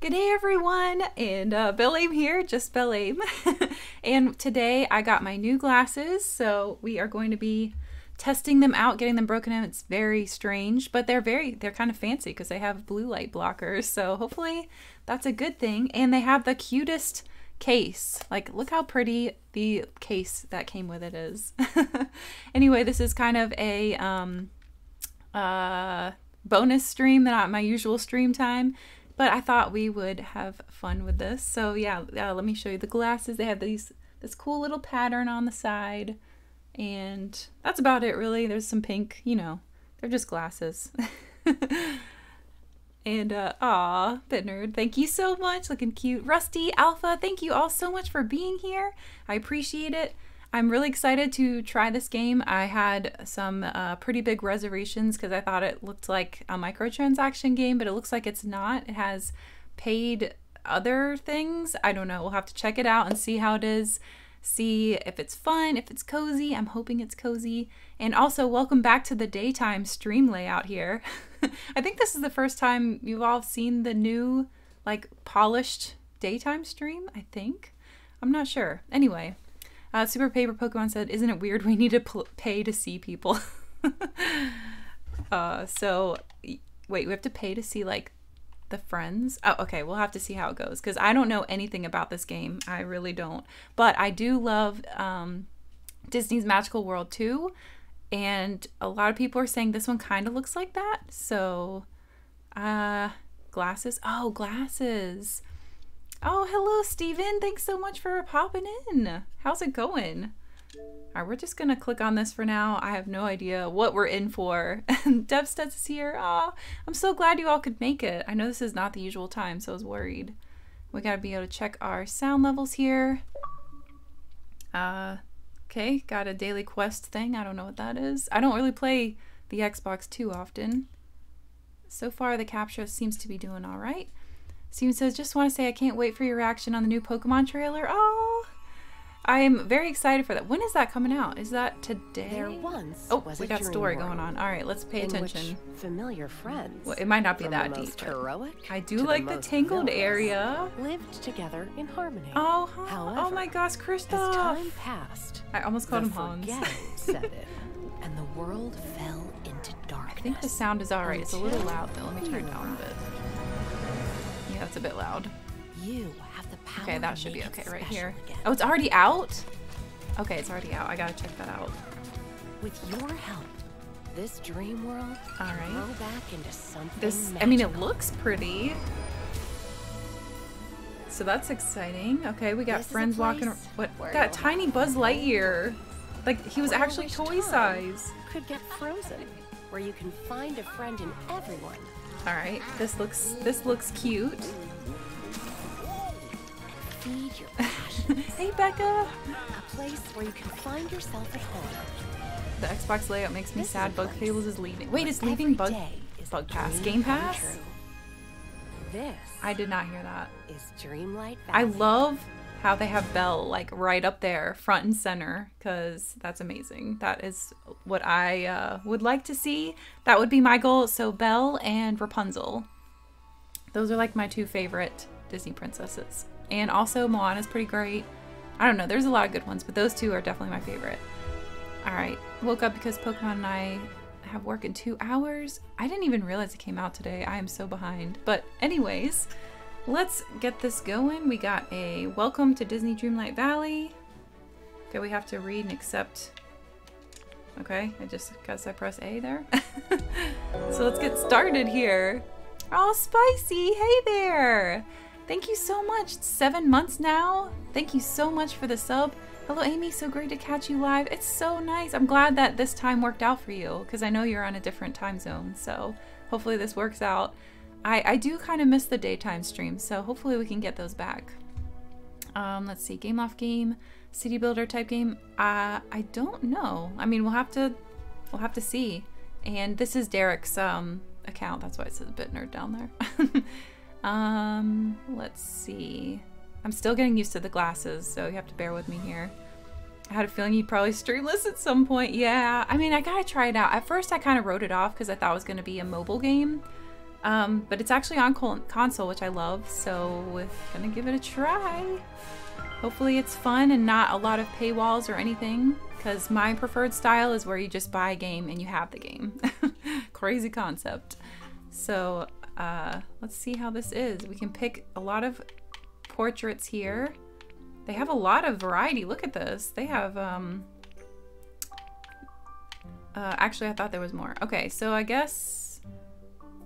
Good day, everyone, and uh, BelleAim here, just BelleAim. and today I got my new glasses, so we are going to be testing them out, getting them broken in. It's very strange, but they're very, they're kind of fancy because they have blue light blockers, so hopefully that's a good thing. And they have the cutest case. Like, look how pretty the case that came with it is. anyway, this is kind of a um, uh, bonus stream, not my usual stream time but I thought we would have fun with this. So yeah, uh, let me show you the glasses. They have these this cool little pattern on the side, and that's about it really. There's some pink, you know, they're just glasses. and uh, aw, bit nerd, thank you so much. Looking cute, Rusty Alpha. Thank you all so much for being here. I appreciate it. I'm really excited to try this game. I had some uh, pretty big reservations because I thought it looked like a microtransaction game, but it looks like it's not. It has paid other things. I don't know. We'll have to check it out and see how it is. See if it's fun, if it's cozy. I'm hoping it's cozy. And also, welcome back to the daytime stream layout here. I think this is the first time you've all seen the new, like, polished daytime stream, I think. I'm not sure. Anyway, uh, Super Paper Pokemon said, "Isn't it weird we need to pay to see people?" uh, so wait, we have to pay to see like the friends. Oh, okay. We'll have to see how it goes because I don't know anything about this game. I really don't. But I do love um, Disney's Magical World 2, and a lot of people are saying this one kind of looks like that. So, uh, glasses. Oh, glasses. Oh, hello, Steven. Thanks so much for popping in. How's it going? All right, we're just gonna click on this for now. I have no idea what we're in for. DevStuds is here. Oh, I'm so glad you all could make it. I know this is not the usual time, so I was worried. We gotta be able to check our sound levels here. Uh, okay, got a daily quest thing. I don't know what that is. I don't really play the Xbox too often. So far, the capture seems to be doing all right. Steven says, just want to say I can't wait for your reaction on the new Pokemon trailer. Oh, I am very excited for that. When is that coming out? Is that today? There once oh, we got story going on. All right, let's pay attention. familiar friends. Well, it might not be that deep. Heroic I do like the, the Tangled area. Lived together in harmony. Oh, huh? Oh However, oh my gosh, Kristoff! As time passed, I almost called him Hans. set in, and the world fell into darkness. I think the sound is alright. It's a little loud though. Let me turn it down a bit. That's a bit loud. You have the power. Okay, that should be okay right here. Again. Oh, it's already out? Okay, it's already out. I gotta check that out. With your help, this dream world All right. grow back into something This, magical. I mean, it looks pretty. So that's exciting. Okay, we got this friends walking. What? Got tiny Buzz Lightyear. Like he was actually toy size. Could get frozen, where you can find a friend in everyone all right, this looks this looks cute. Feed your passion. hey, Becca. A place where you can find yourself at home. The Xbox layout makes me this sad. Bug Fables is leaving. Wait, it's leaving Bug Bug Pass. Game Pass. This. I did not hear that. Is Dreamlight Valley. I love how they have Belle like right up there, front and center, because that's amazing. That is what I uh, would like to see. That would be my goal. So Belle and Rapunzel. Those are like my two favorite Disney princesses. And also Moana's pretty great. I don't know, there's a lot of good ones, but those two are definitely my favorite. Alright, woke up because Pokemon and I have work in two hours. I didn't even realize it came out today. I am so behind. But anyways, let's get this going. We got a welcome to Disney Dreamlight Valley. Okay, we have to read and accept. Okay, I just guess I press A there. so let's get started here. Oh, Spicy, hey there. Thank you so much. It's seven months now. Thank you so much for the sub. Hello, Amy. So great to catch you live. It's so nice. I'm glad that this time worked out for you because I know you're on a different time zone. So hopefully this works out. I, I do kind of miss the daytime streams, so hopefully we can get those back. Um, let's see, game off game, city builder type game. Uh, I don't know. I mean, we'll have to, we'll have to see. And this is Derek's um, account. That's why it says bit nerd down there. um, let's see. I'm still getting used to the glasses, so you have to bear with me here. I had a feeling you'd probably stream this at some point. Yeah, I mean, I gotta try it out. At first, I kind of wrote it off because I thought it was to be a mobile game Um, but it's actually on console, which I love, so we're gonna give it a try. Hopefully it's fun and not a lot of paywalls or anything, because my preferred style is where you just buy a game and you have the game. Crazy concept. So uh, let's see how this is. We can pick a lot of portraits here. They have a lot of variety. Look at this. They have, um... Uh, actually, I thought there was more. Okay, so I guess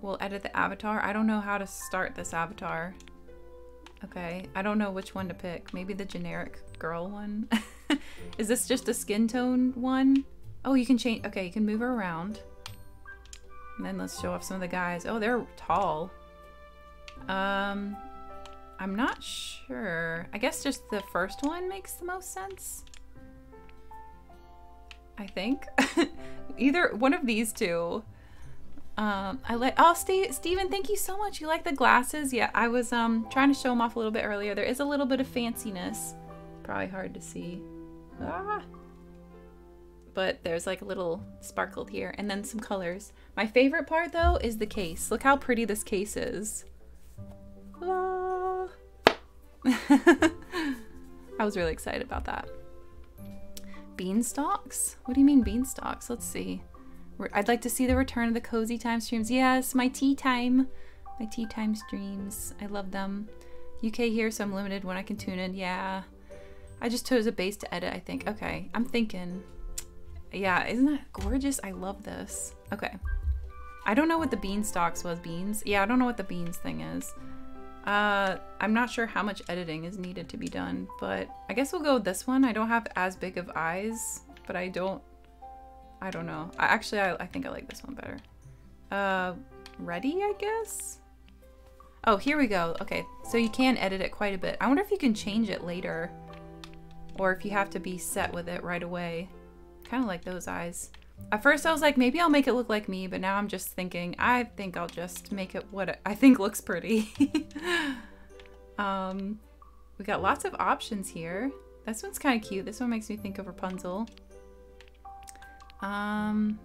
we'll edit the avatar. I don't know how to start this avatar. Okay, I don't know which one to pick. Maybe the generic girl one. Is this just a skin tone one? Oh, you can change. Okay, you can move her around. And then let's show off some of the guys. Oh, they're tall. Um, I'm not sure. I guess just the first one makes the most sense. I think. Either one of these two. Um, I like. Oh, Steve, Steven, thank you so much. You like the glasses? Yeah, I was um trying to show them off a little bit earlier. There is a little bit of fanciness. Probably hard to see. Ah. But there's like a little sparkled here, and then some colors. My favorite part though is the case. Look how pretty this case is. Ah. I was really excited about that. Beanstalks? What do you mean beanstalks? Let's see. I'd like to see the return of the cozy time streams. Yes, my tea time. My tea time streams. I love them. UK here, so I'm limited when I can tune in. Yeah. I just chose a base to edit, I think. Okay, I'm thinking. Yeah, isn't that gorgeous? I love this. Okay. I don't know what the bean beanstalks was. Beans? Yeah, I don't know what the beans thing is. Uh, I'm not sure how much editing is needed to be done, but I guess we'll go with this one. I don't have as big of eyes, but I don't I don't know. I, actually, I, I think I like this one better. Uh, ready, I guess? Oh, here we go. Okay, so you can edit it quite a bit. I wonder if you can change it later. Or if you have to be set with it right away. Kind of like those eyes. At first I was like, maybe I'll make it look like me, but now I'm just thinking, I think I'll just make it what I think looks pretty. um, we got lots of options here. This one's kind of cute. This one makes me think of Rapunzel. Um,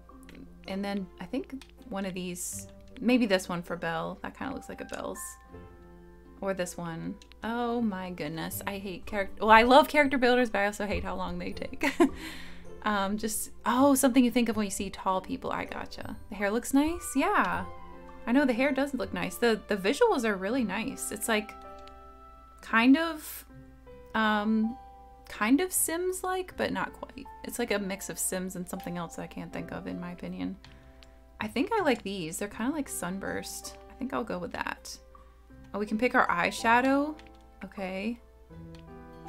and then I think one of these, maybe this one for Belle. That kind of looks like a Belle's. Or this one. Oh my goodness. I hate character. Well, I love character builders, but I also hate how long they take. um, just, oh, something you think of when you see tall people. I gotcha. The hair looks nice. Yeah. I know the hair does look nice. The, the visuals are really nice. It's like kind of, um, kind of Sims like, but not quite. It's like a mix of Sims and something else I can't think of, in my opinion. I think I like these. They're kind of like Sunburst. I think I'll go with that. Oh, we can pick our eyeshadow. Okay.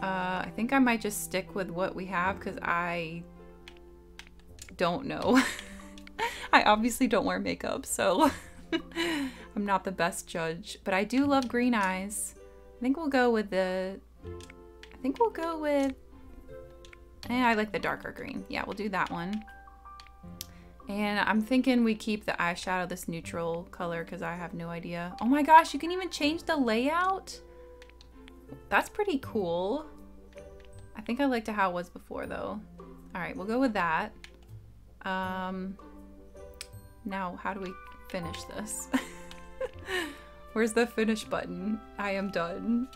Uh, I think I might just stick with what we have because I don't know. I obviously don't wear makeup, so I'm not the best judge. But I do love green eyes. I think we'll go with the I think we'll go with... Eh, I like the darker green. Yeah, we'll do that one. And I'm thinking we keep the eyeshadow this neutral color because I have no idea. Oh my gosh, you can even change the layout? That's pretty cool. I think I liked it how it was before though. All right, we'll go with that. Um, now, how do we finish this? Where's the finish button? I am done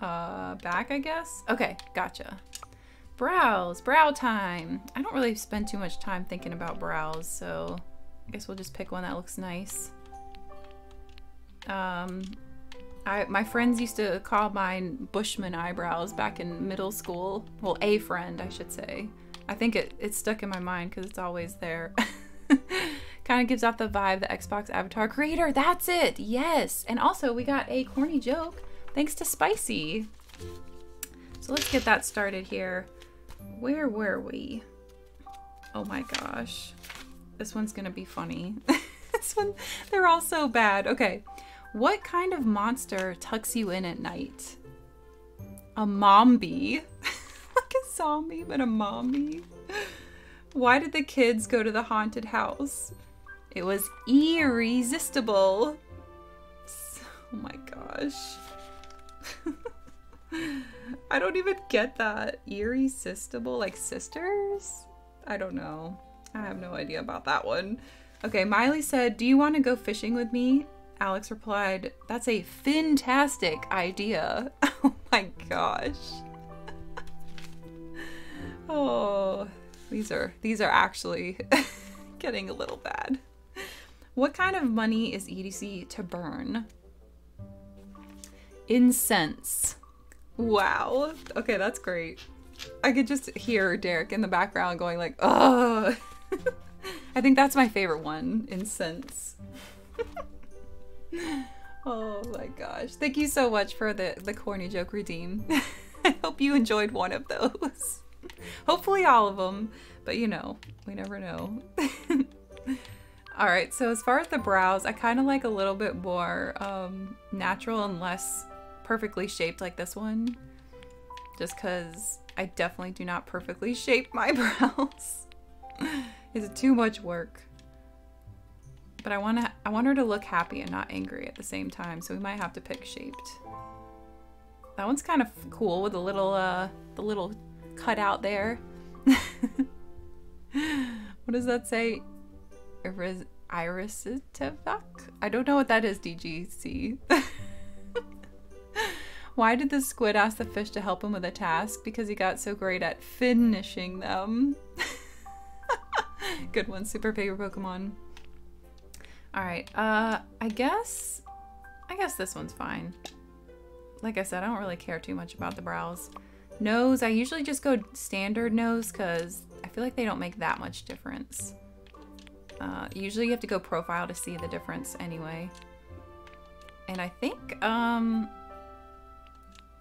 uh, back, I guess? Okay, gotcha. Brows, brow time. I don't really spend too much time thinking about brows, so I guess we'll just pick one that looks nice. Um, I, my friends used to call mine Bushman eyebrows back in middle school. Well, a friend, I should say. I think it, it stuck in my mind because it's always there. kind of gives off the vibe the Xbox Avatar creator. That's it. Yes. And also, we got a corny joke Thanks to Spicy. So let's get that started here. Where were we? Oh my gosh. This one's gonna be funny. this one, they're all so bad. Okay. What kind of monster tucks you in at night? A mombi. like a zombie, but a mombi. Why did the kids go to the haunted house? It was irresistible. Oh my gosh. I don't even get that. Irresistible, like sisters? I don't know. I have no idea about that one. Okay, Miley said, Do you want to go fishing with me? Alex replied, That's a fantastic idea. Oh my gosh. oh, these are these are actually getting a little bad. What kind of money is EDC to burn? Incense. Wow. Okay, that's great. I could just hear Derek in the background going like, "Oh." I think that's my favorite one, incense. oh my gosh. Thank you so much for the the corny joke redeem. I hope you enjoyed one of those. Hopefully all of them, but you know, we never know. all right, so as far as the brows, I kind of like a little bit more um, natural and less perfectly shaped like this one. Just because I definitely do not perfectly shape my brows. it's too much work. But I want to I want her to look happy and not angry at the same time, so we might have to pick shaped. That one's kind of cool with the little uh the little cut out there. what does that say? Iris Irisitavak? I don't know what that is, DGC. Why did the squid ask the fish to help him with a task? Because he got so great at finishing them. Good one, super favorite Pokemon. Alright, uh, I guess, I guess this one's fine. Like I said, I don't really care too much about the brows. Nose, I usually just go standard nose because I feel like they don't make that much difference. Uh, usually you have to go profile to see the difference anyway. And I think, um,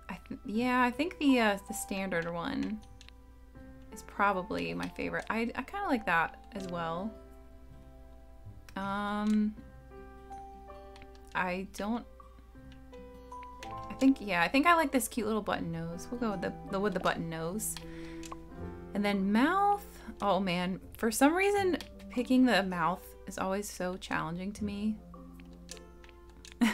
I yeah, I think the uh, the standard one is probably my favorite. I, I kind of like that as well. Um, I don't. I think yeah, I think I like this cute little button nose. We'll go with the, the with the button nose, and then mouth. Oh man, for some reason, picking the mouth is always so challenging to me.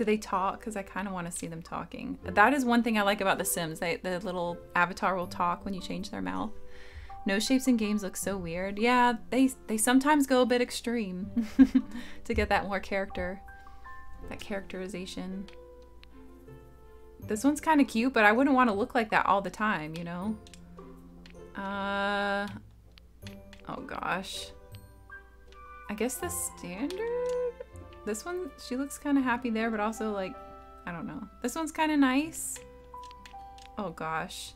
Do they talk? Because I kind of want to see them talking. That is one thing I like about The Sims. They, the little avatar will talk when you change their mouth. Nose shapes in games look so weird. Yeah, they they sometimes go a bit extreme to get that more character, that characterization. This one's kind of cute, but I wouldn't want to look like that all the time, you know? Uh, oh gosh. I guess the standard? This one, she looks kind of happy there, but also like, I don't know. This one's kind of nice. Oh gosh.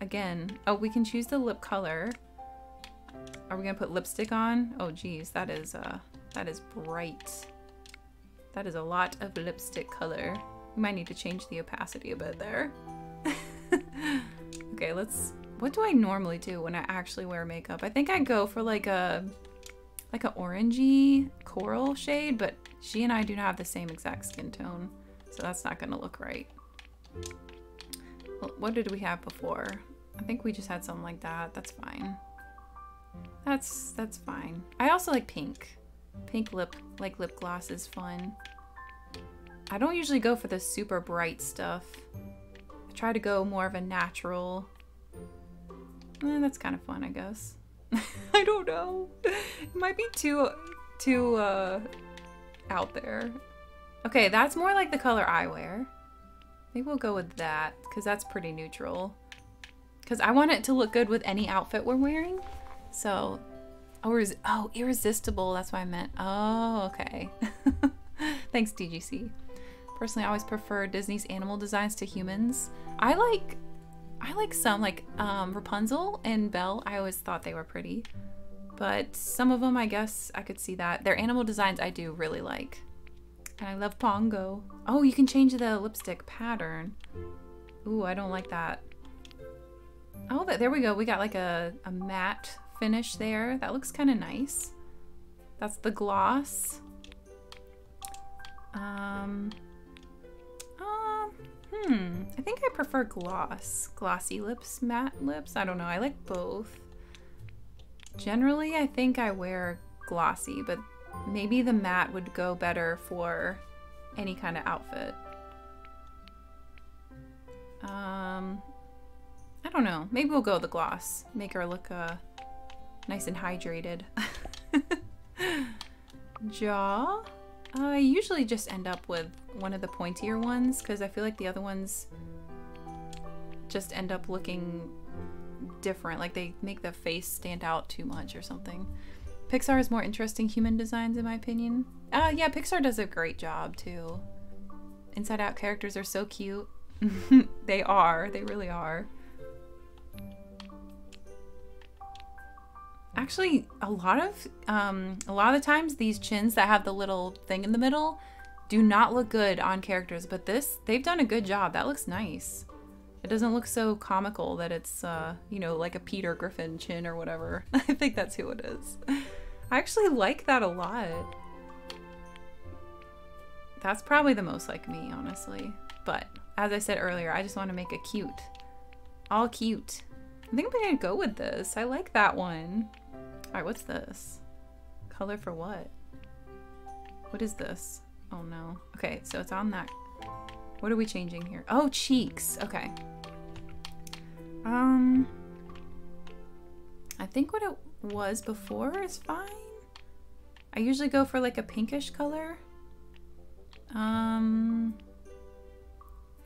Again, oh, we can choose the lip color. Are we gonna put lipstick on? Oh geez, that is, uh, that is bright. That is a lot of lipstick color. We might need to change the opacity a bit there. okay, let's, what do I normally do when I actually wear makeup? I think I go for like a, like an orangey coral shade, but she and I do not have the same exact skin tone, so that's not gonna look right. What did we have before? I think we just had something like that. That's fine. That's that's fine. I also like pink. Pink lip, like lip gloss is fun. I don't usually go for the super bright stuff. I try to go more of a natural. Eh, that's kind of fun, I guess. I don't know. It might be too, too, uh, out there. Okay, that's more like the color I wear. Maybe we'll go with that, because that's pretty neutral. Because I want it to look good with any outfit we're wearing. So, oh, oh, irresistible, that's what I meant. Oh, okay. Thanks, DGC. Personally, I always prefer Disney's animal designs to humans. I like, I like some, like um, Rapunzel and Belle. I always thought they were pretty. But some of them, I guess I could see that. Their animal designs I do really like. And I love Pongo. Oh, you can change the lipstick pattern. Ooh, I don't like that. Oh, there we go. We got like a, a matte finish there. That looks kind of nice. That's the gloss. Um, hmm. I think I prefer gloss. Glossy lips, matte lips. I don't know. I like both. Generally, I think I wear glossy, but maybe the matte would go better for any kind of outfit. Um, I don't know. Maybe we'll go the gloss. Make her look uh, nice and hydrated. Jaw. I usually just end up with one of the pointier ones because I feel like the other ones just end up looking different. Like they make the face stand out too much or something. Pixar has more interesting human designs, in my opinion. Uh, yeah, Pixar does a great job too. Inside Out characters are so cute. they are. They really are. Actually, a lot of um, a lot of the times these chins that have the little thing in the middle do not look good on characters, but this they've done a good job. That looks nice. It doesn't look so comical that it's uh, you know, like a Peter Griffin chin or whatever. I think that's who it is. I actually like that a lot. That's probably the most like me, honestly. But as I said earlier, I just want to make a cute. All cute. I think I'm gonna go with this. I like that one. Alright, what's this? Color for what? What is this? Oh no. Okay, so it's on that. What are we changing here? Oh, cheeks. Okay. Um, I think what it was before is fine. I usually go for like a pinkish color. Um,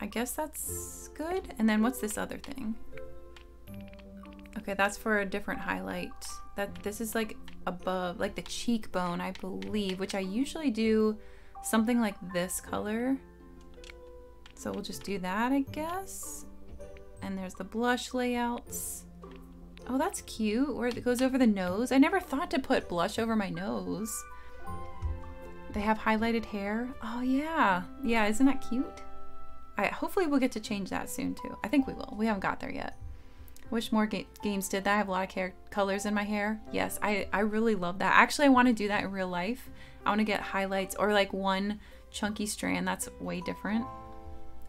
I guess that's good. And then what's this other thing? Okay, that's for a different highlight. That this is like above, like the cheekbone, I believe, which I usually do something like this color. So we'll just do that, I guess. And there's the blush layouts. Oh, that's cute, where it goes over the nose. I never thought to put blush over my nose. They have highlighted hair. Oh yeah. Yeah, isn't that cute? I hopefully we'll get to change that soon too. I think we will. We haven't got there yet. Wish more ga games did that. I have a lot of hair colors in my hair. Yes, I, I really love that. Actually, I want to do that in real life. I want to get highlights or like one chunky strand. That's way different.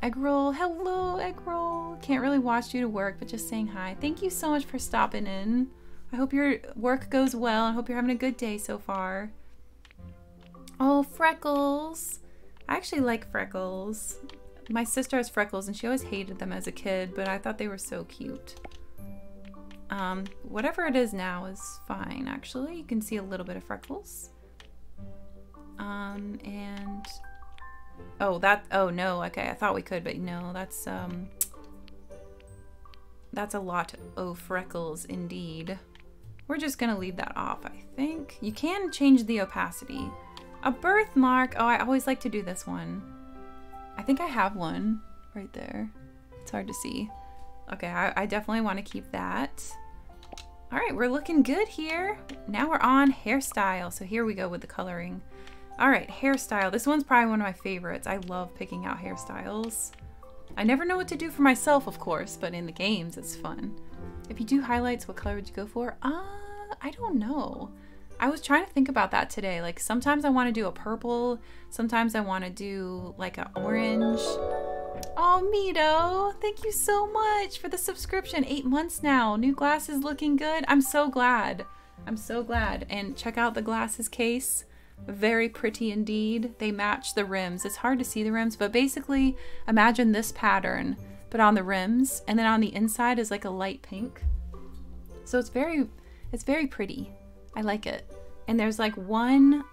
Egg roll. Hello, egg roll. Can't really watch you to work, but just saying hi. Thank you so much for stopping in. I hope your work goes well. I hope you're having a good day so far. Oh, freckles. I actually like freckles. My sister has freckles and she always hated them as a kid, but I thought they were so cute. Um, whatever it is now is fine, actually. You can see a little bit of freckles. Um, and... Oh, that... Oh, no. Okay, I thought we could, but no, that's, um... That's a lot of freckles, indeed. We're just gonna leave that off, I think. You can change the opacity. A birthmark. Oh, I always like to do this one. I think I have one right there. It's hard to see. Okay, I, I definitely want to keep that. All right, we're looking good here. Now we're on hairstyle. So here we go with the coloring. All right, hairstyle. This one's probably one of my favorites. I love picking out hairstyles. I never know what to do for myself, of course, but in the games, it's fun. If you do highlights, what color would you go for? Uh, I don't know. I was trying to think about that today. Like sometimes I want to do a purple, sometimes I want to do like an orange. Oh, Mito, thank you so much for the subscription. Eight months now. New glasses looking good. I'm so glad. I'm so glad. And check out the glasses case. Very pretty indeed. They match the rims. It's hard to see the rims, but basically imagine this pattern, but on the rims, and then on the inside is like a light pink. So it's very, it's very pretty. I like it. And there's like one,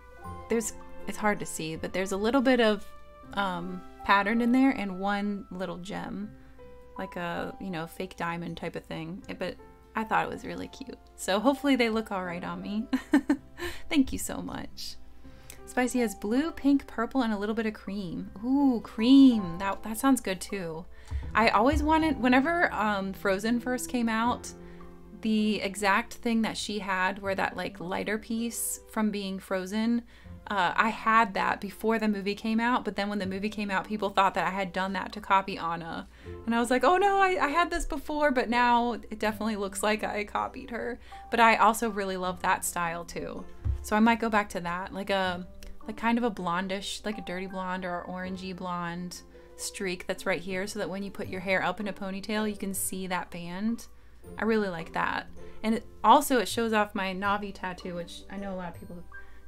there's, it's hard to see, but there's a little bit of um, pattern in there and one little gem, like a, you know, fake diamond type of thing. But I thought it was really cute. So hopefully they look all right on me. Thank you so much. Spicy has blue, pink, purple, and a little bit of cream. Ooh, cream. That, that sounds good too. I always wanted, whenever um, Frozen first came out, the exact thing that she had, where that like lighter piece from being frozen, uh, I had that before the movie came out, but then when the movie came out, people thought that I had done that to copy Anna. And I was like, oh no, I, I had this before, but now it definitely looks like I copied her. But I also really love that style too. So I might go back to that, like a like kind of a blondish, like a dirty blonde or orangey blonde streak that's right here so that when you put your hair up in a ponytail, you can see that band. I really like that. And it, also it shows off my Navi tattoo, which I know a lot of people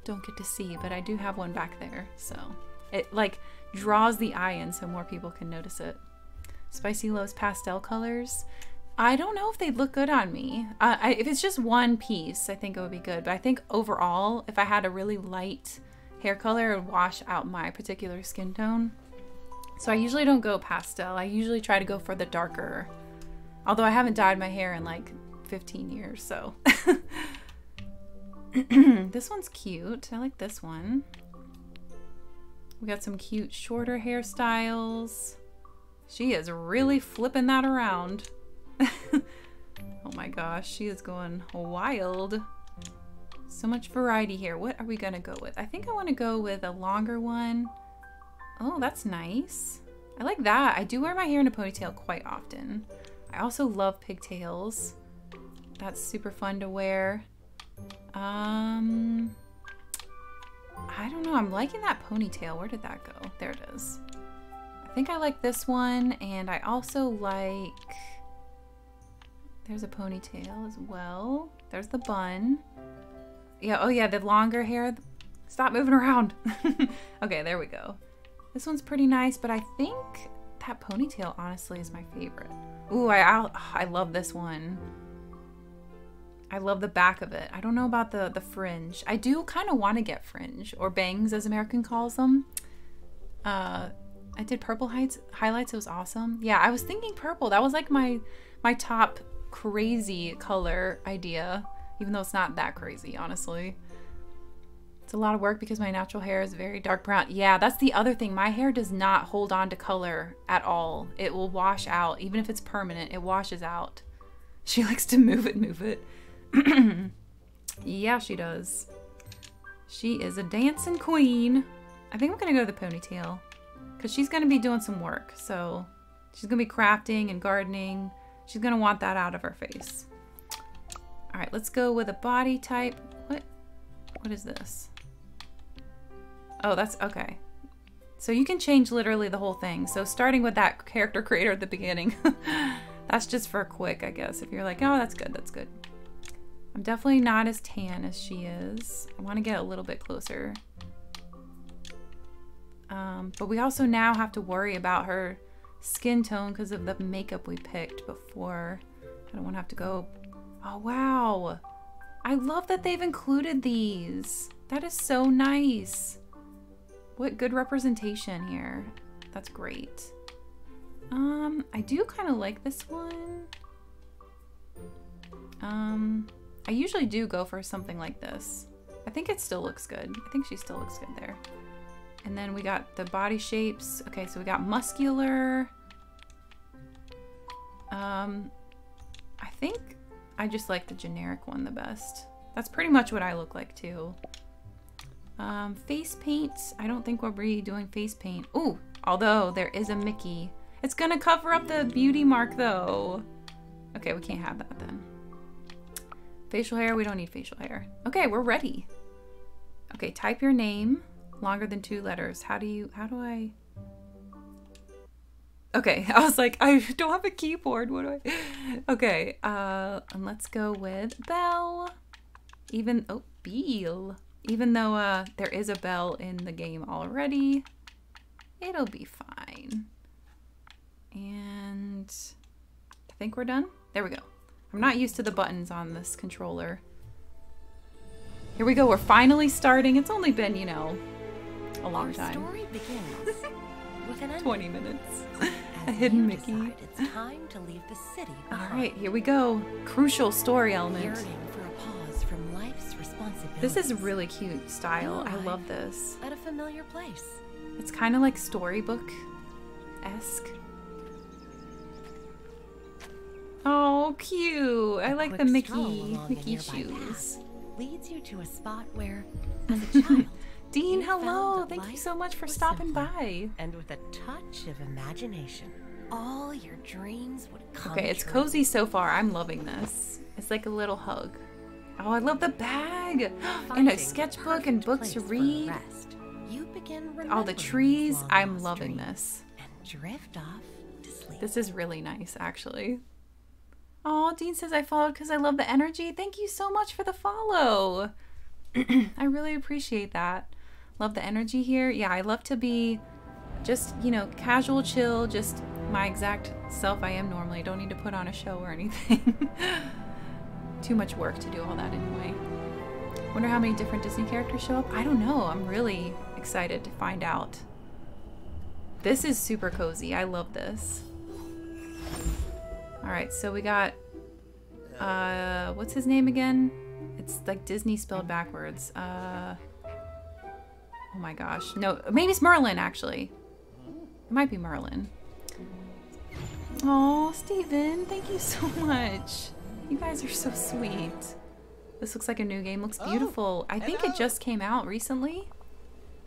don't get to see, but I do have one back there. So it like draws the eye in so more people can notice it. Spicy loves pastel colors. I don't know if they'd look good on me. Uh, I, if it's just one piece, I think it would be good. But I think overall, if I had a really light hair color, it would wash out my particular skin tone. So I usually don't go pastel. I usually try to go for the darker. Although I haven't dyed my hair in like 15 years, so. this one's cute. I like this one. We got some cute shorter hairstyles. She is really flipping that around. oh my gosh, she is going wild. So much variety here. What are we gonna go with? I think I wanna go with a longer one. Oh, that's nice. I like that. I do wear my hair in a ponytail quite often. I also love pigtails. That's super fun to wear. Um, I don't know. I'm liking that ponytail. Where did that go? There it is. I think I like this one, and I also like there's a ponytail as well. There's the bun. Yeah, oh yeah, the longer hair. Stop moving around. okay, there we go. This one's pretty nice, but I think that ponytail honestly is my favorite. Ooh, I, I, I love this one. I love the back of it. I don't know about the, the fringe. I do kind of want to get fringe, or bangs as American calls them. Uh, I did purple heights, highlights. It was awesome. Yeah, I was thinking purple. That was like my my top crazy color idea, even though it's not that crazy, honestly. It's a lot of work because my natural hair is very dark brown. Yeah, that's the other thing. My hair does not hold on to color at all. It will wash out. Even if it's permanent, it washes out. She likes to move it, move it. yeah, she does. She is a dancing queen. I think I'm going to go to the ponytail because she's going to be doing some work. So she's going to be crafting and gardening. She's gonna want that out of her face. All right, let's go with a body type. What? What is this? Oh, that's okay. So you can change literally the whole thing. So starting with that character creator at the beginning, that's just for quick, I guess. If you're like, oh, that's good, that's good. I'm definitely not as tan as she is. I want to get a little bit closer. Um, but we also now have to worry about her skin tone because of the makeup we picked before. I don't want to have to go. Oh, wow. I love that they've included these. That is so nice. What good representation here. That's great. Um, I do kind of like this one. Um, I usually do go for something like this. I think it still looks good. I think she still looks good there. And then we got the body shapes. Okay, so we got muscular. Um, I think I just like the generic one the best. That's pretty much what I look like too. Um, face paint. I don't think we'll be doing face paint. Ooh, although there is a Mickey. It's gonna cover up the beauty mark though. Okay, we can't have that then. Facial hair, we don't need facial hair. Okay, we're ready. Okay, type your name. Longer than two letters. How do you, how do I... Okay, I was like, I don't have a keyboard. What do I? Okay, uh, and let's go with Bell. Even, oh, Beale. Even though uh, there is a bell in the game already, it'll be fine. And I think we're done. There we go. I'm not used to the buttons on this controller. Here we go. We're finally starting. It's only been, you know, a long Our time. story begins with an 20 minutes. A hidden Mickey. It's time to leave the city All right, here we go. Crucial story element. Yearning for a pause from life's. This is really cute style. I love this. at a familiar place. It's kind of like storybook Oh, cute! I like the Mickey stroll along a Mickey shoes. Leads you to a spot where, as a child, Dean, hello! Thank you so much for stopping by. and with a touch of imagination, all your dreams would come Okay, it's cozy so far. I'm loving this. It's like a little hug. Oh, I love the bag and a sketchbook and books to place for a read. rest, you begin All the trees. I'm loving this. And drift off to sleep. This is really nice, actually. Oh, Dean says I followed because I love the energy. Thank you so much for the follow. I really appreciate that. Love the energy here. Yeah, I love to be just, you know, casual, chill, just my exact self I am normally. Don't need to put on a show or anything. Too much work to do all that anyway. Wonder how many different Disney characters show up? I don't know. I'm really excited to find out. This is super cozy. I love this. Alright, so we got uh what's his name again? It's like Disney spelled backwards. Uh Oh my gosh. No, maybe it's Merlin actually. It might be Merlin. Oh, Steven, thank you so much. You guys are so sweet. This looks like a new game. Looks beautiful. I think it just came out recently.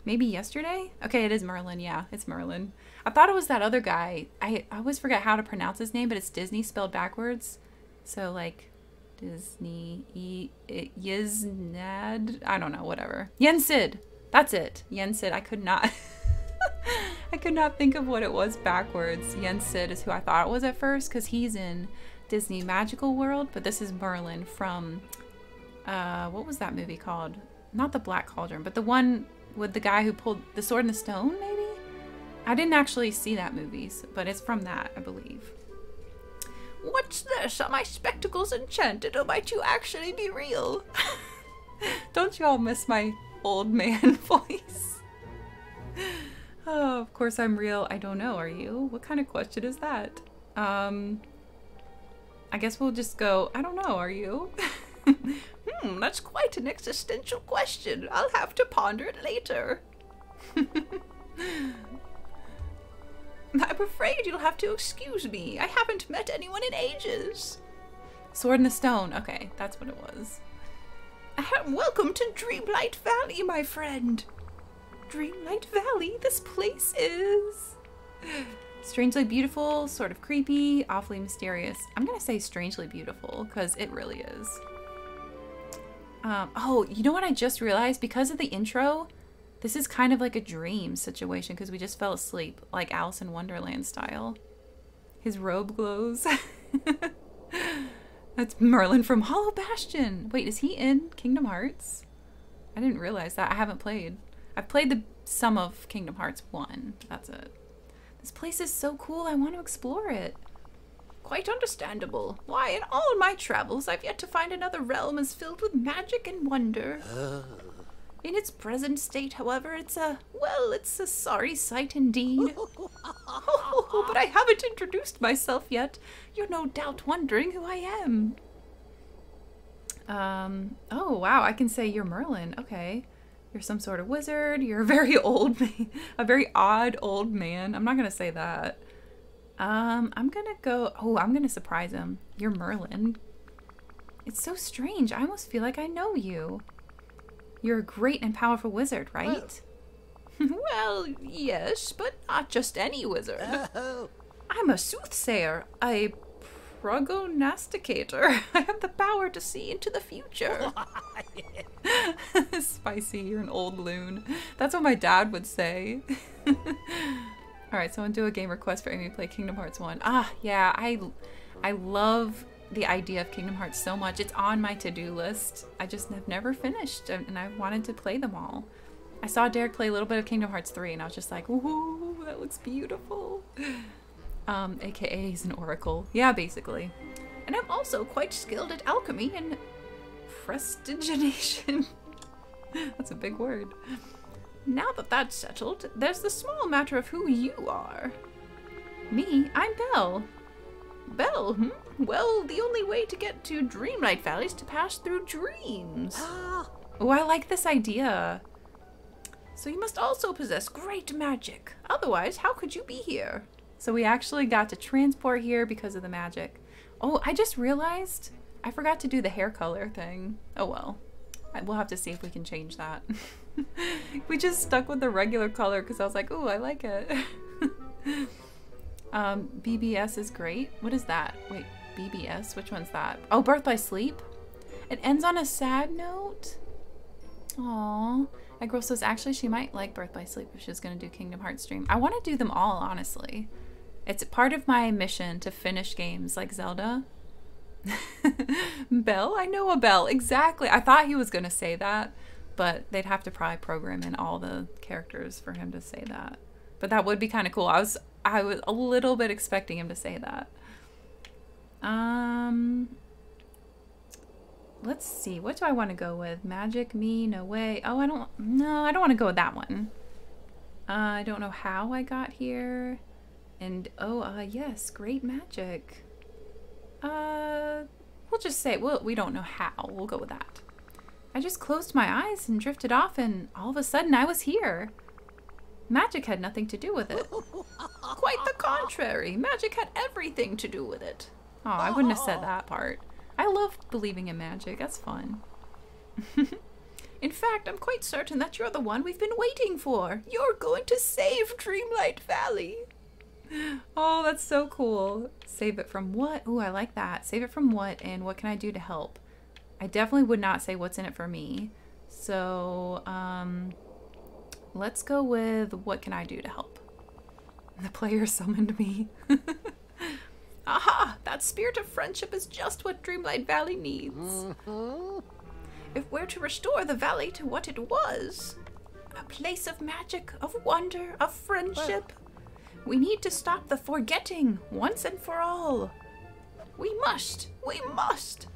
Maybe yesterday? Okay, it is Merlin. Yeah, it's Merlin. I thought it was that other guy. I, I always forget how to pronounce his name, but it's Disney spelled backwards. So, like, Disney. E, e, Yiznad? I don't know, whatever. Yensid. That's it. Yensid. I could not. I could not think of what it was backwards. Yensid is who I thought it was at first because he's in Disney Magical World, but this is Merlin from. Uh, what was that movie called? Not the Black Cauldron, but the one with the guy who pulled the sword in the stone, maybe? I didn't actually see that movie, but it's from that, I believe. What's this? Are my spectacles enchanted or might you actually be real? Don't you all miss my old man voice? Oh, of course I'm real. I don't know, are you? What kind of question is that? Um, I guess we'll just go, I don't know, are you? hmm, that's quite an existential question. I'll have to ponder it later. I'm afraid you'll have to excuse me. I haven't met anyone in ages. Sword in the Stone. Okay, that's what it was. Welcome to Dreamlight Valley, my friend. Dreamlight Valley, this place is strangely beautiful, sort of creepy, awfully mysterious. I'm gonna say strangely beautiful because it really is. Um, oh, you know what I just realized? Because of the intro, this is kind of like a dream situation because we just fell asleep, like Alice in Wonderland style. His robe glows. That's Merlin from Hollow Bastion. Wait, is he in Kingdom Hearts? I didn't realize that. I haven't played. I've played the sum of Kingdom Hearts 1. That's it. This place is so cool. I want to explore it. Quite understandable. Why, in all my travels, I've yet to find another realm as filled with magic and wonder. Oh. In its present state, however, it's a, well, it's a sorry sight indeed. oh, but I haven't introduced myself yet. You're no doubt wondering who I am. Um, oh, wow, I can say you're Merlin. Okay. You're some sort of wizard. You're a very old, a very odd old man. I'm not going to say that. Um, I'm going to go, oh, I'm going to surprise him. You're Merlin. It's so strange. I almost feel like I know you. You're a great and powerful wizard, right? Well, well yes, but not just any wizard. Oh. I'm a soothsayer, a prognosticator. I have the power to see into the future. Spicy, you're an old loon. That's what my dad would say. Alright, someone do a game request for Amy to play Kingdom Hearts 1. Ah, yeah, I I love the idea of Kingdom Hearts so much. It's on my to-do list. I just have never finished and I wanted to play them all. I saw Derek play a little bit of Kingdom Hearts 3 and I was just like, ooh, that looks beautiful. Um, aka he's an oracle. Yeah, basically. And I'm also quite skilled at alchemy and prestidigitation. that's a big word. Now that that's settled, there's the small matter of who you are. Me? I'm Belle. Belle, hmm? Well, the only way to get to Dreamlight Valley is to pass through dreams. oh, I like this idea. So you must also possess great magic. Otherwise, how could you be here? So we actually got to transport here because of the magic. Oh, I just realized I forgot to do the hair color thing. Oh well. We'll have to see if we can change that. we just stuck with the regular color because I was like, oh, I like it. um, BBS is great. What is that? Wait, BBS? Which one's that? Oh, Birth by Sleep. It ends on a sad note. Aww. Egg says actually she might like Birth by Sleep if she was going to do Kingdom Hearts stream. I want to do them all, honestly. It's part of my mission to finish games like Zelda. Belle? I know a Belle. Exactly. I thought he was going to say that, but they'd have to probably program in all the characters for him to say that. But that would be kind of cool. I was I was a little bit expecting him to say that. Um, let's see. What do I want to go with? Magic, me, no way. Oh, I don't. No, I don't want to go with that one. Uh, I don't know how I got here. And oh, uh, yes, great magic. Uh, we'll just say well, we don't know how. We'll go with that. I just closed my eyes and drifted off, and all of a sudden I was here. Magic had nothing to do with it. Quite the contrary. Magic had everything to do with it. Oh, I wouldn't have said that part. I love believing in magic. That's fun. in fact, I'm quite certain that you're the one we've been waiting for. You're going to save Dreamlight Valley. Oh, that's so cool. Save it from what? Ooh, I like that. Save it from what and what can I do to help? I definitely would not say what's in it for me. So, um, let's go with what can I do to help? The player summoned me. Aha! That spirit of friendship is just what Dreamlight Valley needs. Mm-hmm. If we're to restore the valley to what it was, a place of magic, of wonder, of friendship, we need to stop the forgetting once and for all. We must. We must.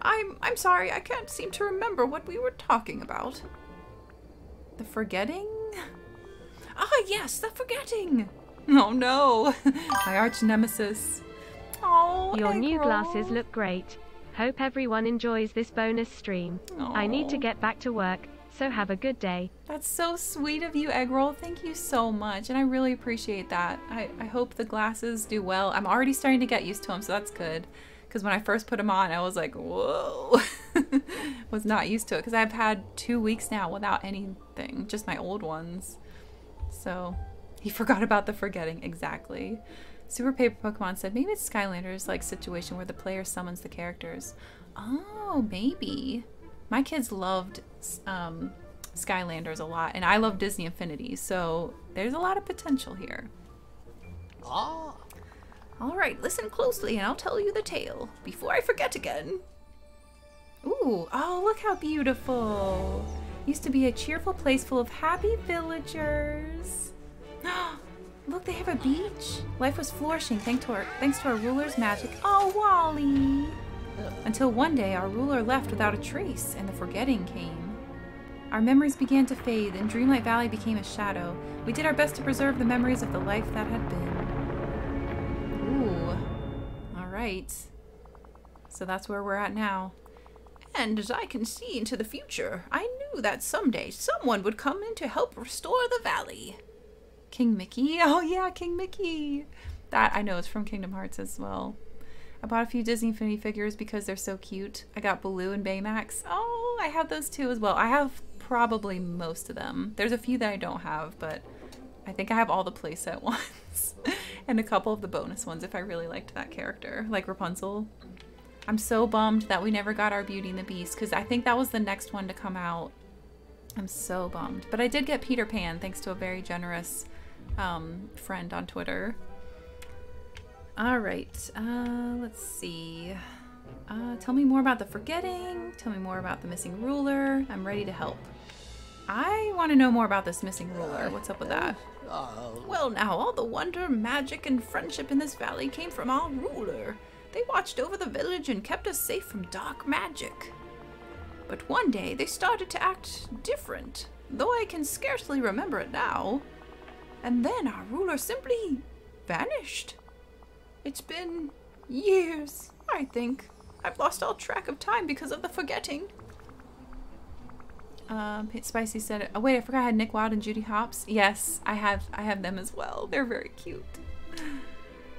I'm I'm sorry, I can't seem to remember what we were talking about. The forgetting? Ah, yes, the forgetting. Oh no, my arch nemesis. Oh, Your new glasses look great. Hope everyone enjoys this bonus stream. I need to get back to work, so have a good day. That's so sweet of you, Eggroll. Thank you so much, and I really appreciate that. I, I hope the glasses do well. I'm already starting to get used to them, so that's good. Because when I first put them on, I was like, whoa. was not used to it, because I've had two weeks now without anything, just my old ones. So he forgot about the forgetting, exactly. Super Paper Pokemon said maybe it's Skylanders like situation where the player summons the characters. Oh, maybe. My kids loved um, Skylanders a lot, and I love Disney Infinity, so there's a lot of potential here. Ah. All right, listen closely, and I'll tell you the tale before I forget again. Ooh, oh, look how beautiful. Used to be a cheerful place full of happy villagers. Look, they have a beach. Life was flourishing thanks to our thanks to our ruler's magic. Oh, Wally! Until one day our ruler left without a trace, and the forgetting came. Our memories began to fade, and Dreamlight Valley became a shadow. We did our best to preserve the memories of the life that had been. Ooh. Alright. So that's where we're at now. And as I can see into the future, I knew that someday someone would come in to help restore the valley. King Mickey? Oh yeah, King Mickey! That I know is from Kingdom Hearts as well. I bought a few Disney Infinity figures because they're so cute. I got Baloo and Baymax. Oh, I have those too as well. I have probably most of them. There's a few that I don't have, but I think I have all the playset ones. and a couple of the bonus ones if I really liked that character, like Rapunzel. I'm so bummed that we never got our Beauty and the Beast because I think that was the next one to come out. I'm so bummed. But I did get Peter Pan thanks to a very generous um, friend on Twitter. All right, uh, let's see. Uh, tell me more about the forgetting. Tell me more about the missing ruler. I'm ready to help. I want to know more about this missing ruler. What's up with that? Well, now, all the wonder, magic, and friendship in this valley came from our ruler. They watched over the village and kept us safe from dark magic. But one day, they started to act different, though I can scarcely remember it now. And then our ruler simply vanished. It's been years, I think. I've lost all track of time because of the forgetting. Um, Spicy said, "Oh wait, I forgot I had Nick Wilde and Judy Hopps. Yes, I have. I have them as well. They're very cute.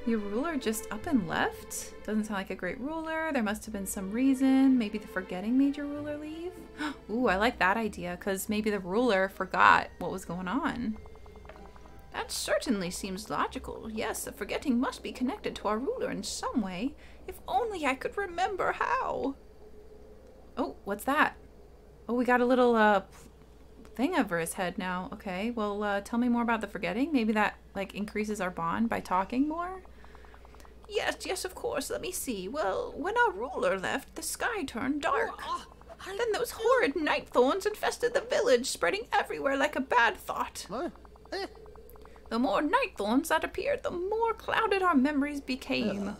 Your ruler just up and left? Doesn't sound like a great ruler. There must have been some reason. Maybe the forgetting made your ruler leave. Ooh, I like that idea because maybe the ruler forgot what was going on. That certainly seems logical. Yes, the forgetting must be connected to our ruler in some way. If only I could remember how. Oh, what's that? Oh, we got a little uh thing over his head now. Okay, well, uh, tell me more about the forgetting. Maybe that like increases our bond by talking more. Yes, yes, of course. Let me see. Well, when our ruler left, the sky turned dark. Then those horrid night thorns infested the village, spreading everywhere like a bad thought. The more night that appeared, the more clouded our memories became.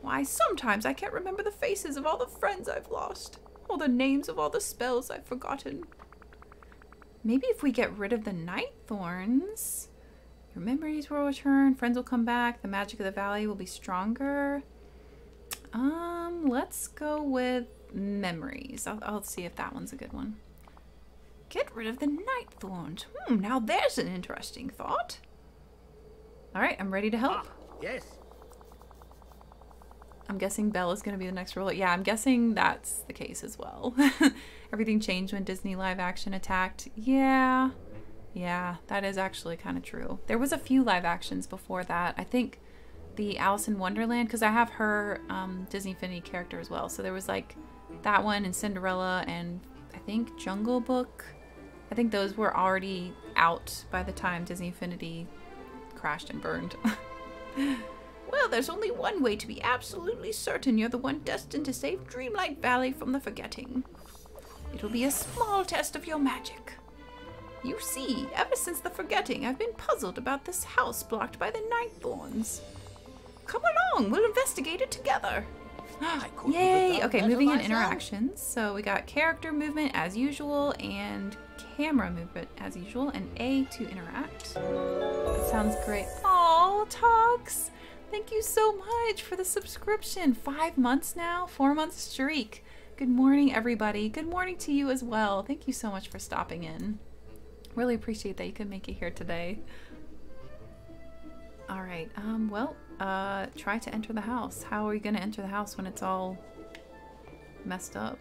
Why, sometimes I can't remember the faces of all the friends I've lost, or the names of all the spells I've forgotten. Maybe if we get rid of the night thorns, your memories will return, friends will come back, the magic of the valley will be stronger. Um, let's go with memories. I'll, I'll see if that one's a good one. Get rid of the night thorns. Hmm, now there's an interesting thought. All right, I'm ready to help. Ah, yes. I'm guessing Belle is going to be the next ruler. Yeah, I'm guessing that's the case as well. Everything changed when Disney live action attacked. Yeah. Yeah, that is actually kind of true. There was a few live actions before that. I think the Alice in Wonderland, because I have her um, Disney Infinity character as well. So there was like that one and Cinderella and I think Jungle Book. I think those were already out by the time Disney Infinity crashed and burned. well, there's only one way to be absolutely certain you're the one destined to save Dreamlight Valley from the forgetting. It'll be a small test of your magic. You see, ever since the forgetting, I've been puzzled about this house blocked by the night thorns. Come along, we'll investigate it together. Yay! Okay, moving in interactions. So we got character movement as usual and camera movement as usual and A to interact. That sounds great. Oh, Talks! Thank you so much for the subscription. Five months now, four month streak. Good morning, everybody. Good morning to you as well. Thank you so much for stopping in. Really appreciate that you could make it here today. All right. Um. Well. Uh. Try to enter the house. How are you gonna enter the house when it's all messed up?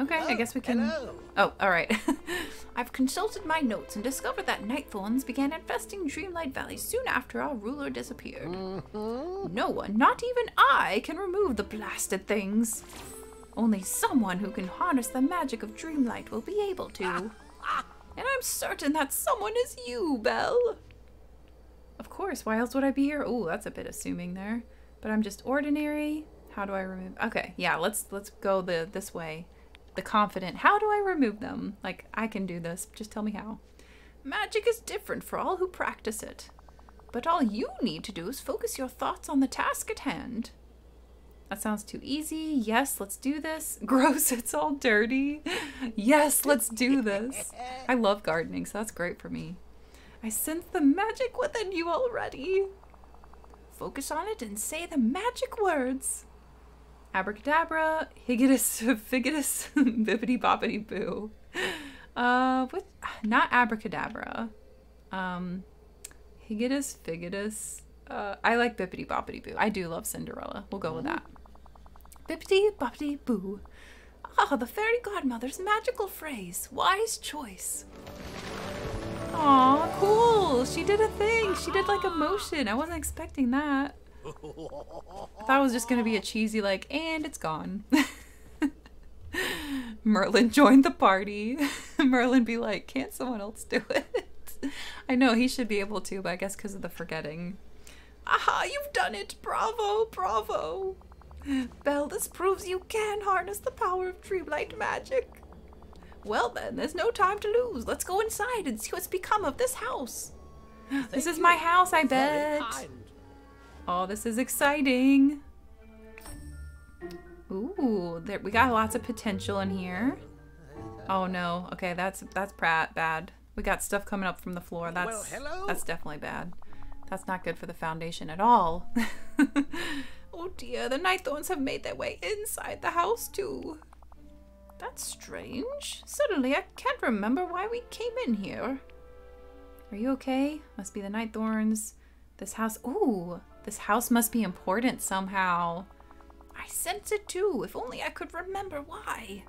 Okay. I guess we can. Hello. Oh. All right. I've consulted my notes and discovered that night thorns began infesting Dreamlight Valley soon after our ruler disappeared. Mm-hmm. No one, not even I, can remove the blasted things. Only someone who can harness the magic of Dreamlight will be able to. And I'm certain that someone is you, Belle. Of course, why else would I be here? Oh, that's a bit assuming there. But I'm just ordinary. How do I remove Okay, yeah, let's let's go the this way. The confident. How do I remove them? Like I can do this. Just tell me how. Magic is different for all who practice it. But all you need to do is focus your thoughts on the task at hand. That sounds too easy. Yes, let's do this. Gross, it's all dirty. Yes, let's do this. I love gardening, so that's great for me. I sense the magic within you already. Focus on it and say the magic words. Abracadabra, higitus, figitus, bippity boppity boo. Uh, what? Not abracadabra. Um, higitus, figitus. Uh, I like bippity boppity boo. I do love Cinderella. We'll go with that. Bippity boppity boo. Ah, the fairy godmother's magical phrase. Wise choice. Aw, cool. She did a thing. She did like a motion. I wasn't expecting that. I thought it was just gonna be a cheesy like, and it's gone. Merlin joined the party. Merlin be like, can't someone else do it? I know he should be able to, but I guess because of the forgetting. Aha, you've done it! Bravo, bravo! Belle, this proves you can harness the power of dreamlight magic. Well then, there's no time to lose. Let's go inside and see what's become of this house. this is my house, I bet. Oh, this is exciting. Ooh, there, we got lots of potential in here. Oh no. Okay, that's that's Pratt bad. We got stuff coming up from the floor. That's Well, hello. that's definitely bad. That's not good for the foundation at all. oh dear, the Nightthorns have made their way inside the house too. That's strange. Suddenly I can't remember why we came in here. Are you okay? Must be the Nightthorns. This house. Ooh, this house must be important somehow. I sense it too. If only I could remember why.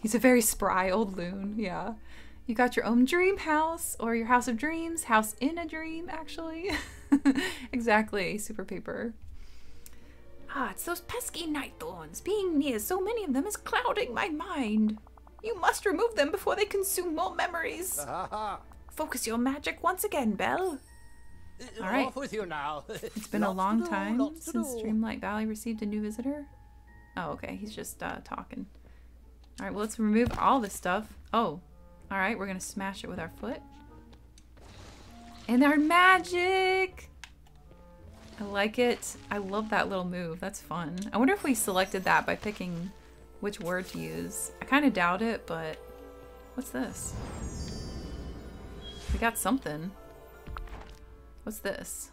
He's a very spry old loon. Yeah. You got your own dream house or your house of dreams, house in a dream, actually. exactly. Super paper. Ah, it's those pesky night thorns. Being near so many of them is clouding my mind. You must remove them before they consume more memories. Focus your magic once again, Belle. Ha. right. Off with you now. It's been a long time since Dreamlight Valley received a new visitor. Oh, okay. He's just uh, talking. All right, well, let's remove all this stuff. Oh, all right. We're going to smash it with our foot. And our magic! I like it. I love that little move. That's fun. I wonder if we selected that by picking which word to use. I kind of doubt it, but what's this? We got something. What's this?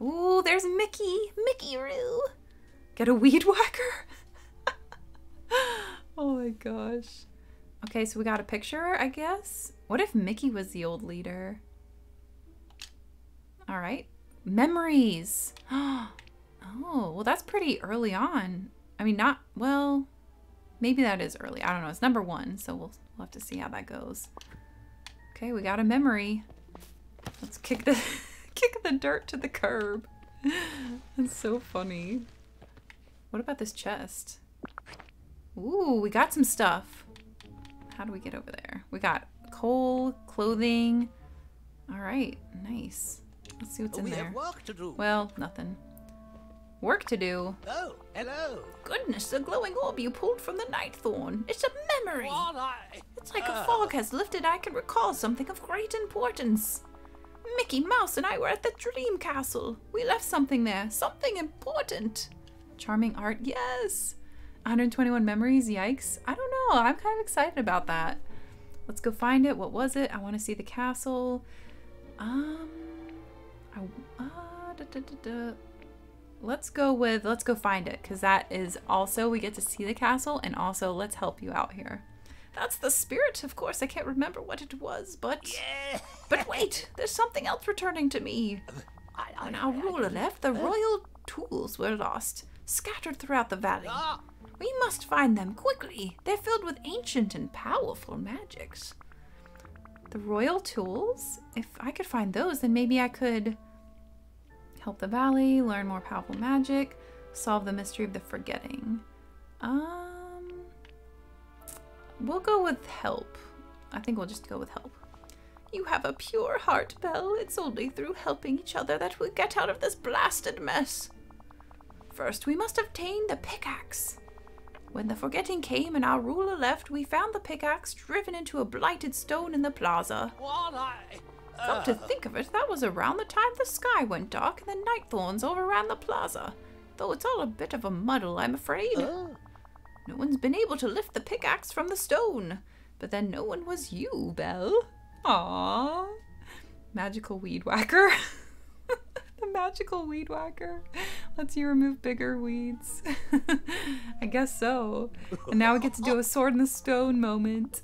Ooh, there's Mickey. Mickey Roo. Get a weed whacker? oh my gosh. Okay, so we got a picture, I guess. What if Mickey was the old leader? All right. Memories. oh, well, that's pretty early on. I mean, not, well, maybe that is early. I don't know. It's number one, so we'll, we'll have to see how that goes. Okay, we got a memory. Let's kick the kick the dirt to the curb. That's so funny. What about this chest? Ooh, we got some stuff. How do we get over there? We got coal, clothing. All right, nice. Let's see what's in we there. have work to do. Well, nothing. Work to do. Oh, hello. Goodness, the glowing orb you pulled from the Night Thorn. It's a memory. It's like a Ah. fog has lifted. I can recall something of great importance. Mickey Mouse and I were at the Dream Castle. We left something there, something important. Charming art, yes. 121 memories, yikes. I don't know. I'm kind of excited about that. Let's go find it. What was it? I want to see the castle. Um, I, uh, da, da, da. Let's go with, let's go find it because that is also, we get to see the castle and also let's help you out here. That's the spirit, of course. I can't remember what it was, but. Yeah. But wait, there's something else returning to me. When our ruler left, the royal tools were lost, scattered throughout the valley. Ah, We must find them quickly. They're filled with ancient and powerful magics. The royal tools? If I could find those, then maybe I could help the valley, learn more powerful magic, solve the mystery of the forgetting. Um, we'll go with help. I think we'll just go with help. You have a pure heart, Belle. It's only through helping each other that we'll get out of this blasted mess. First, we must obtain the pickaxe. When the forgetting came and our ruler left, we found the pickaxe driven into a blighted stone in the plaza. what I... Come to uh, think of it, that was around the time the sky went dark and the night thorns overran the plaza. Though it's all a bit of a muddle, I'm afraid. Oh, No one's been able to lift the pickaxe from the stone. But then no one was you, Belle. Aww. Magical weed whacker. the magical weed whacker lets you remove bigger weeds. I guess so. And now we get to do a sword in the stone moment.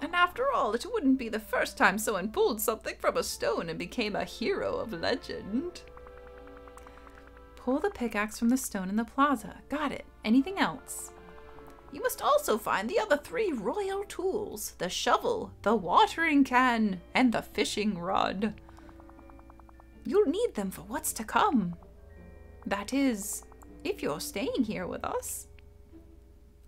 And after all, it wouldn't be the first time someone pulled something from a stone and became a hero of legend. Pull the pickaxe from the stone in the plaza. Got it. Anything else? You must also find the other three royal tools the shovel, the watering can, and the fishing rod. You'll need them for what's to come. That is, if you're staying here with us.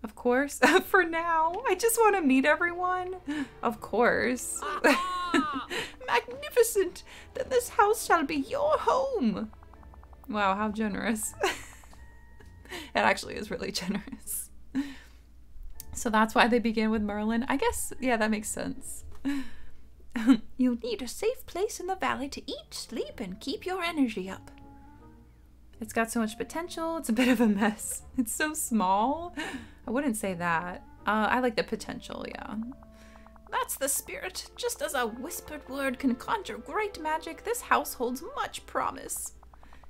Of course, for now. I just want to meet everyone. Of course. Magnificent! Then this house shall be your home. Wow, how generous. it actually is really generous. So that's why they begin with Merlin. I guess, yeah, that makes sense. You'll need a safe place in the valley to eat, sleep, and keep your energy up. It's got so much potential. It's a bit of a mess. It's so small. I wouldn't say that. Uh, I like the potential, yeah. That's the spirit. Just as a whispered word can conjure great magic, this house holds much promise.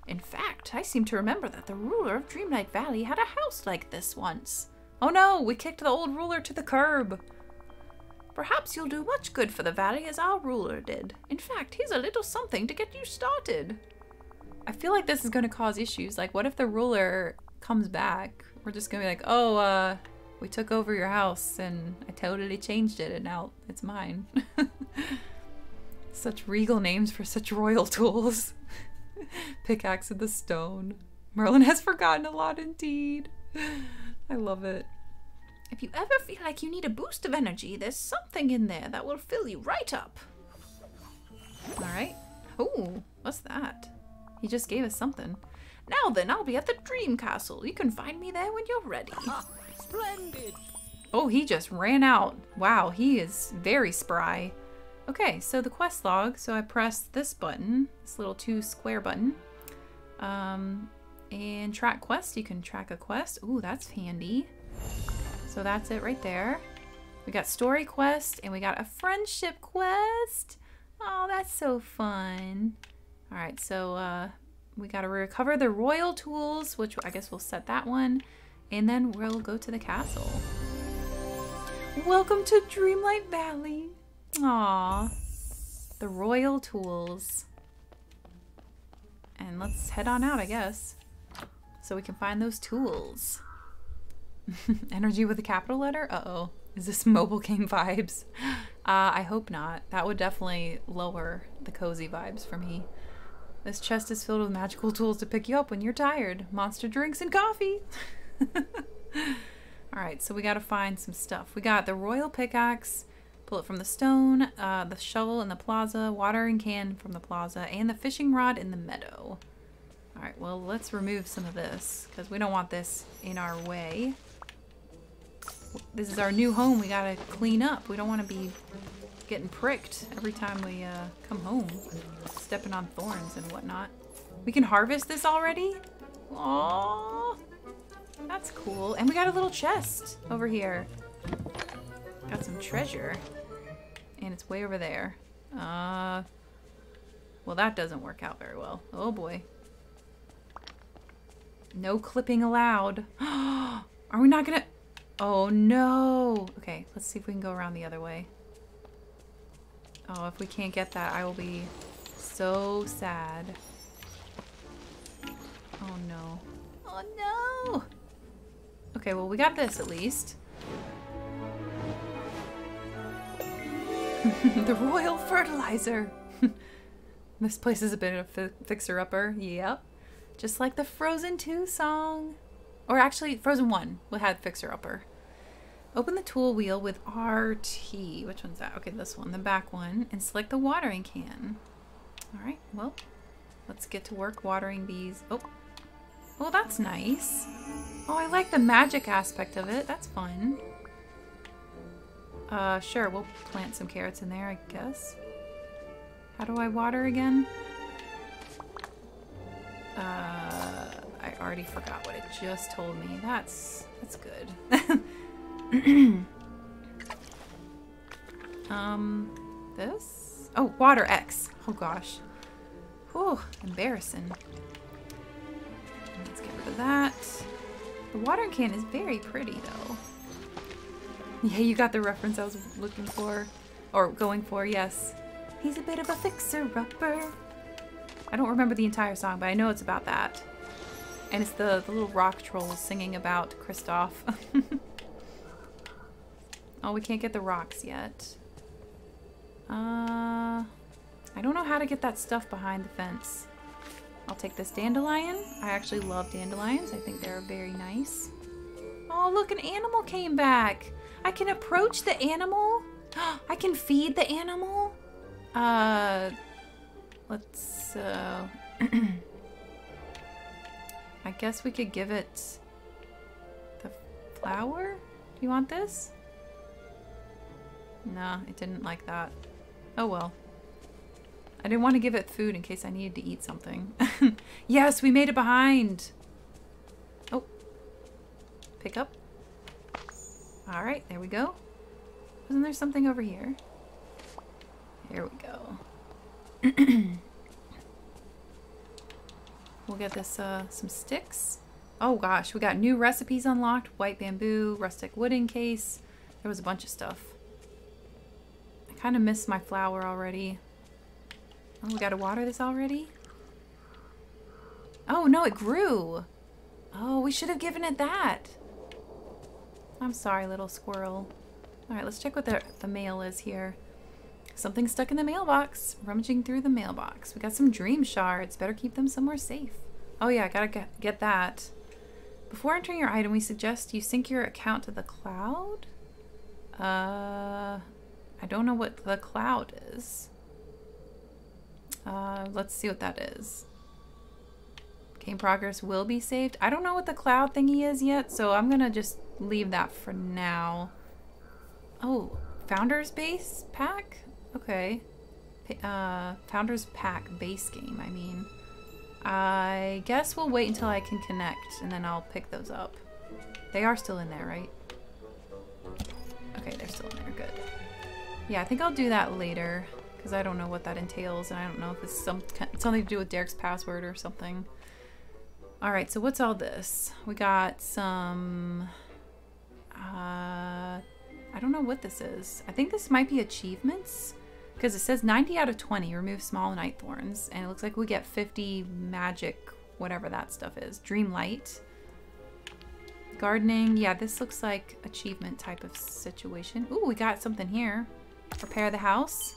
In fact, I seem to remember that the ruler of Dreamlight Valley had a house like this once. Oh no, we kicked the old ruler to the curb. Perhaps you'll do much good for the valley as our ruler did. In fact, he's a little something to get you started. I feel like this is going to cause issues. Like, what if the ruler comes back? We're just going to be like, oh, uh, we took over your house and I totally changed it and now it's mine. such regal names for such royal tools. Pickaxe of the stone. Merlin has forgotten a lot indeed. I love it. If you ever feel like you need a boost of energy, there's something in there that will fill you right up. Alright. Ooh, what's that? He just gave us something. Now then, I'll be at the Dream Castle. You can find me there when you're ready. ah, splendid. Oh, he just ran out. Wow, he is very spry. Okay, so the quest log. So I press this button, this little two square button. Um, and track quest. You can track a quest. Ooh, that's handy. So that's it right there. We got story quest and we got a friendship quest. Oh, that's so fun. All right, so uh, we got to recover the royal tools, which I guess we'll set that one. And then we'll go to the castle. Welcome to Dreamlight Valley. Aw. The royal tools. And let's head on out, I guess. So we can find those tools. Energy with a capital letter? Uh-oh. Is this mobile game vibes? Uh, I hope not. That would definitely lower the cozy vibes for me. This chest is filled with magical tools to pick you up when you're tired. Monster drinks and coffee. Alright, so we gotta find some stuff. We got the royal pickaxe, pull it from the stone, uh, the shovel in the plaza, watering can from the plaza, and the fishing rod in the meadow. Alright, well, let's remove some of this, because we don't want this in our way. This is our new home. We gotta clean up. We don't want to be getting pricked every time we uh, come home. Stepping on thorns and whatnot. We can harvest this already? Aww. That's cool. And we got a little chest over here. Got some treasure. And it's way over there. Uh, well, that doesn't work out very well. Oh boy. No clipping allowed. Are we not gonna... Oh no! Okay, let's see if we can go around the other way. Oh, if we can't get that, I will be so sad. Oh no. Oh no! Okay, well we got this at least. the royal fertilizer! this place is a bit of a fixer-upper. Yep. Just like the Frozen 2 song. Or actually, Frozen 1 we had fixer-upper. Open the tool wheel with RT. Which one's that? Okay, this one, the back one. And select the watering can. Alright, well, let's get to work watering these. Oh, well, that's nice. Oh, I like the magic aspect of it. That's fun. Uh, sure, we'll plant some carrots in there, I guess. How do I water again? Uh, I already forgot what it just told me. That's, that's good. um, this? Oh, water X. Oh gosh. Whew, embarrassing. Let's get rid of that. The water can is very pretty though. Yeah, you got the reference I was looking for. Or going for, yes. He's a bit of a fixer-upper. I don't remember the entire song, but I know it's about that. And it's the, the little rock trolls singing about Kristoff. Oh, we can't get the rocks yet. Uh, I don't know how to get that stuff behind the fence. I'll take this dandelion. I actually love dandelions. I think they're very nice. Oh, look, an animal came back. I can approach the animal. I can feed the animal. Uh, let's, uh, I guess we could give it the flower. Do you want this? Nah, it didn't like that. Oh well. I didn't want to give it food in case I needed to eat something. yes, we made it behind! Oh. Pick up. Alright, there we go. Wasn't there something over here? Here we go. we'll get this, uh, some sticks. Oh gosh, we got new recipes unlocked. White bamboo, rustic wooden case. There was a bunch of stuff I kind of miss my flower already. Oh, we gotta water this already? Oh, no, it grew. Oh, we should have given it that. I'm sorry, little squirrel. All right, let's check what the, the mail is here. Something stuck in the mailbox. Rummaging through the mailbox. We got some dream shards. Better keep them somewhere safe. Oh yeah, I gotta get, get that. Before entering your item, we suggest you sync your account to the cloud. Uh, I don't know what the cloud is. Uh, let's see what that is. Game progress will be saved. I don't know what the cloud thingy is yet, so I'm gonna just leave that for now. Oh, Founder's Base pack? Okay. Uh, Founders Pack base game, I mean. I guess we'll wait until I can connect and then I'll pick those up. They are still in there, right? Okay, they're still in there. Good. Yeah, I think I'll do that later because I don't know what that entails and I don't know if it's some something to do with Derek's password or something. All right, so what's all this? We got some uh I don't know what this is. I think this might be achievements because it says 90 out of 20 remove small night thorns and it looks like we get 50 magic whatever that stuff is. Dream light. Gardening. Yeah, this looks like achievement type of situation. Ooh, we got something here. Repair the house.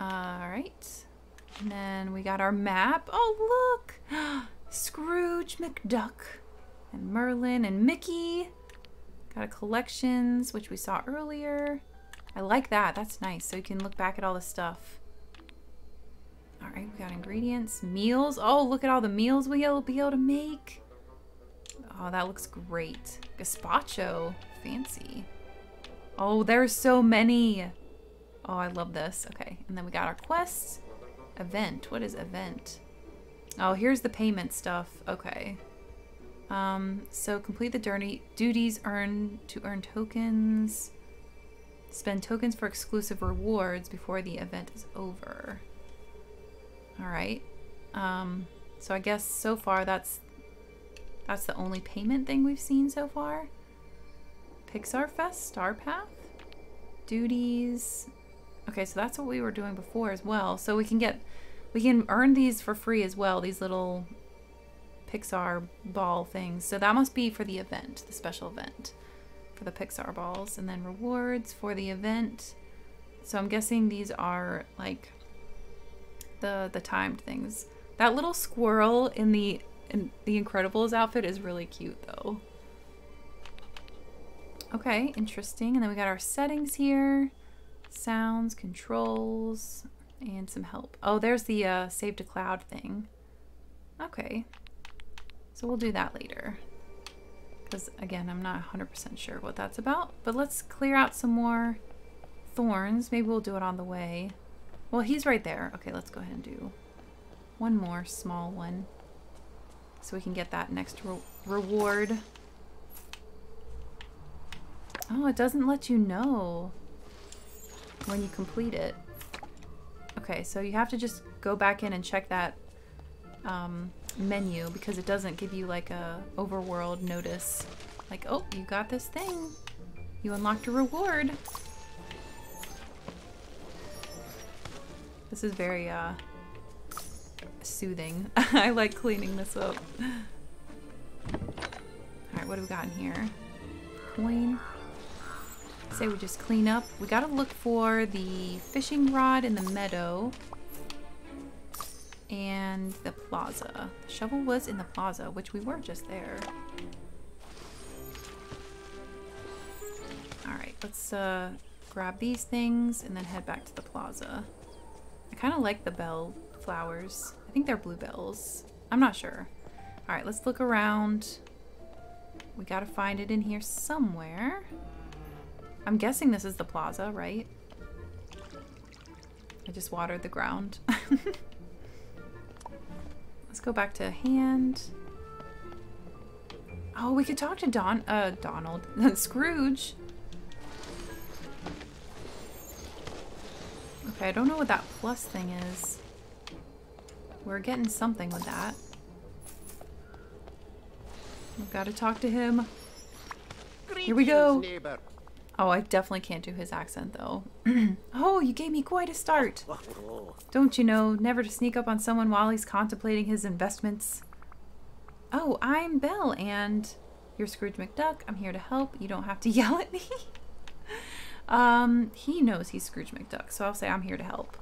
Alright. And then we got our map. Oh, look! Scrooge McDuck and Merlin and Mickey. Got a collections, which we saw earlier. I like that. That's nice. So you can look back at all the stuff. All right, we got ingredients, meals. Oh, look at all the meals we'll be able to make. Oh, that looks great. Gazpacho. Fancy. Oh, there's so many. Oh, I love this. Okay, and then we got our quests. Event. What is event? Oh, here's the payment stuff. Okay. Um, so complete the dirty duties earn to earn tokens. Spend tokens for exclusive rewards before the event is over. Alright. Um, so I guess so far that's that's the only payment thing we've seen so far. Pixar Fest, Star Path, duties. Okay, so that's what we were doing before as well. So we can get, we can earn these for free as well. These little Pixar ball things. So that must be for the event, the special event for the Pixar balls. And then rewards for the event. So I'm guessing these are like the the timed things. That little squirrel in the in the Incredibles outfit is really cute though. Okay, interesting. And then we got our settings here. Sounds, controls, and some help. Oh, there's the uh, save to cloud thing. Okay. So we'll do that later. Because, again, I'm not 100% sure what that's about. But let's clear out some more thorns. Maybe we'll do it on the way. Well, he's right there. Okay, let's go ahead and do one more small one. So we can get that next re reward. Oh, it doesn't let you know when you complete it. Okay, so you have to just go back in and check that um, menu because it doesn't give you like a overworld notice. Like, oh, you got this thing. You unlocked a reward. This is very uh, soothing. I like cleaning this up. Alright, what do we got in here? Coin say we just clean up. We gotta look for the fishing rod in the meadow and the plaza. The shovel was in the plaza, which we were just there. Alright, let's uh, grab these things and then head back to the plaza. I kind of like the bell flowers. I think they're bluebells. I'm not sure. Alright, let's look around. We gotta find it in here somewhere. I'm guessing this is the plaza, right? I just watered the ground. Let's go back to hand. Oh, we could talk to Don, uh, Donald, Scrooge. Okay, I don't know what that plus thing is. We're getting something with that. We've got to talk to him. Here we go. Neighbor. Oh, I definitely can't do his accent though. oh, you gave me quite a start. Don't you know, never to sneak up on someone while he's contemplating his investments. Oh, I'm Belle and you're Scrooge McDuck. I'm here to help. You don't have to yell at me. um, he knows he's Scrooge McDuck, so I'll say I'm here to help.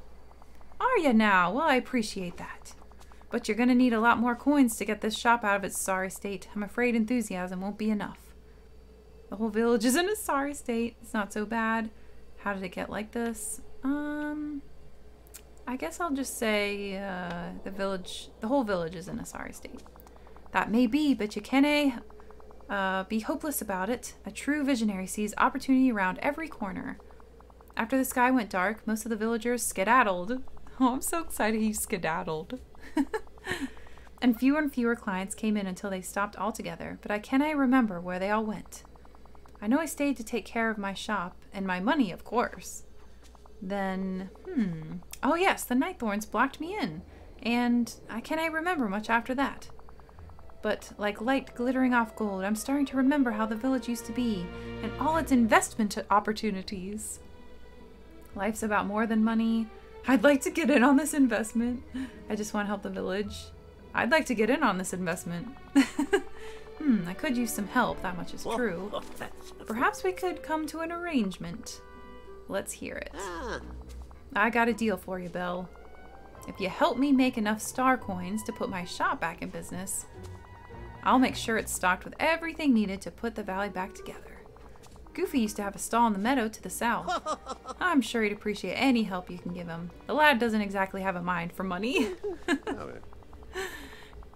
Are you now? Well, I appreciate that. But you're gonna need a lot more coins to get this shop out of its sorry state. I'm afraid enthusiasm won't be enough. The whole village is in a sorry state. It's not so bad. How did it get like this? Um, I guess I'll just say uh, the village, the whole village is in a sorry state. That may be, but you can't uh, be hopeless about it. A true visionary sees opportunity around every corner. After the sky went dark, most of the villagers skedaddled. Oh, I'm so excited he skedaddled. and fewer and fewer clients came in until they stopped altogether, but I cannot remember where they all went. I know I stayed to take care of my shop, and my money, of course. Then, hmm. Oh, yes, the Nightthorns blocked me in, and I cannot remember much after that. But, like light glittering off gold, I'm starting to remember how the village used to be, and all its investment opportunities. Life's about more than money. I'd like to get in on this investment. I just want to help the village. I'd like to get in on this investment. hmm, I could use some help, that much is true. Perhaps we could come to an arrangement. Let's hear it. Ah. I got a deal for you, Belle. If you help me make enough star coins to put my shop back in business, I'll make sure it's stocked with everything needed to put the valley back together. Goofy used to have a stall in the meadow to the south. I'm sure he'd appreciate any help you can give him. The lad doesn't exactly have a mind for money.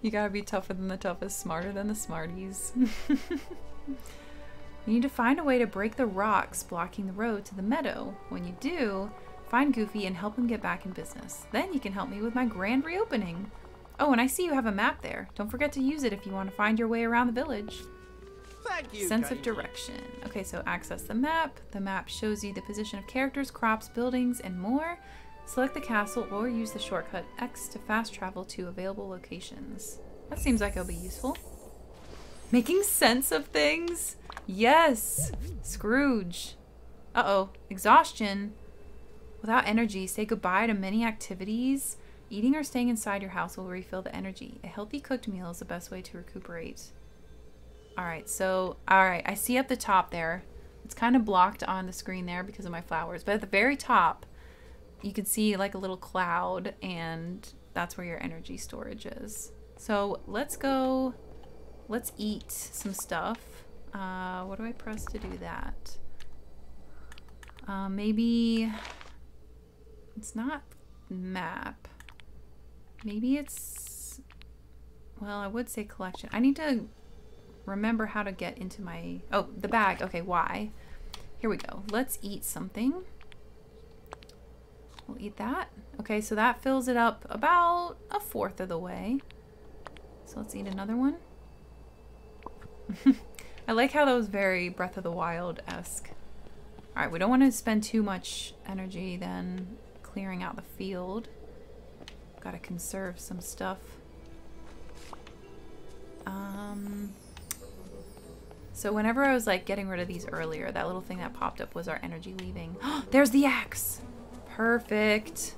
you gotta be tougher than the toughest, smarter than the smarties. You need to find a way to break the rocks blocking the road to the meadow. When you do, find Goofy and help him get back in business. Then you can help me with my grand reopening. Oh, and I see you have a map there. Don't forget to use it if you want to find your way around the village. Thank you. Sense of direction. Okay, so access the map. The map shows you the position of characters, crops, buildings, and more. Select the castle or use the shortcut X to fast travel to available locations. That seems like it'll be useful. Making sense of things? Yes! Scrooge. Uh-oh. Exhaustion. Without energy, say goodbye to many activities. Eating or staying inside your house will refill the energy. A healthy cooked meal is the best way to recuperate. Alright, so, alright, I see up the top there. It's kind of blocked on the screen there because of my flowers. But at the very top, you can see like a little cloud and that's where your energy storage is. So let's go, let's eat some stuff. Uh, what do I press to do that? Uh, maybe it's not map. Maybe it's, well, I would say collection. I need to remember how to get into my, oh, the bag. Okay, why? Here we go. Let's eat something. We'll eat that. Okay, so that fills it up about a fourth of the way. So let's eat another one. I like how that was very Breath of the Wild-esque. Alright, we don't want to spend too much energy then clearing out the field. Gotta conserve some stuff. Um, so whenever I was like getting rid of these earlier, that little thing that popped up was our energy leaving. There's the axe! Perfect.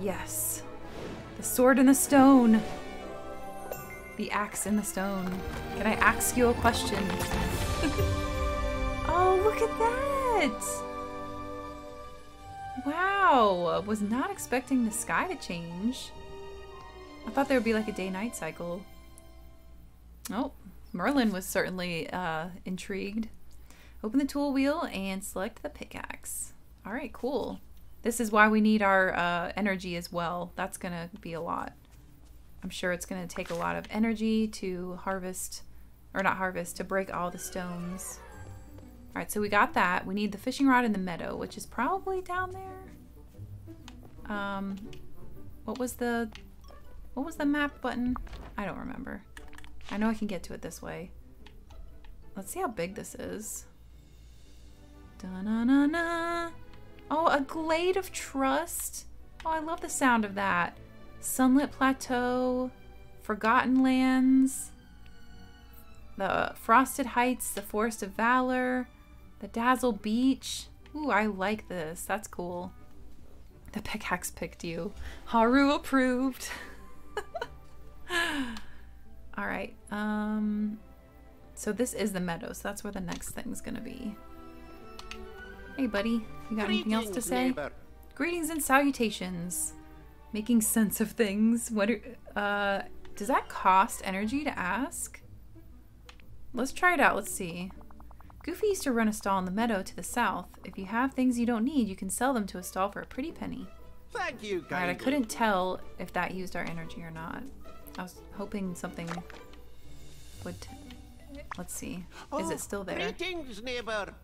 Yes. The sword and the stone. The axe in the stone. Can I ask you a question? oh, look at that! Wow, was not expecting the sky to change. I thought there would be like a day-night cycle. Oh, Merlin was certainly uh, intrigued. Open the tool wheel and select the pickaxe. All right, cool. This is why we need our uh, energy as well. That's going to be a lot. I'm sure it's going to take a lot of energy to harvest, or not harvest, to break all the stones. Alright, so we got that. We need the fishing rod in the meadow, which is probably down there. Um, what was the, what was the map button? I don't remember. I know I can get to it this way. Let's see how big this is. Da na na na. Oh, a glade of trust. Oh, I love the sound of that. Sunlit Plateau, Forgotten Lands, the Frosted Heights, the Forest of Valor, the Dazzle Beach. Ooh, I like this. That's cool. The pickaxe picked you. Haru approved. All right. Um, so this is the meadow. So that's where the next thing's gonna be. Hey, buddy. You got Greetings, anything else to say? Neighbor. Greetings and salutations making sense of things. What are, uh, does that cost energy to ask? Let's try it out. Let's see. Goofy used to run a stall in the meadow to the south. If you have things you don't need, you can sell them to a stall for a pretty penny. Thank you, Alright, I couldn't tell if that used our energy or not. I was hoping something would... Let's see. Is oh, it still there? Greetings, neighbor.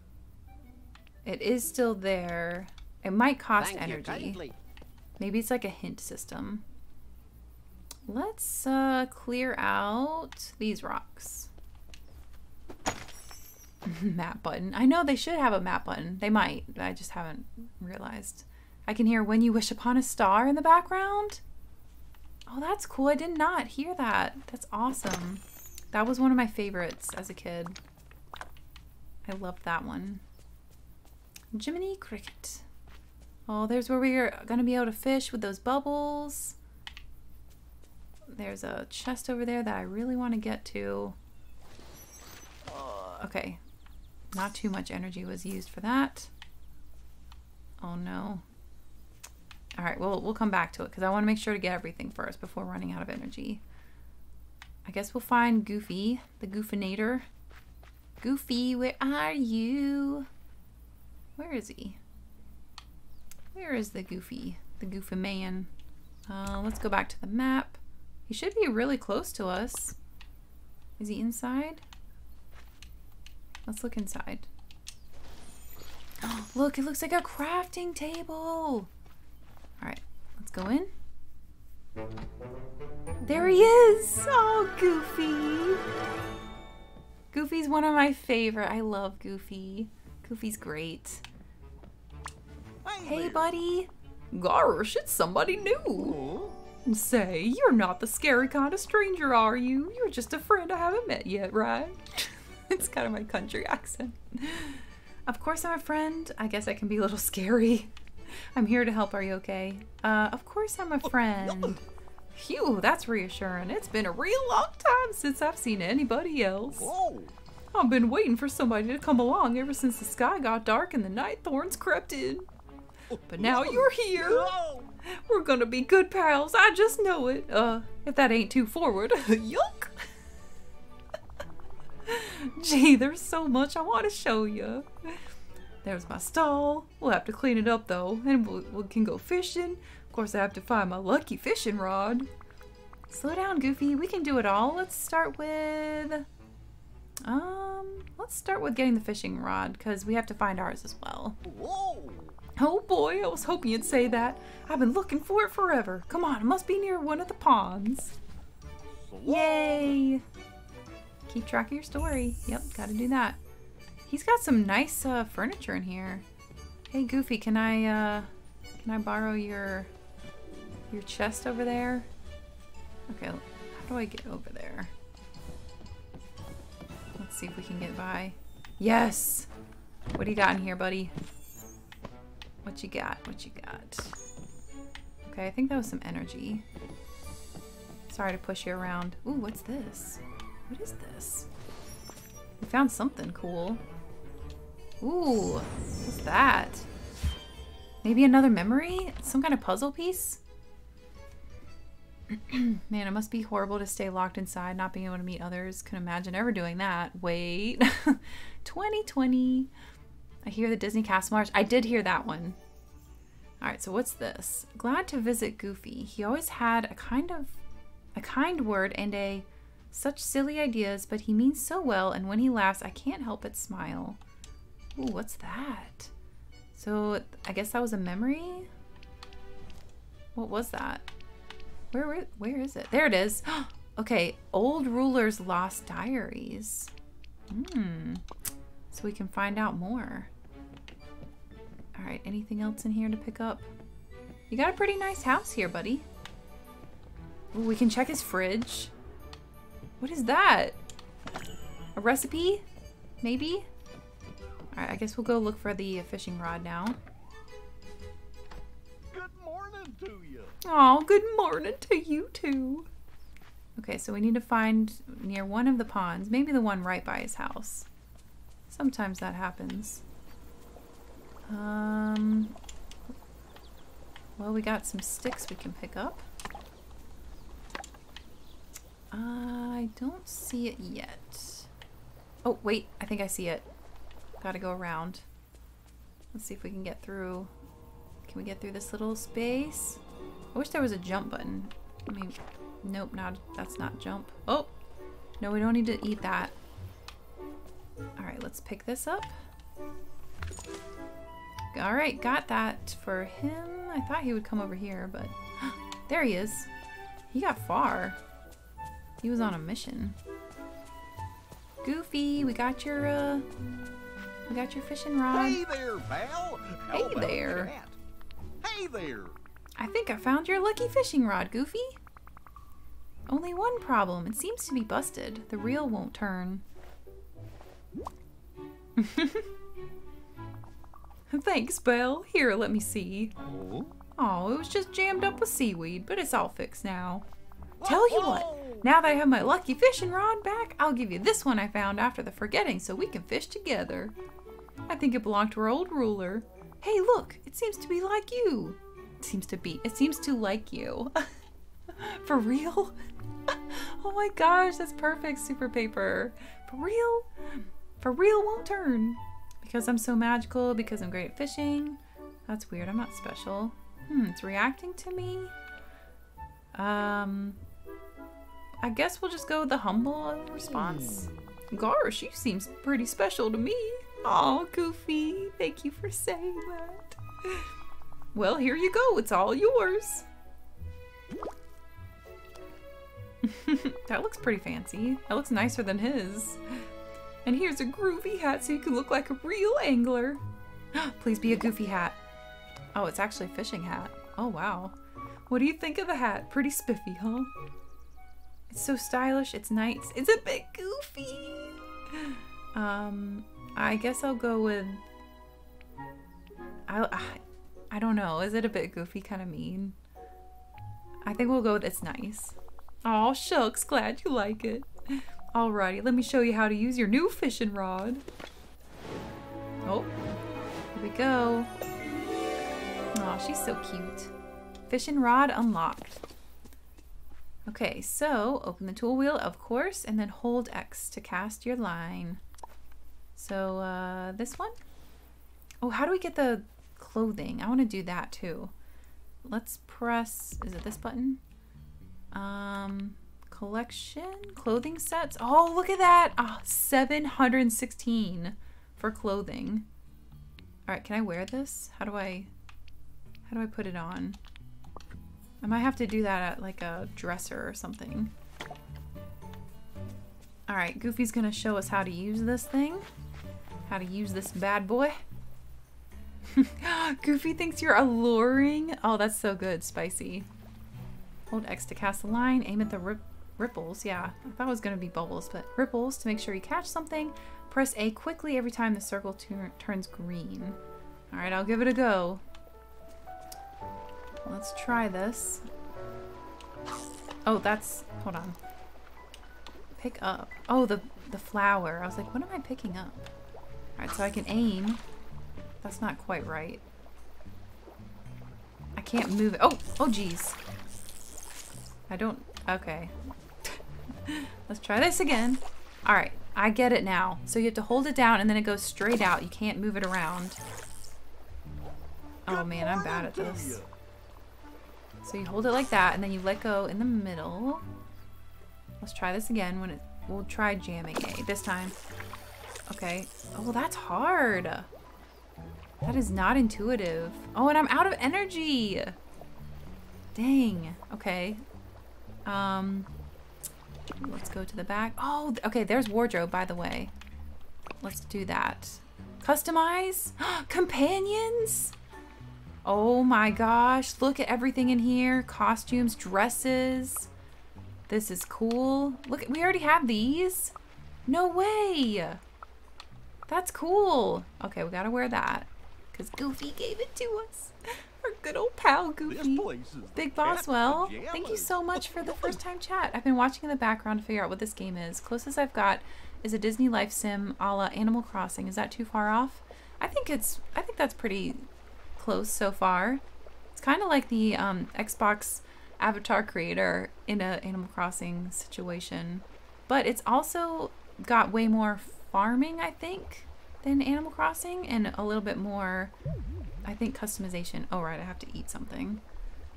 It is still there. It might cost Thank energy. Maybe it's like a hint system. Let's uh, clear out these rocks. map button. I know they should have a map button. They might. I just haven't realized. I can hear When You Wish Upon a Star in the background. Oh, that's cool. I did not hear that. That's awesome. That was one of my favorites as a kid. I loved that one. Jiminy Cricket. Oh, there's where we're going to be able to fish with those bubbles. There's a chest over there that I really want to get to. Oh, okay. Not too much energy was used for that. Oh no. All right, well, we'll come back to it because I want to make sure to get everything first before running out of energy. I guess we'll find Goofy, the Goofinator. Goofy, where are you? Where is he? Where is the Goofy, the Goofy man? Uh, let's go back to the map. He should be really close to us. Is he inside? Let's look inside. Oh, look, it looks like a crafting table. All right, let's go in. There he is! Oh, Goofy! Goofy's one of my favorite. I love Goofy. Goofy's great. Hey, buddy. Gosh, it's somebody new. Say, you're not the scary kind of stranger, are you? You're just a friend I haven't met yet, right? it's kind of my country accent. Of course I'm a friend. I guess I can be a little scary. I'm here to help. Are you okay? Uh, of course I'm a friend. Phew, that's reassuring. It's been a real long time since I've seen anybody else. Whoa. I've been waiting for somebody to come along ever since the sky got dark and the night thorns crept in. But now you're here. We're gonna be good pals. I just know it. Uh, if that ain't too forward. Yuck. Gee, there's so much I want to show you. There's my stall. We'll have to clean it up though, and we we can go fishing. Of course, I have to find my lucky fishing rod. Slow down, Goofy. We can do it all. Let's start with. Um, let's start with getting the fishing rod because we have to find ours as well. Whoa. Oh boy, I was hoping you'd say that. I've been looking for it forever. Come on, it must be near one of the ponds. Yay! Keep track of your story. Yep, gotta do that. He's got some nice uh, furniture in here. Hey Goofy, can I uh, can I borrow your your chest over there? Okay, how do I get over there? See if we can get by. Yes! What do you got in here, buddy? What you got? What you got? Okay, I think that was some energy. Sorry to push you around. Ooh, what's this? What is this? We found something cool. Ooh, what's that? Maybe another memory? Some kind of puzzle piece? Man, it must be horrible to stay locked inside, not being able to meet others. Can imagine ever doing that. Wait. 2020. I hear the Disney Castle March. I did hear that one. All right, so what's this? Glad to visit Goofy. He always had a kind of a kind word and a such silly ideas, but he means so well and when he laughs, I can't help but smile. Ooh, what's that? So, I guess that was a memory? What was that? Where where, where is it? There it is. okay, old rulers lost diaries. Hmm. So we can find out more. All right, anything else in here to pick up? You got a pretty nice house here, buddy. Ooh, we can check his fridge. What is that? A recipe? Maybe? Alright, I guess we'll go look for the fishing rod now. Good morning to. Oh, good morning to you too. Okay, so we need to find near one of the ponds, maybe the one right by his house. Sometimes that happens. Um, well, we got some sticks we can pick up. I don't see it yet. Oh, wait, I think I see it. Gotta go around. Let's see if we can get through. Can we get through this little space? I wish there was a jump button. I mean, nope, not that's not jump. Oh, no, we don't need to eat that. All right, let's pick this up. All right, got that for him. I thought he would come over here, but there he is. He got far. He was on a mission. Goofy, we got your uh we got your fishing rod. Hey there, pal. How Hey there. Hey there. I think I found your lucky fishing rod, Goofy. Only one problem. It seems to be busted. The reel won't turn. Thanks, Belle. Here, let me see. Oh? It was just jammed up with seaweed, but it's all fixed now. Tell you what, now that I have my lucky fishing rod back, I'll give you this one I found after the forgetting so we can fish together. I think it belonged to our old ruler. Hey, look, it seems to be like you. Seems to be. It seems to like you. For real? oh my gosh, that's perfect, super paper. For real? For real won't turn. Because I'm so magical, because I'm great at fishing. That's weird, I'm not special. Hmm, it's reacting to me. Um, I guess we'll just go with the humble response. Gosh, you seems pretty special to me. Oh, Goofy, thank you for saying that. Well, here you go. It's all yours. that looks pretty fancy. That looks nicer than his. And here's a groovy hat so you can look like a real angler. Please be a goofy hat. Oh, it's actually a fishing hat. Oh, wow. What do you think of the hat? Pretty spiffy, huh? It's so stylish. It's nice. It's a bit goofy. Um, I guess I'll go with. I, I, don't know. Is it a bit goofy? Kind of mean. I think we'll go with it's nice. Oh shucks, glad you like it. Alrighty, let me show you how to use your new fishing rod. Oh, here we go. Oh, she's so cute. Fishing rod unlocked. Okay, so open the tool wheel, of course, and then hold X to cast your line. So, uh, this one? Oh, how do we get the clothing? I want to do that too. Let's press, is it this button? Um, collection, clothing sets. Oh, look at that. Ah, 716 for clothing. All right, can I wear this? How do I, how do I put it on? I might have to do that at like a dresser or something. All right, Goofy's gonna show us how to use this thing. How to use this bad boy. Goofy thinks you're alluring. Oh, that's so good, spicy. Hold X to cast a line. Aim at the rip ripples. Yeah, I thought it was gonna be bubbles, but ripples to make sure you catch something. Press A quickly every time the circle tur- turns green. All right, I'll give it a go. Let's try this. Oh, that's hold on. Pick up. Oh, the the flower. I was like, what am I picking up? All right, so I can aim. That's not quite right. I can't move it. Oh, oh, geez. I don't. Okay. Let's try this again. All right, I get it now. So you have to hold it down and then it goes straight out. You can't move it around. Oh man, I'm bad at this. So you hold it like that and then you let go in the middle. Let's try this again when it we'll try jamming A this time. Okay. Oh, that's hard. That is not intuitive. Oh, and I'm out of energy. Dang. Okay. Um let's go to the back. Oh, okay, there's wardrobe by the way. Let's do that. Customize? Companions? Oh my gosh, look at everything in here. Costumes, dresses. This is cool. Look, we already have these. No way. That's cool. Okay, we gotta wear that. Because Goofy gave it to us. Our good old pal, Goofy. Big Boswell, thank you so much for the first time chat. I've been watching in the background to figure out what this game is. Closest I've got is a Disney life sim a la Animal Crossing. Is that too far off? I think it's I think that's pretty close so far. It's kind of like the um, Xbox avatar creator in a Animal Crossing situation, but it's also got way more farming, I think, than Animal Crossing, and a little bit more, I think, customization. Oh right, I have to eat something.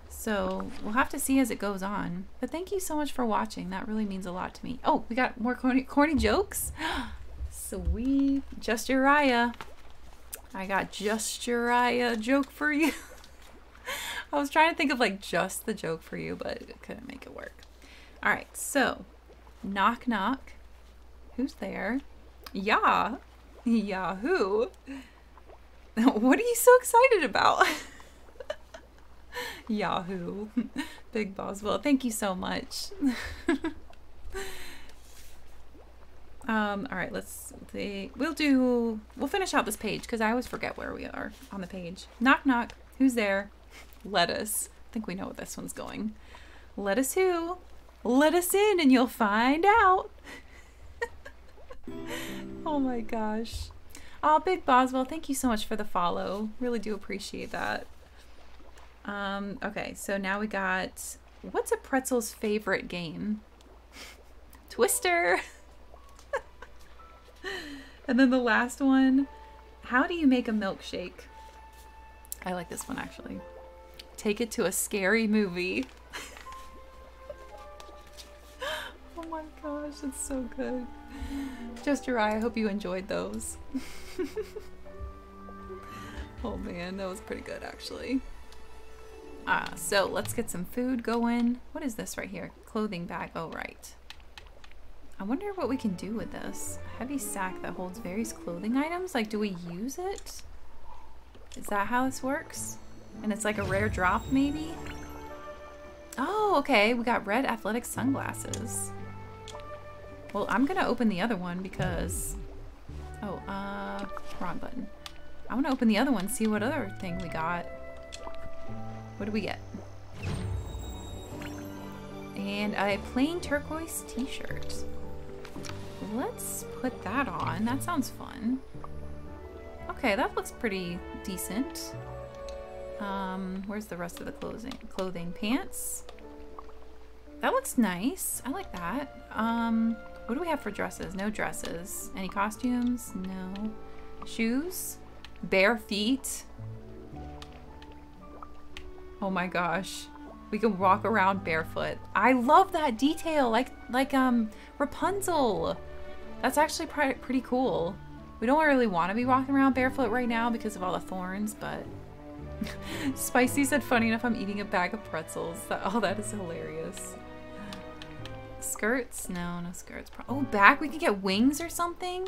So we'll have to see as it goes on. But thank you so much for watching. That really means a lot to me. Oh, we got more corny, corny jokes. Sweet. Just Uriah. I got just Jiraiya joke for you. I was trying to think of like just the joke for you, but couldn't make it work. All right, so knock knock. Who's there? Yeah. Yahoo. What are you so excited about? Yahoo. Big Boswell. Thank you so much. um, all right, let's see. We'll do, we'll finish out this page because I always forget where we are on the page. Knock, knock. Who's there? Lettuce. I think we know where this one's going. Let us who? Let us in and you'll find out. oh my gosh. Oh, Big Boswell, thank you so much for the follow. Really do appreciate that. Um, okay, so now we got what's a pretzel's favorite game? Twister. and then the last one, how do you make a milkshake? I like this one actually. Take it to a scary movie. My gosh, it's so good. Just your eye, I hope you enjoyed those. oh man, that was pretty good actually. Ah, so let's get some food going. What is this right here? Clothing bag. Oh, right. I wonder what we can do with this. A heavy sack that holds various clothing items. Like, do we use it? Is that how this works? And it's like a rare drop, maybe? Oh, okay. We got red athletic sunglasses. Well, I'm gonna open the other one because... Oh, uh, wrong button. I want to open the other one, see what other thing we got. What do we get? And a plain turquoise t-shirt. Let's put that on. That sounds fun. Okay, that looks pretty decent. Um, where's the rest of the clothing? Clothing, pants. That looks nice. I like that. Um, what do we have for dresses? No dresses. Any costumes? No. Shoes? Bare feet? Oh my gosh. We can walk around barefoot. I love that detail, like like um Rapunzel. That's actually pretty cool. We don't really want to be walking around barefoot right now because of all the thorns, but Spicy said, funny enough, I'm eating a bag of pretzels. Oh, that is hilarious. Skirts? No, no skirts. Oh, back? We can get wings or something?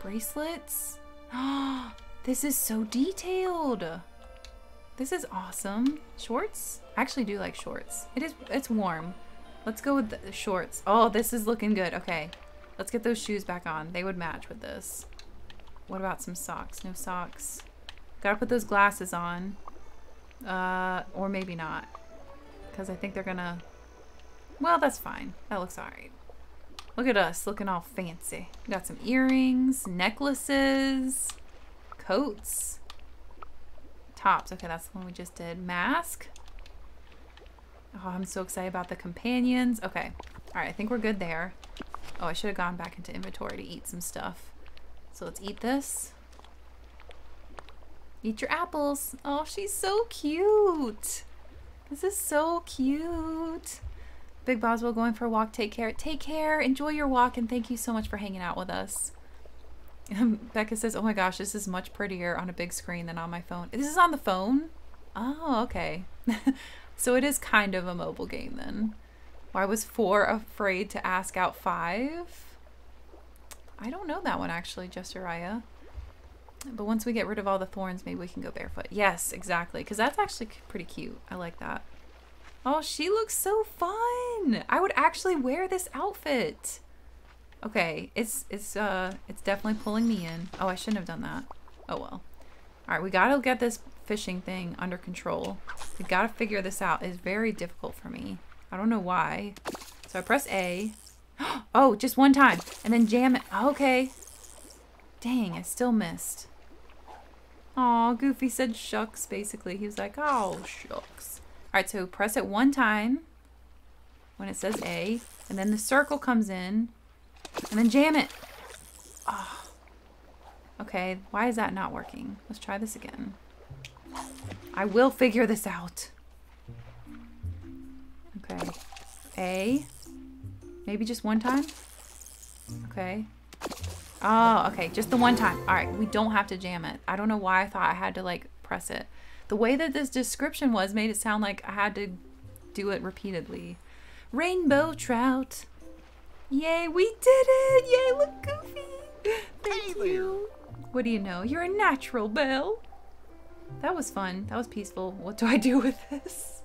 Bracelets? this is so detailed. This is awesome. Shorts? I actually do like shorts. It is, it's warm. Let's go with the shorts. Oh, this is looking good. Okay. Let's get those shoes back on. They would match with this. What about some socks? No socks. Gotta put those glasses on. Uh, or maybe not. Because I think they're gonna... Well, that's fine. That looks alright. Look at us, looking all fancy. We got some earrings, necklaces, coats. Tops. Okay, that's the one we just did. Mask. Oh, I'm so excited about the companions. Okay. All right, I think we're good there. Oh, I should have gone back into inventory to eat some stuff. So let's eat this. Eat your apples. Oh, she's so cute. This is so cute. Big Boswell going for a walk. Take care. Take care. Enjoy your walk. And thank you so much for hanging out with us. Becca says, oh my gosh, this is much prettier on a big screen than on my phone. This is on the phone? Oh, okay. so it is kind of a mobile game then. Why was four afraid to ask out five? I don't know that one actually, Jessariah. But once we get rid of all the thorns, maybe we can go barefoot. Yes, exactly. Because that's actually pretty cute. I like that. Oh, she looks so fun. I would actually wear this outfit. Okay, it's it's uh it's definitely pulling me in. Oh, I shouldn't have done that. Oh well. All right, we gotta get this fishing thing under control. We gotta figure this out. It's very difficult for me. I don't know why. So I press A. Oh, just one time, and then jam it. Okay. Dang, I still missed. Oh, Goofy said shucks, basically. He was like, oh, shucks. All right, so press it one time when it says A, and then the circle comes in, and then jam it. Oh. Okay, why is that not working? Let's try this again. I will figure this out. Okay. A. Maybe just one time? Okay. Oh, okay. Just the one time. All right. We don't have to jam it. I don't know why I thought I had to like press it. The way that this description was made it sound like I had to do it repeatedly. Rainbow trout. Yay, we did it! Yay, look goofy! Thank Hey you. What do you know? You're a natural, Belle. That was fun. That was peaceful. What do I do with this?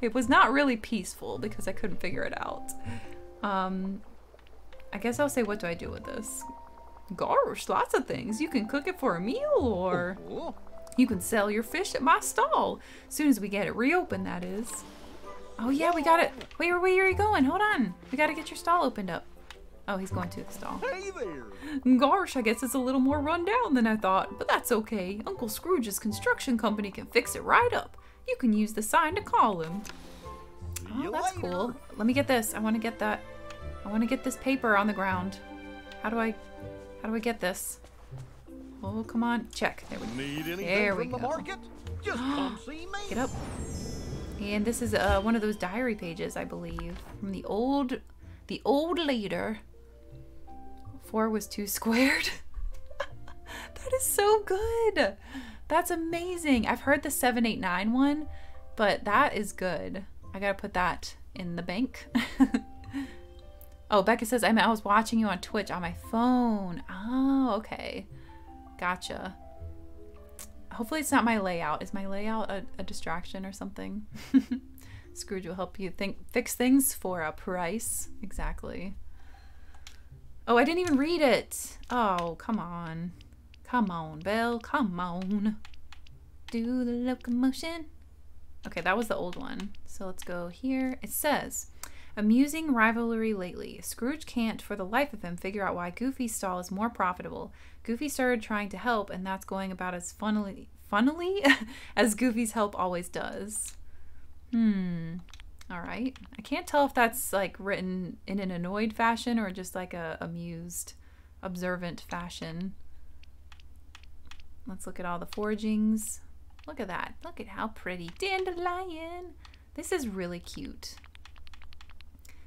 It was not really peaceful because I couldn't figure it out. Um, I guess I'll say, what do I do with this? Gosh, lots of things. You can cook it for a meal or Oh, you can sell your fish at my stall. As Soon as we get it reopened, that is. Oh yeah, we got it. Wait, wait, where are you going? Hold on. We gotta get your stall opened up. Oh, he's going to the stall. hey there. Gosh, I guess it's a little more run down than I thought, but that's okay. Uncle Scrooge's construction company can fix it right up. You can use the sign to call him. Oh, that's cool. Let me get this. I want to get that. I want to get this paper on the ground. How do I? How do I get this? Oh, come on. Check. There we go. Need There we from the go. market? Just come see me. Get up. And this is uh, one of those diary pages, I believe, from the old, the old leader. Four was two squared. that is so good. That's amazing. I've heard the 789 one, but that is good. I gotta put that in the bank. oh, Becca says I, mean, I was watching you on Twitch on my phone. Oh, okay. Gotcha. Hopefully it's not my layout. Is my layout a, a distraction or something? Scrooge will help you think fix things for a price. Exactly. Oh, I didn't even read it. Oh, come on. Come on, Belle. Come on. Do the locomotion. Okay, that was the old one. So let's go here. It says, amusing rivalry lately. Scrooge can't for the life of him figure out why Goofy's stall is more profitable. Goofy started trying to help, and that's going about as funnily, funnily as Goofy's help always does. Hmm. All right. I can't tell if that's like written in an annoyed fashion or just like a amused, observant fashion. Let's look at all the foragings. Look at that. Look at how pretty. Dandelion. This is really cute.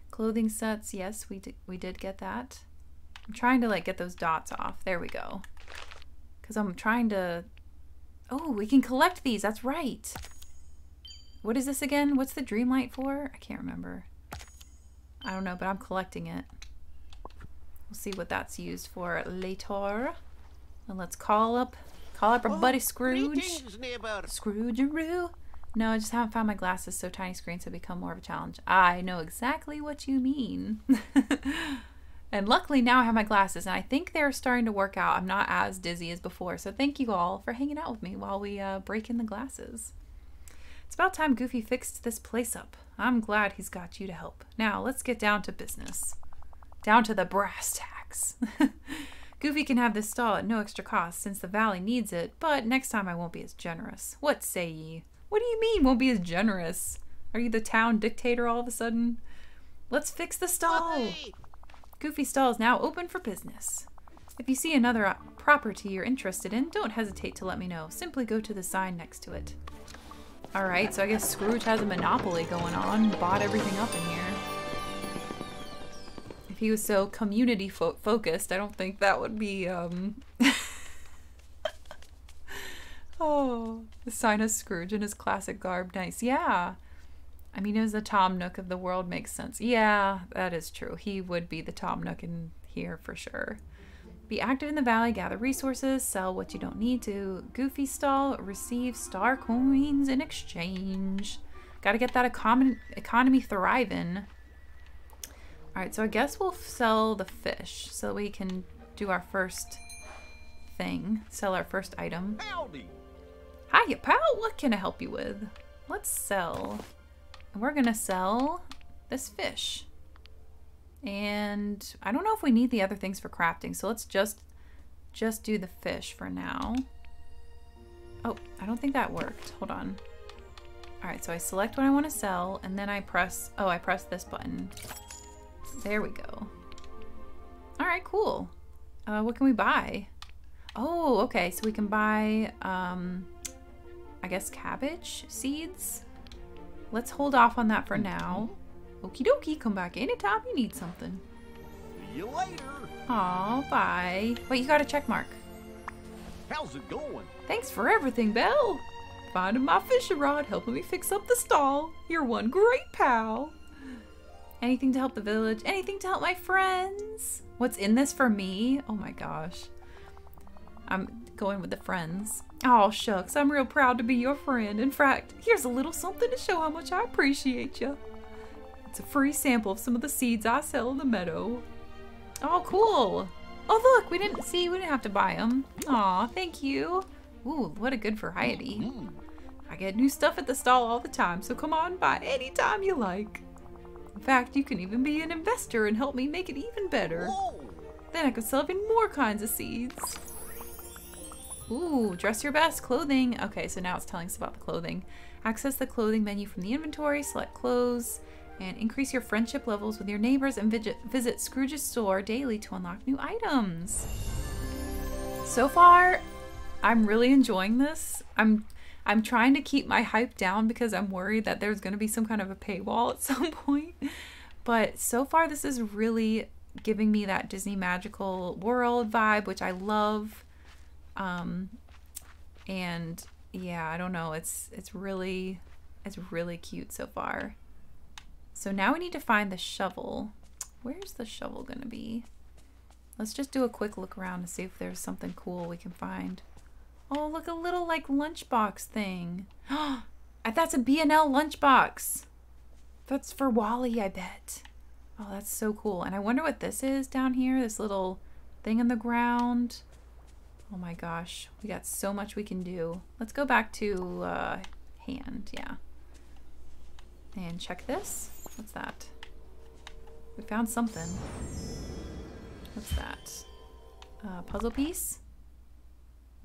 Clothing sets. Yes, we we did get that. I'm trying to like get those dots off. There we go. Because I'm trying to... Oh, we can collect these. That's right. What is this again? What's the dream light for? I can't remember. I don't know, but I'm collecting it. We'll see what that's used for later. And let's call up call up our oh, buddy Scrooge. Neighbor. Scroogeroo. No, I just haven't found my glasses, so tiny screens have become more of a challenge. I know exactly what you mean. and luckily now I have my glasses, and I think they're starting to work out. I'm not as dizzy as before, so thank you all for hanging out with me while we uh, break in the glasses. It's about time Goofy fixed this place up. I'm glad he's got you to help. Now, let's get down to business. Down to the brass tacks. Goofy can have this stall at no extra cost since the valley needs it, but next time I won't be as generous. What say ye? What do you mean won't be as generous? Are you the town dictator all of a sudden? Let's fix the stall. Hey, Goofy stall is now open for business. If you see another uh, property you're interested in, don't hesitate to let me know. Simply go to the sign next to it. Alright, so I guess Scrooge has a monopoly going on, bought everything up in here. If he was so community fo- focused, I don't think that would be, um. oh, the sign of Scrooge in his classic garb. Nice. Yeah. I mean, as the Tom Nook of the world makes sense. Yeah, that is true. He would be the Tom Nook in here for sure. Be active in the valley, gather resources, sell what you don't need to. Goofy stall, receive star coins in exchange. Got to get that econ- economy thriving. All right, so I guess we'll sell the fish so we can do our first thing, sell our first item. howdy. Hiya, pal. What can I help you with? Let's sell. And we're gonna sell this fish. And I don't know if we need the other things for crafting, so let's just just do the fish for now. Oh, I don't think that worked. Hold on. All right, so I select what I want to sell, and then I press. Oh, I press this button. There we go. All right, cool. Uh, what can we buy? Oh, okay. So we can buy, um, I guess cabbage seeds. Let's hold off on that for mm-hmm. now. Okie dokie. Come back anytime you need something. See you later. Aw, bye. Wait, you got a check mark. How's it going? Thanks for everything, Belle. Finding my fishing rod, helping me fix up the stall. You're one great pal. Anything to help the village, anything to help my friends. What's in this for me? Oh my gosh. I'm going with the friends. Oh, shucks, I'm real proud to be your friend. In fact, here's a little something to show how much I appreciate you. It's a free sample of some of the seeds I sell in the meadow. Oh, cool. Oh, look, we didn't see, we didn't have to buy them. Aw, thank you. Ooh, what a good variety. Mm-hmm. I get new stuff at the stall all the time, so come on by anytime you like. In fact, you can even be an investor and help me make it even better. Then I could sell even more kinds of seeds. Ooh, dress your best clothing. Okay, so now it's telling us about the clothing. Access the clothing menu from the inventory, select clothes, and increase your friendship levels with your neighbors and visit, visit Scrooge's store daily to unlock new items. So far, I'm really enjoying this. I'm I'm trying to keep my hype down because I'm worried that there's going to be some kind of a paywall at some point. But so far this is really giving me that Disney magical world vibe, which I love. Um and yeah, I don't know. It's it's really it's really cute so far. So now we need to find the shovel. Where's the shovel to be? Let's just do a quick look around to see if there's something cool we can find. Oh, look, a little like lunchbox thing. That's a B&L lunchbox. That's for WALL-E, I bet. Oh, that's so cool. And I wonder what this is down here, this little thing in the ground. Oh my gosh, we got so much we can do. Let's go back to uh, hand, yeah. And check this. What's that? We found something. What's that? Uh, puzzle piece?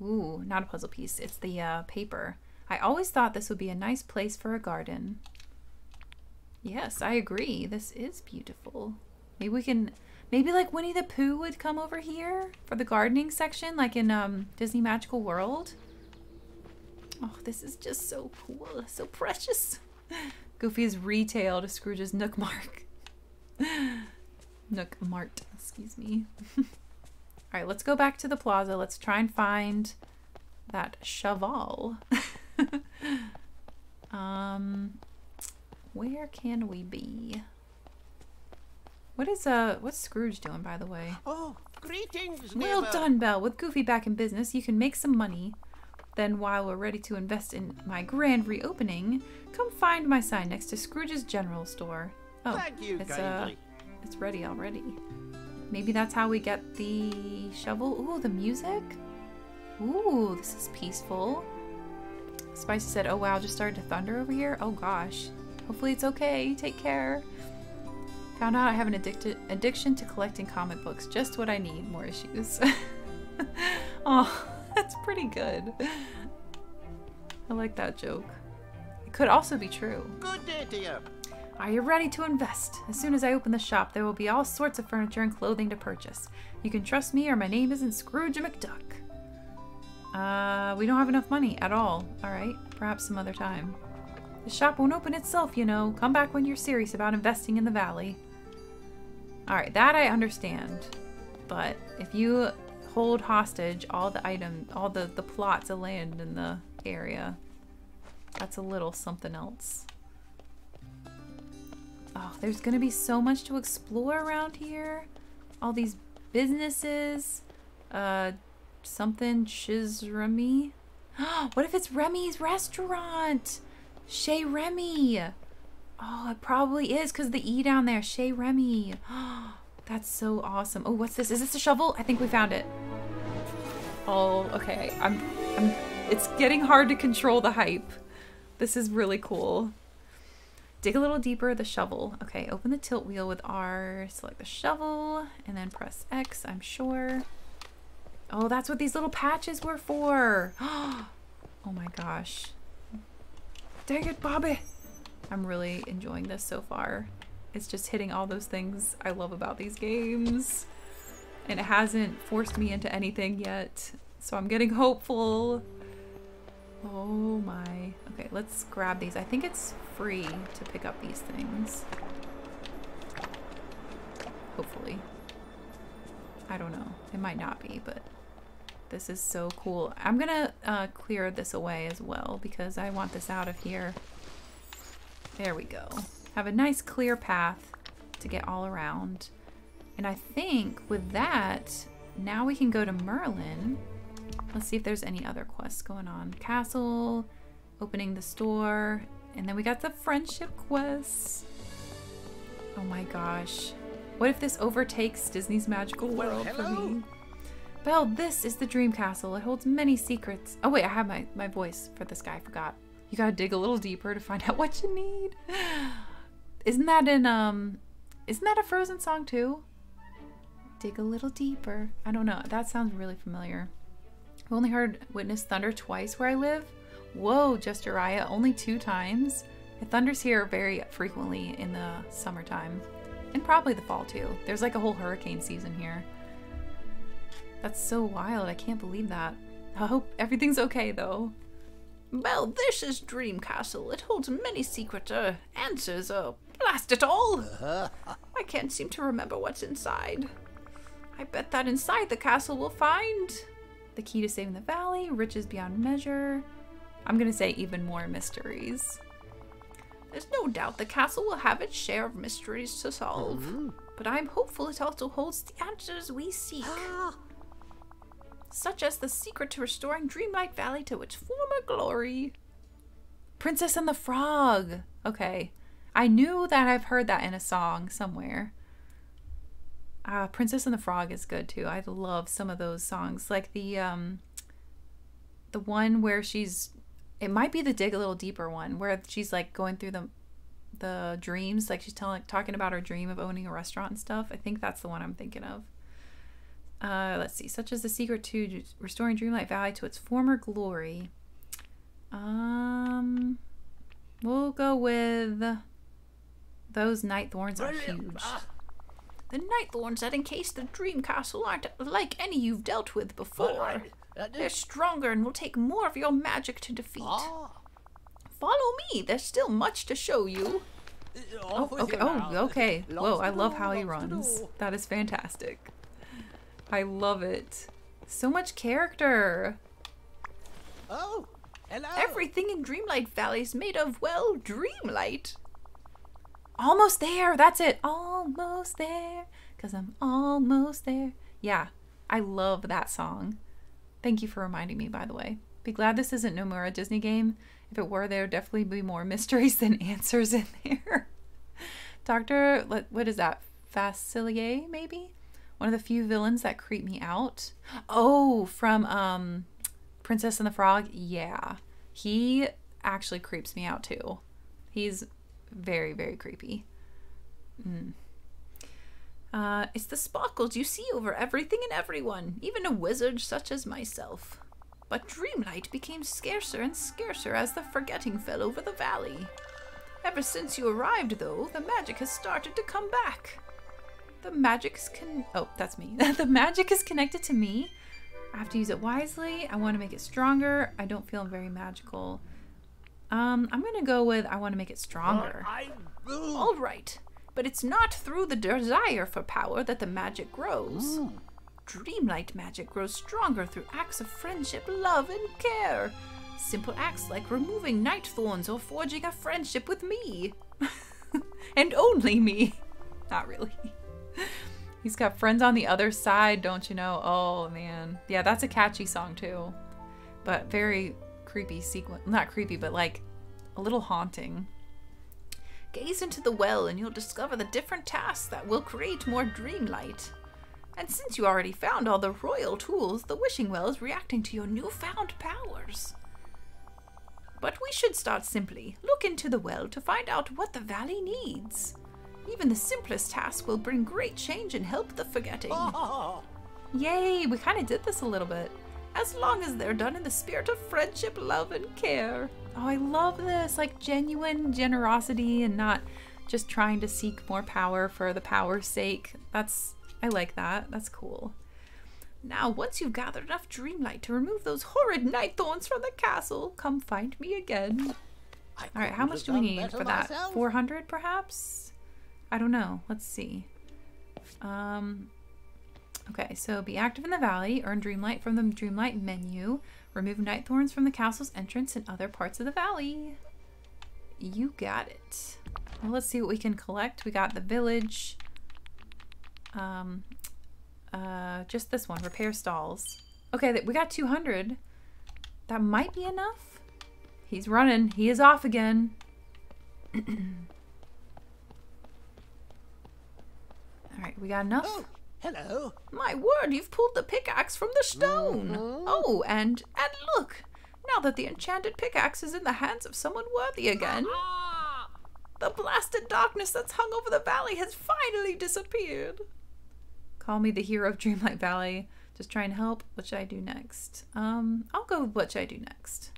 Ooh, not a puzzle piece. It's the uh, paper. I always thought this would be a nice place for a garden. Yes, I agree. This is beautiful. Maybe we can... Maybe like Winnie the Pooh would come over here for the gardening section, like in um, Disney Magical World. Oh, this is just so cool. So precious. Goofy's retail to Scrooge's Nook Mark. Nook Mart, excuse me. All right, let's go back to the plaza. Let's try and find that cheval. um, where can we be? What is uh what's Scrooge doing by the way? Oh, greetings, Well neighbor. done, Belle. With Goofy back in business, you can make some money. Then, while we're ready to invest in my grand reopening, come find my sign next to Scrooge's General Store. Oh, Thank you it's uh, kindly. it's ready already. Maybe that's how we get the shovel. Ooh, the music. Ooh, this is peaceful. Spicy said, "Oh wow, just started to thunder over here. Oh gosh. Hopefully it's okay. Take care." Found out I have an addicted addiction to collecting comic books. Just what I need. More issues. oh, that's pretty good. I like that joke. It could also be true. Good day to you. Are you ready to invest? As soon as I open the shop, there will be all sorts of furniture and clothing to purchase. You can trust me, or my name isn't Scrooge McDuck. Uh, we don't have enough money at all. Alright, perhaps some other time. The shop won't open itself, you know. Come back when you're serious about investing in the valley. Alright, that I understand. But if you hold hostage all the item, all the, the plots of land in the area, that's a little something else. Oh, there's gonna be so much to explore around here. All these businesses. Uh, something Chez Remy. what if it's Remy's restaurant? Chez Remy. Oh, it probably is because the E down there. Chez Remy. That's so awesome. Oh, what's this? Is this a shovel? I think we found it. Oh, okay. I'm, I'm. It's getting hard to control the hype. This is really cool. Dig a little deeper, the shovel. Okay, open the tool wheel with R, select the shovel, and then press X, I'm sure. Oh, that's what these little patches were for. Oh my gosh. Dang it, Bobby. I'm really enjoying this so far. It's just hitting all those things I love about these games. And it hasn't forced me into anything yet. So I'm getting hopeful. Oh my. Okay, let's grab these. I think it's free to pick up these things. Hopefully. I don't know. It might not be, but this is so cool. I'm gonna uh, clear this away as well because I want this out of here. There we go. Have a nice clear path to get all around. And I think with that, now we can go to Merlin. Let's see if there's any other quests going on. Castle, opening the store, and then we got the friendship quests. Oh my gosh. What if this overtakes Disney's magical Well, world for me? Belle, this is the dream castle. It holds many secrets. Oh wait, I have my, my voice for this guy. I forgot. You gotta dig a little deeper to find out what you need. Isn't that in um isn't that a Frozen song too? Dig a little deeper. I don't know. That sounds really familiar. I've only heard Witness Thunder twice where I live. Whoa, just Uriah, only two times. It thunders here very frequently in the summertime. And probably the fall too. There's like a whole hurricane season here. That's so wild. I can't believe that. I hope everything's okay though. Well, this is Dream Castle. It holds many secret uh, answers. Uh, blast it all! I can't seem to remember what's inside. I bet that inside the castle we'll find. The key to saving the valley, riches beyond measure. I'm gonna say even more mysteries. There's no doubt the castle will have its share of mysteries to solve. But I'm hopeful it also holds the answers we seek. Such as the secret to restoring Dreamlight Valley to its former glory. Princess and the Frog. Okay. I knew that I've heard that in a song somewhere. Uh, Princess and the Frog is good too. I love some of those songs. Like the um the one where she's it might be the dig a little deeper one where she's like going through the the dreams like she's telling talking about her dream of owning a restaurant and stuff. I think that's the one I'm thinking of. Uh, let's see, such as the secret to restoring Dreamlight Valley to its former glory. Um, we'll go with those night thorns are huge. The night thorns that encase the Dream Castle aren't like any you've dealt with before. They're stronger and will take more of your magic to defeat. Follow me, there's still much to show you. Oh, okay. Oh, okay. Whoa, I love how he runs. That is fantastic. I love it. So much character. Oh, hello. Everything in Dreamlight Valley is made of, well, dreamlight. Almost there. That's it. Almost there. Because I'm almost there. Yeah, I love that song. Thank you for reminding me, by the way. Be glad this isn't Nomura Disney game. If it were, there would definitely be more mysteries than answers in there. Doctor, what what is that? Facilier, maybe? One of the few villains that creep me out. Oh, from um Princess and the Frog? Yeah. He actually creeps me out too. He's very, very creepy. Mm. Uh, it's the sparkles you see over everything and everyone, even a wizard such as myself. But Dreamlight became scarcer and scarcer as the forgetting fell over the valley. Ever since you arrived, though, the magic has started to come back. The magic is con- oh, that's me. the magic is connected to me. I have to use it wisely. I want to make it stronger. I don't feel very magical. Um, I'm gonna go with I want to make it stronger. I, All right, but it's not through the desire for power that the magic grows. Dreamlight magic grows stronger through acts of friendship, love, and care. Simple acts like removing night thorns or forging a friendship with me. and only me. Not really. He's got friends on the other side, don't you know? Oh man. Yeah, that's a catchy song too. But very creepy sequence. Not creepy, but like a little haunting. Gaze into the well and you'll discover the different tasks that will create more dreamlight. And since you already found all the royal tools, the wishing well is reacting to your newfound powers. But we should start simply. Look into the well to find out what the valley needs. Even the simplest task will bring great change and help the forgetting. oh, Yay, we kind of did this a little bit. As long as they're done in the spirit of friendship, love, and care. Oh, I love this. Like genuine generosity and not just trying to seek more power for the power's sake. That's, I like that. That's cool. Now, once you've gathered enough dreamlight to remove those horrid night thorns from the castle, Come find me again. I All right, how much do we need for that? myself. 400 perhaps? I don't know. Let's see. Um, okay. So be active in the valley, earn Dreamlight from the Dreamlight menu, remove Night Thorns from the castle's entrance and other parts of the valley. You got it. Well, let's see what we can collect. We got the village. Um, uh, just this one, repair stalls. Okay, we got 200. That might be enough. He's running. He is off again. All right, we got enough. Oh, hello. My word, you've pulled the pickaxe from the stone. Mhm. Oh, and and look, now that the enchanted pickaxe is in the hands of someone worthy again, the blasted darkness that's hung over the valley has finally disappeared. Call me the hero of Dreamlight Valley. Just try and help. What should I do next? Um, I'll go with what should I do next.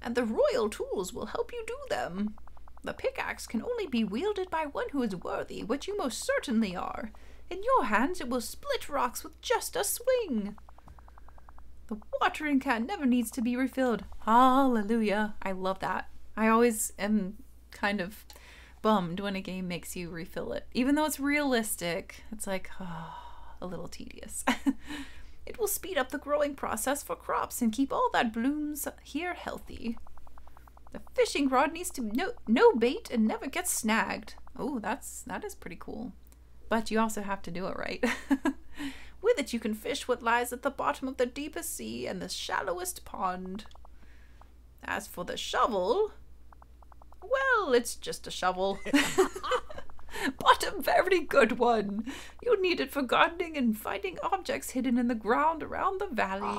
And the royal tools will help you do them. The pickaxe can only be wielded by one who is worthy, which you most certainly are. In your hands, it will split rocks with just a swing. The watering can never needs to be refilled. Hallelujah. I love that. I always am kind of bummed when a game makes you refill it. Even though it's realistic, it's like, oh, a little tedious. It will speed up the growing process for crops and keep all that blooms here healthy. The fishing rod needs to no no bait and never get snagged. oh, that's that is pretty cool. But you also have to do it right. With it you can fish what lies at the bottom of the deepest sea and the shallowest pond. As for the shovel, well, it's just a shovel. but a very good one. You'll need it for gardening and finding objects hidden in the ground around the valley.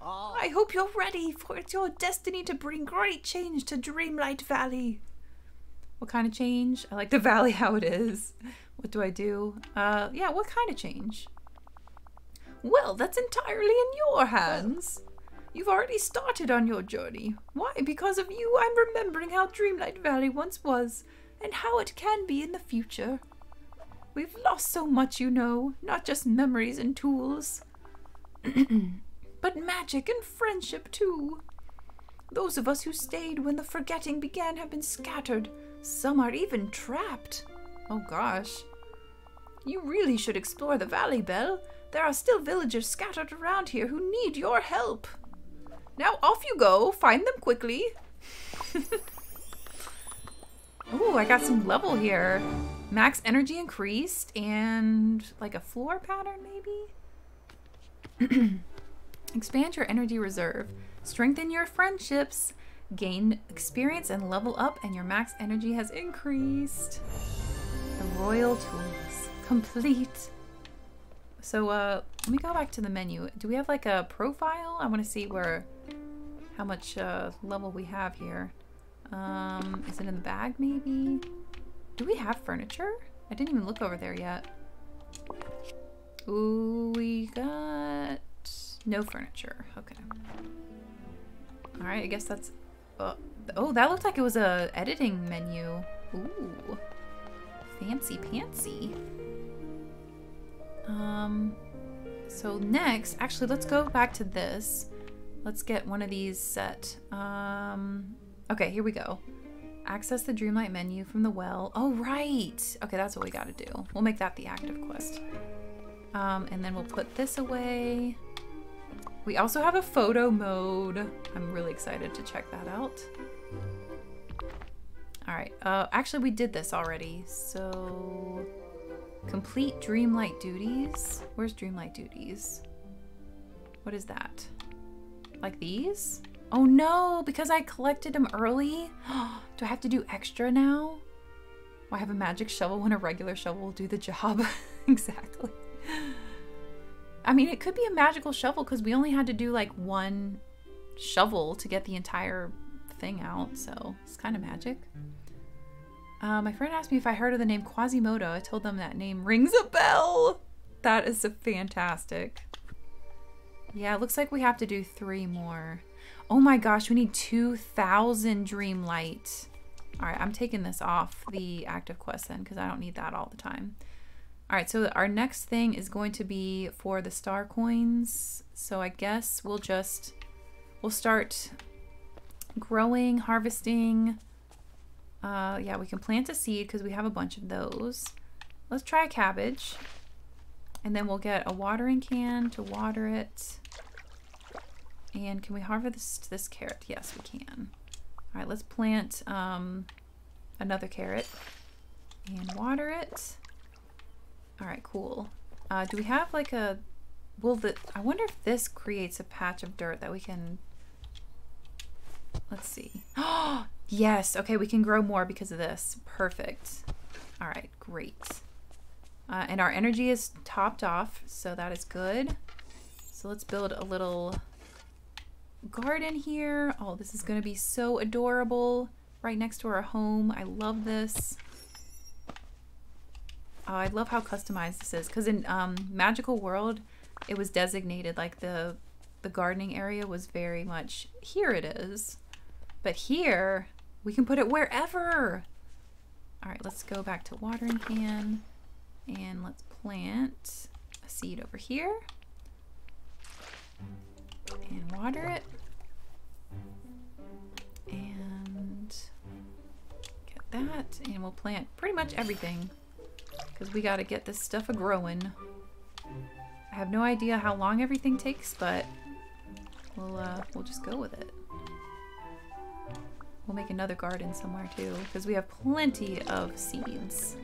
I hope you're ready, for it's your destiny to bring great change to Dreamlight Valley. what kind of change? I like the valley how it is. What do I do? Uh yeah, what kind of change? Well, that's entirely in your hands. You've already started on your journey. Why? Because of you, I'm remembering how Dreamlight Valley once was, and how it can be in the future. We've lost so much, you know, not just memories and tools, but magic and friendship, too. Those of us who stayed when the forgetting began have been scattered. Some are even trapped. Oh gosh. You really should explore the valley, Belle. There are still villagers scattered around here who need your help. Now off you go. Find them quickly. Ooh, I got some level here. Max energy increased and like a floor pattern maybe? Expand your energy reserve. Strengthen your friendships. Gain experience and level up and your max energy has increased. The royal tools. Complete. So uh let me go back to the menu. Do we have like a profile? I want to see where how much uh level we have here. Um, is it in the bag maybe? Do we have furniture? I didn't even look over there yet. Ooh, we got no furniture. Okay. All right, I guess that's. Uh, oh, that looked like it was a editing menu. Ooh, fancy pantsy. Um, so next, actually, let's go back to this. Let's get one of these set. Um, okay, here we go. Access the Dreamlight menu from the well. Oh, right. Okay, that's what we got to do. We'll make that the active quest. Um, and then we'll put this away. We also have a photo mode. I'm really excited to check that out. All right. Uh, actually, we did this already. So, complete Dreamlight duties. Where's Dreamlight duties? What is that? Like these? Oh no, because I collected them early. do I have to do extra now? Why have a magic shovel when a regular shovel will do the job? exactly. I mean, it could be a magical shovel because we only had to do like one shovel to get the entire thing out, so it's kind of magic. Uh, my friend asked me if I heard of the name Quasimodo. I told them that name rings a bell. That is fantastic. Yeah, it looks like we have to do three more. Oh my gosh, we need 2,000 dream light. All right, I'm taking this off the active quest then because I don't need that all the time. All right, so our next thing is going to be for the star coins. So I guess we'll just, we'll start growing, harvesting. Uh, yeah, we can plant a seed because we have a bunch of those. Let's try a cabbage. And then we'll get a watering can to water it. And can we harvest this carrot? Yes, we can. All right, let's plant um, another carrot and water it. All right, cool. Uh, do we have like a, will the, I wonder if this creates a patch of dirt that we can, let's see. Oh, yes. Okay, we can grow more because of this. Perfect. All right, great. Uh, and our energy is topped off, so that is good. So let's build a little garden here. Oh, this is going to be so adorable right next to our home. I love this. Oh, I love how customized this is because in um, Magical World, it was designated like the the gardening area was very much here it is, but here we can put it wherever. All right, let's go back to watering can and let's plant a seed over here and water it. And get that and we'll plant pretty much everything because we got to get this stuff a growing I have no idea how long everything takes but we'll uh, we'll just go with it. We'll make another garden somewhere too because we have plenty of seeds.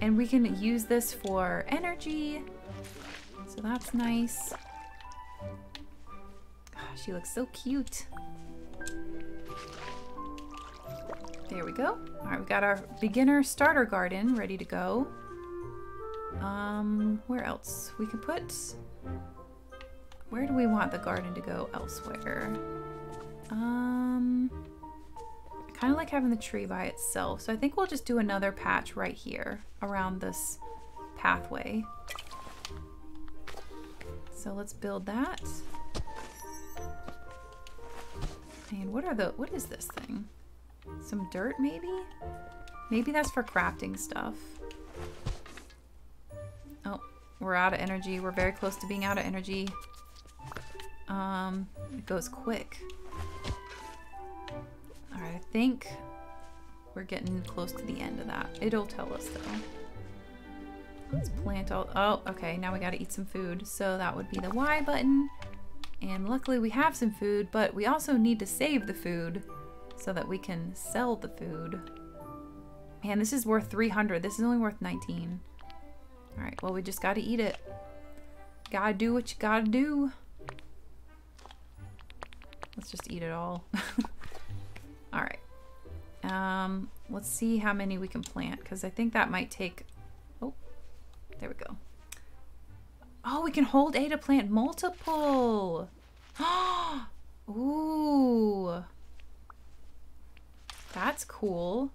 And we can use this for energy. So that's nice she looks so cute. There we go. All right, we got our beginner starter garden ready to go. Um, where else? We could put... Where do we want the garden to go elsewhere? Um, I kind of like having the tree by itself, so I think we'll just do another patch right here around this pathway. So let's build that. And what are the, what is this thing? Some dirt maybe? Maybe that's for crafting stuff. Oh, we're out of energy. We're very close to being out of energy. Um, it goes quick. Alright, I think we're getting close to the end of that. It'll tell us though. Let's plant all, oh, okay, now we gotta eat some food. So that would be the Y button. And luckily we have some food, but we also need to save the food so that we can sell the food. Man, this is worth 300. This is only worth 19. All right, well, we just got to eat it. Gotta do what you gotta do. Let's just eat it all. all right. Um, let's see how many we can plant because I think that might take... Oh, there we go. Oh, we can hold A to plant multiple. Ooh. That's cool.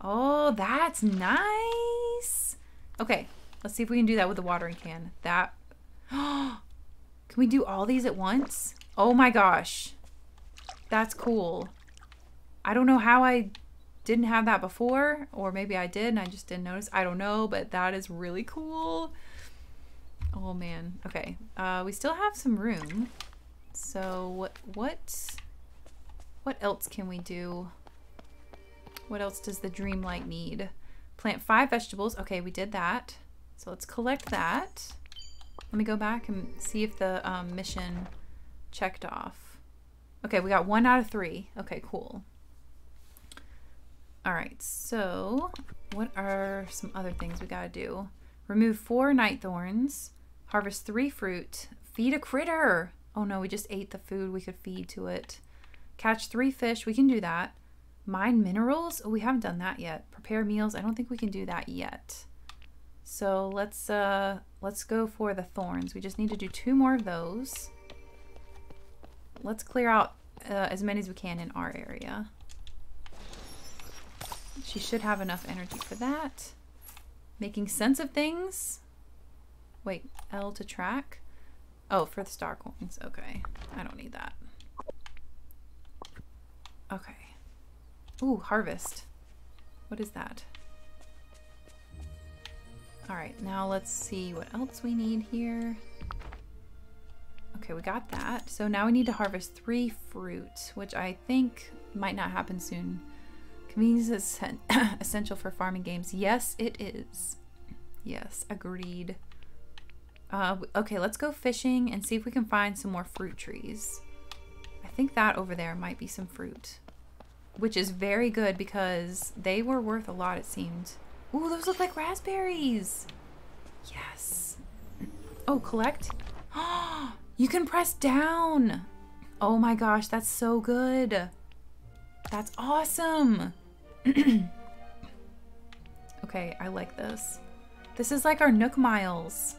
Oh, that's nice. Okay, let's see if we can do that with the watering can. That. can we do all these at once? Oh my gosh. That's cool. I don't know how I didn't have that before, or maybe I did and I just didn't notice. I don't know, but that is really cool. Oh man. Okay. Uh, we still have some room. So what what what else can we do? What else does the Dreamlight need? Plant five vegetables. Okay, we did that. So let's collect that. Let me go back and see if the um, mission checked off. Okay, we got one out of three. Okay, cool. All right, so what are some other things we gotta do? Remove four night thorns. Harvest three fruit. Feed a critter. Oh no, we just ate the food we could feed to it. Catch three fish. We can do that. Mine minerals. Oh, we haven't done that yet. Prepare meals. I don't think we can do that yet. So let's uh let's go for the thorns. We just need to do two more of those. Let's clear out uh, as many as we can in our area. She should have enough energy for that. Making sense of things. Wait, L to track? Oh, for the star coins. Okay. I don't need that. Okay. Ooh, harvest. What is that? Alright, now let's see what else we need here. Okay, we got that. So now we need to harvest three fruit, which I think might not happen soon. Convenience is essential for farming games. Yes, it is. Yes, agreed. Uh, okay, let's go fishing and see if we can find some more fruit trees. I think that over there might be some fruit. Which is very good because they were worth a lot, it seemed. Ooh, those look like raspberries. Yes. Oh, collect. you can press down. Oh my gosh, that's so good. That's awesome. okay, I like this. This is like our Nook Miles.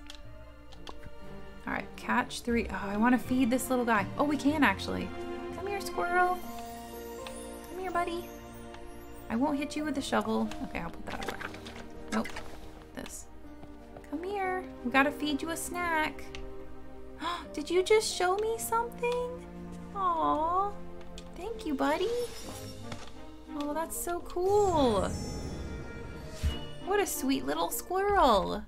All right, catch three. Oh, I want to feed this little guy. Oh, we can actually. Come here, squirrel. Come here, buddy. I won't hit you with the shovel. Okay, I'll put that away. Nope. This. Come here. We gotta feed you a snack. Oh, did you just show me something? Aw. Thank you, buddy. Oh, that's so cool. What a sweet little squirrel.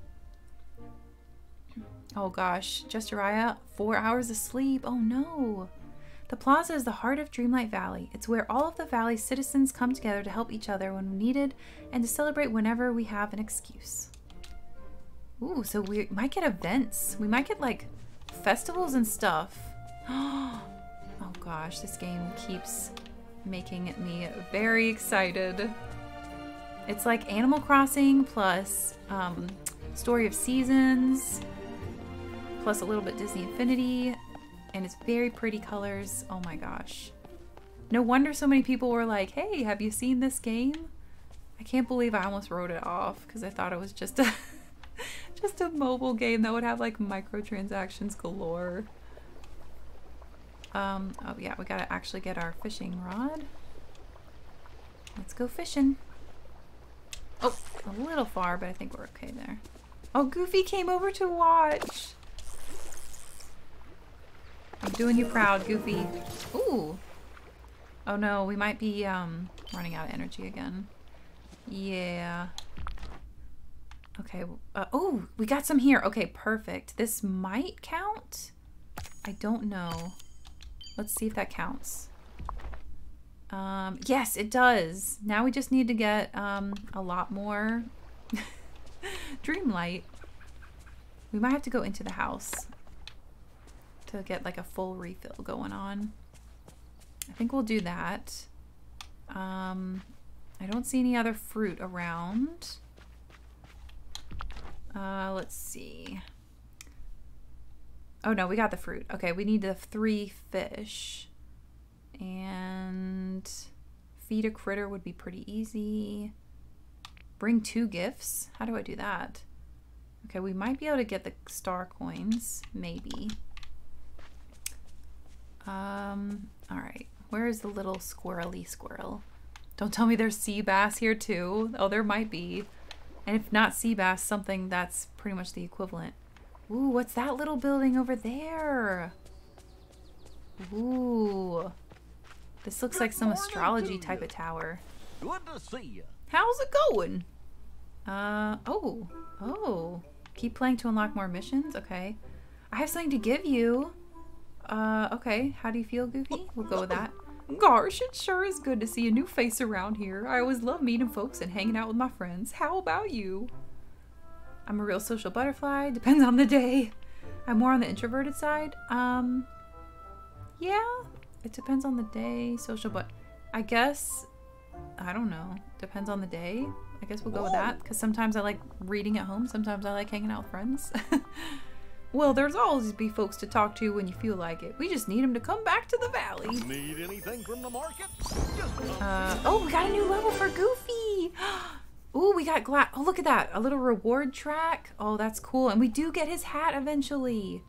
Oh gosh, Justariah, four hours of sleep. Oh no. The plaza is the heart of Dreamlight Valley. It's where all of the valley's citizens come together to help each other when needed and to celebrate whenever we have an excuse. Ooh, so we might get events. We might get like festivals and stuff. oh gosh, this game keeps making me very excited. It's like Animal Crossing plus um, Story of Seasons plus a little bit Disney Infinity and it's very pretty colors. Oh my gosh. No wonder so many people were like, hey, have you seen this game? I can't believe I almost wrote it off because I thought it was just a just a mobile game that would have like microtransactions galore. Um, oh yeah, we gotta actually get our fishing rod. Let's go fishing. Oh, a little far, but I think we're okay there. Oh, Goofy came over to watch. I'm doing you proud, Goofy. Ooh. Oh no, we might be um, running out of energy again. Yeah. Okay. Uh, oh, we got some here. Okay, perfect. This might count. I don't know. Let's see if that counts. Um, yes, it does. Now we just need to get um, a lot more Dreamlight. We might have to go into the house to get like a full refill going on. I think we'll do that. Um, I don't see any other fruit around. Uh, let's see. Oh no, we got the fruit. Okay, we need the three fish. And feed a critter would be pretty easy. Bring two gifts. How do I do that? Okay, we might be able to get the star coins. Maybe. Um, all right. Where is the little squirrely squirrel? Don't tell me there's sea bass here too. Oh, there might be. And if not sea bass, something that's pretty much the equivalent. Ooh, what's that little building over there? Ooh. This looks like some astrology type of tower. Good to see you. How's it going? Uh, oh. Oh. Keep playing to unlock more missions? Okay. I have something to give you. Uh, okay. How do you feel, Goofy? We'll go with that. Gosh, it sure is good to see a new face around here. I always love meeting folks and hanging out with my friends. How about you? I'm a real social butterfly. Depends on the day. I'm more on the introverted side. Um, yeah, it depends on the day. Social, but I guess, I don't know. Depends on the day. I guess we'll go with that because sometimes I like reading at home. Sometimes I like hanging out with friends. Well, there's always be folks to talk to when you feel like it. We just need them to come back to the valley. Need anything from the market? Uh, oh, we got a new level for Goofy. Oh, we got glass. Oh, look at that. A little reward track. Oh, that's cool. And we do get his hat eventually.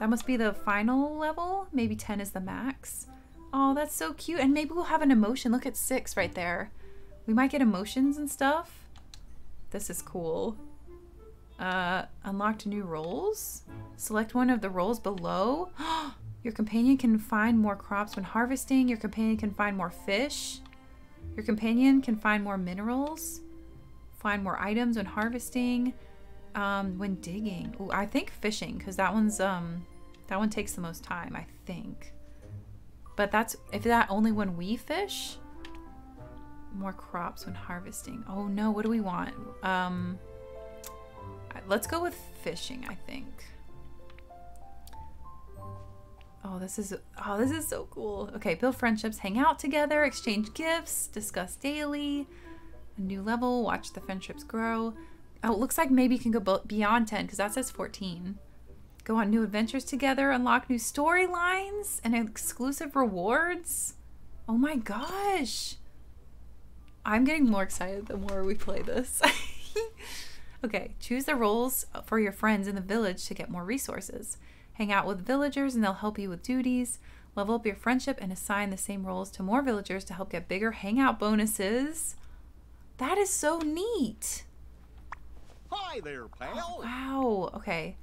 That must be the final level. Maybe 10 is the max. Oh, that's so cute. And maybe we'll have an emotion. Look at 6 right there. We might get emotions and stuff. This is cool. Uh, unlocked new roles. Select one of the roles below. Your companion can find more crops when harvesting. Your companion can find more fish. Your companion can find more minerals. Find more items when harvesting. Um, when digging. Ooh, I think fishing, because that one's um that one takes the most time, I think. But that's if that only when we fish. More crops when harvesting. Oh no, what do we want? Um let's go with fishing, I think. Oh, this is oh, this is so cool. Okay, build friendships, hang out together, exchange gifts, discuss daily, a new level, watch the friendships grow. Oh, it looks like maybe you can go beyond 10 because that says 14. Go on new adventures together, unlock new storylines and exclusive rewards. Oh my gosh. I'm getting more excited the more we play this. okay, choose the roles for your friends in the village to get more resources. Hang out with villagers and they'll help you with duties. Level up your friendship and assign the same roles to more villagers to help get bigger hangout bonuses. That is so neat. Hi there, pal. Oh, wow. Okay.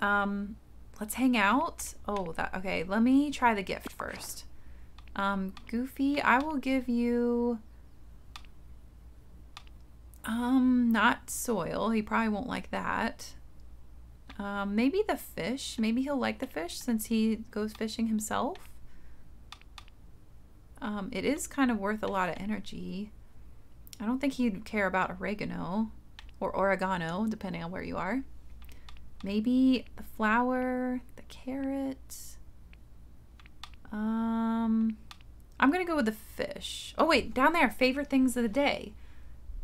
Um, let's hang out. Oh, that okay. Let me try the gift first. Um, Goofy, I will give you um, not soil. He probably won't like that. Um, maybe the fish. Maybe he'll like the fish since he goes fishing himself. Um, it is kind of worth a lot of energy. I don't think he'd care about oregano or oregano, depending on where you are. Maybe the flower, the carrot. Um, I'm gonna go with the fish. Oh wait, down there, favorite things of the day.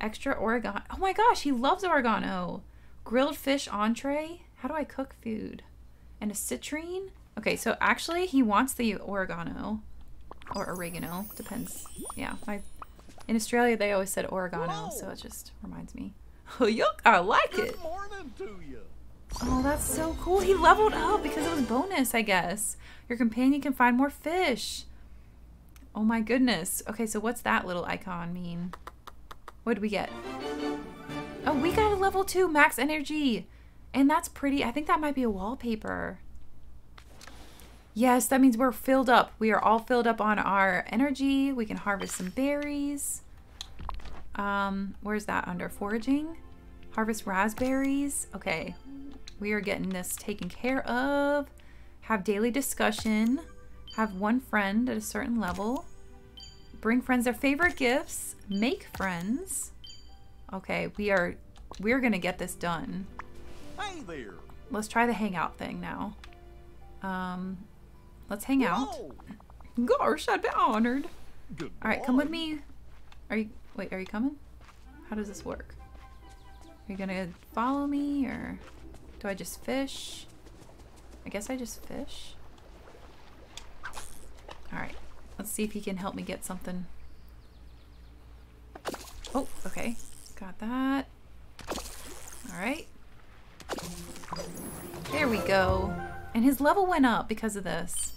Extra oregano. Oh my gosh, he loves oregano. Grilled fish entree. How do I cook food? And a citrine. Okay, so actually he wants the oregano or oregano. Depends. Yeah, my in Australia they always said oregano, Whoa. so it just reminds me. Oh, yuck! I like Good it. morning to you. Oh, that's so cool. He leveled up because it was bonus, I guess. Your companion can find more fish. Oh my goodness. Okay, so what's that little icon mean? What did we get? Oh, we got a level two max energy. And that's pretty. I think that might be a wallpaper. Yes, that means we're filled up. We are all filled up on our energy. We can harvest some berries. Um, where's that under? Foraging? Harvest raspberries. Okay, we are getting this taken care of. Have daily discussion. Have one friend at a certain level. Bring friends their favorite gifts. Make friends. Okay, we are we're gonna get this done. Hey there. Let's try the hangout thing now. Um, let's hang out. Gosh, I'd be honored. Good All right, come with me. Are you? Wait, are you coming? How does this work? Are you gonna follow me or do I just fish? I guess I just fish. All right, let's see if he can help me get something. Oh, okay, got that. All right. There we go. And his level went up because of this.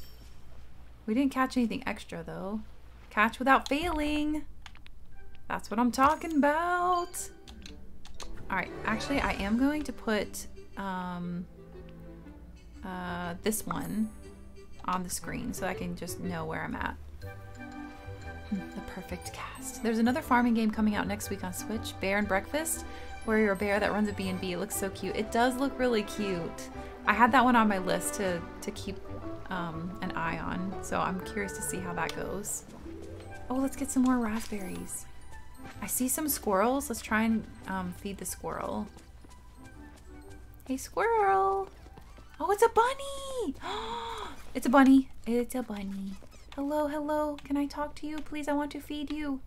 We didn't catch anything extra though. Catch without failing. That's what I'm talking about. Alright, actually I am going to put um, uh, this one on the screen so I can just know where I'm at. The perfect cast. There's another farming game coming out next week on Switch, Bear and Breakfast where you're a bear that runs a B&B. It looks so cute. It does look really cute. I had that one on my list to, to keep um, an eye on, so I'm curious to see how that goes. Oh, let's get some more raspberries. I see some squirrels. Let's try and um, feed the squirrel. Hey, squirrel. Oh, it's a bunny. it's a bunny. It's a bunny. Hello, hello. Can I talk to you? Please, I want to feed you.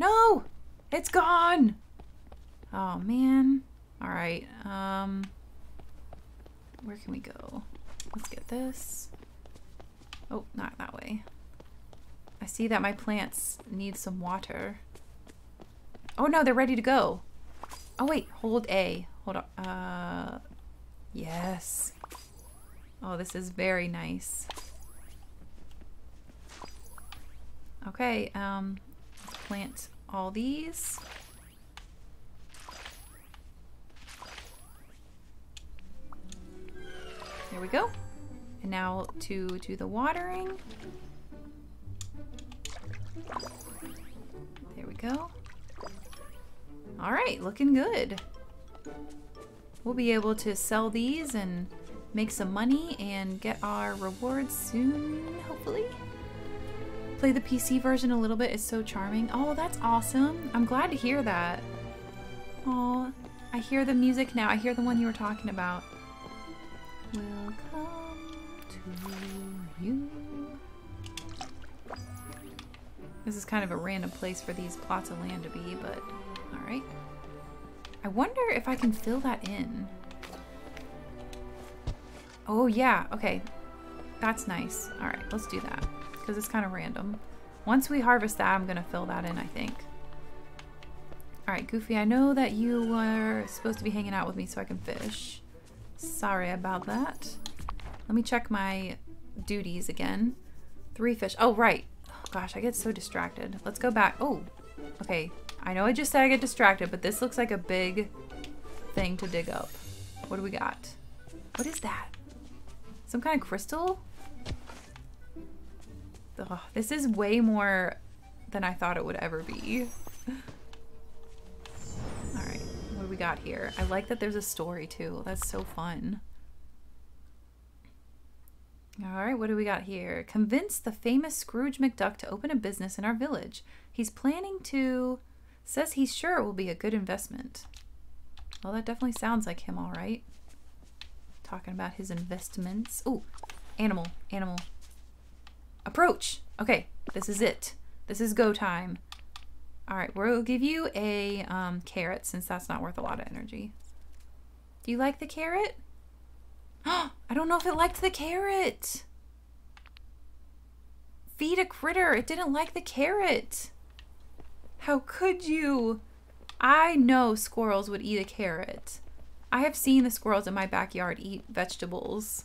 No, it's gone. Oh, man. All right. Um, where can we go? Let's get this. Oh, not that way. I see that my plants need some water. Oh no, they're ready to go. Oh wait, hold A. Hold on. Uh, yes. Oh, this is very nice. Okay, um, plant all these. There we go. And now to do the watering. There we go. All right, looking good. We'll be able to sell these and make some money and get our rewards soon, hopefully. Play the PC version a little bit. It's so charming. Oh, that's awesome. I'm glad to hear that. Oh, I hear the music now. I hear the one you were talking about. Will come to you. This is kind of a random place for these plots of land to be, but alright. I wonder if I can fill that in. Oh yeah, okay. That's nice. Alright, let's do that. Because it's kind of random. Once we harvest that, I'm going to fill that in, I think. Alright, Goofy, I know that you were supposed to be hanging out with me so I can fish. Sorry about that. Let me check my duties again. Three fish. Oh, right. Oh, gosh, I get so distracted. Let's go back. Oh, okay. I know I just said I get distracted, but this looks like a big thing to dig up. What do we got? What is that? Some kind of crystal? Ugh, this is way more than I thought it would ever be. Alright, what do we got here? I like that there's a story too. That's so fun. Alright, what do we got here? Convince the famous Scrooge McDuck to open a business in our village. He's planning to... Says he's sure it will be a good investment. Well, that definitely sounds like him, alright. Talking about his investments. Oh, animal, animal. Approach! Okay, this is it. This is go time. Alright, we'll give you a um, carrot since that's not worth a lot of energy. Do you like the carrot? I don't know if it liked the carrot. Feed a critter. It didn't like the carrot. How could you? I know squirrels would eat a carrot. I have seen the squirrels in my backyard eat vegetables.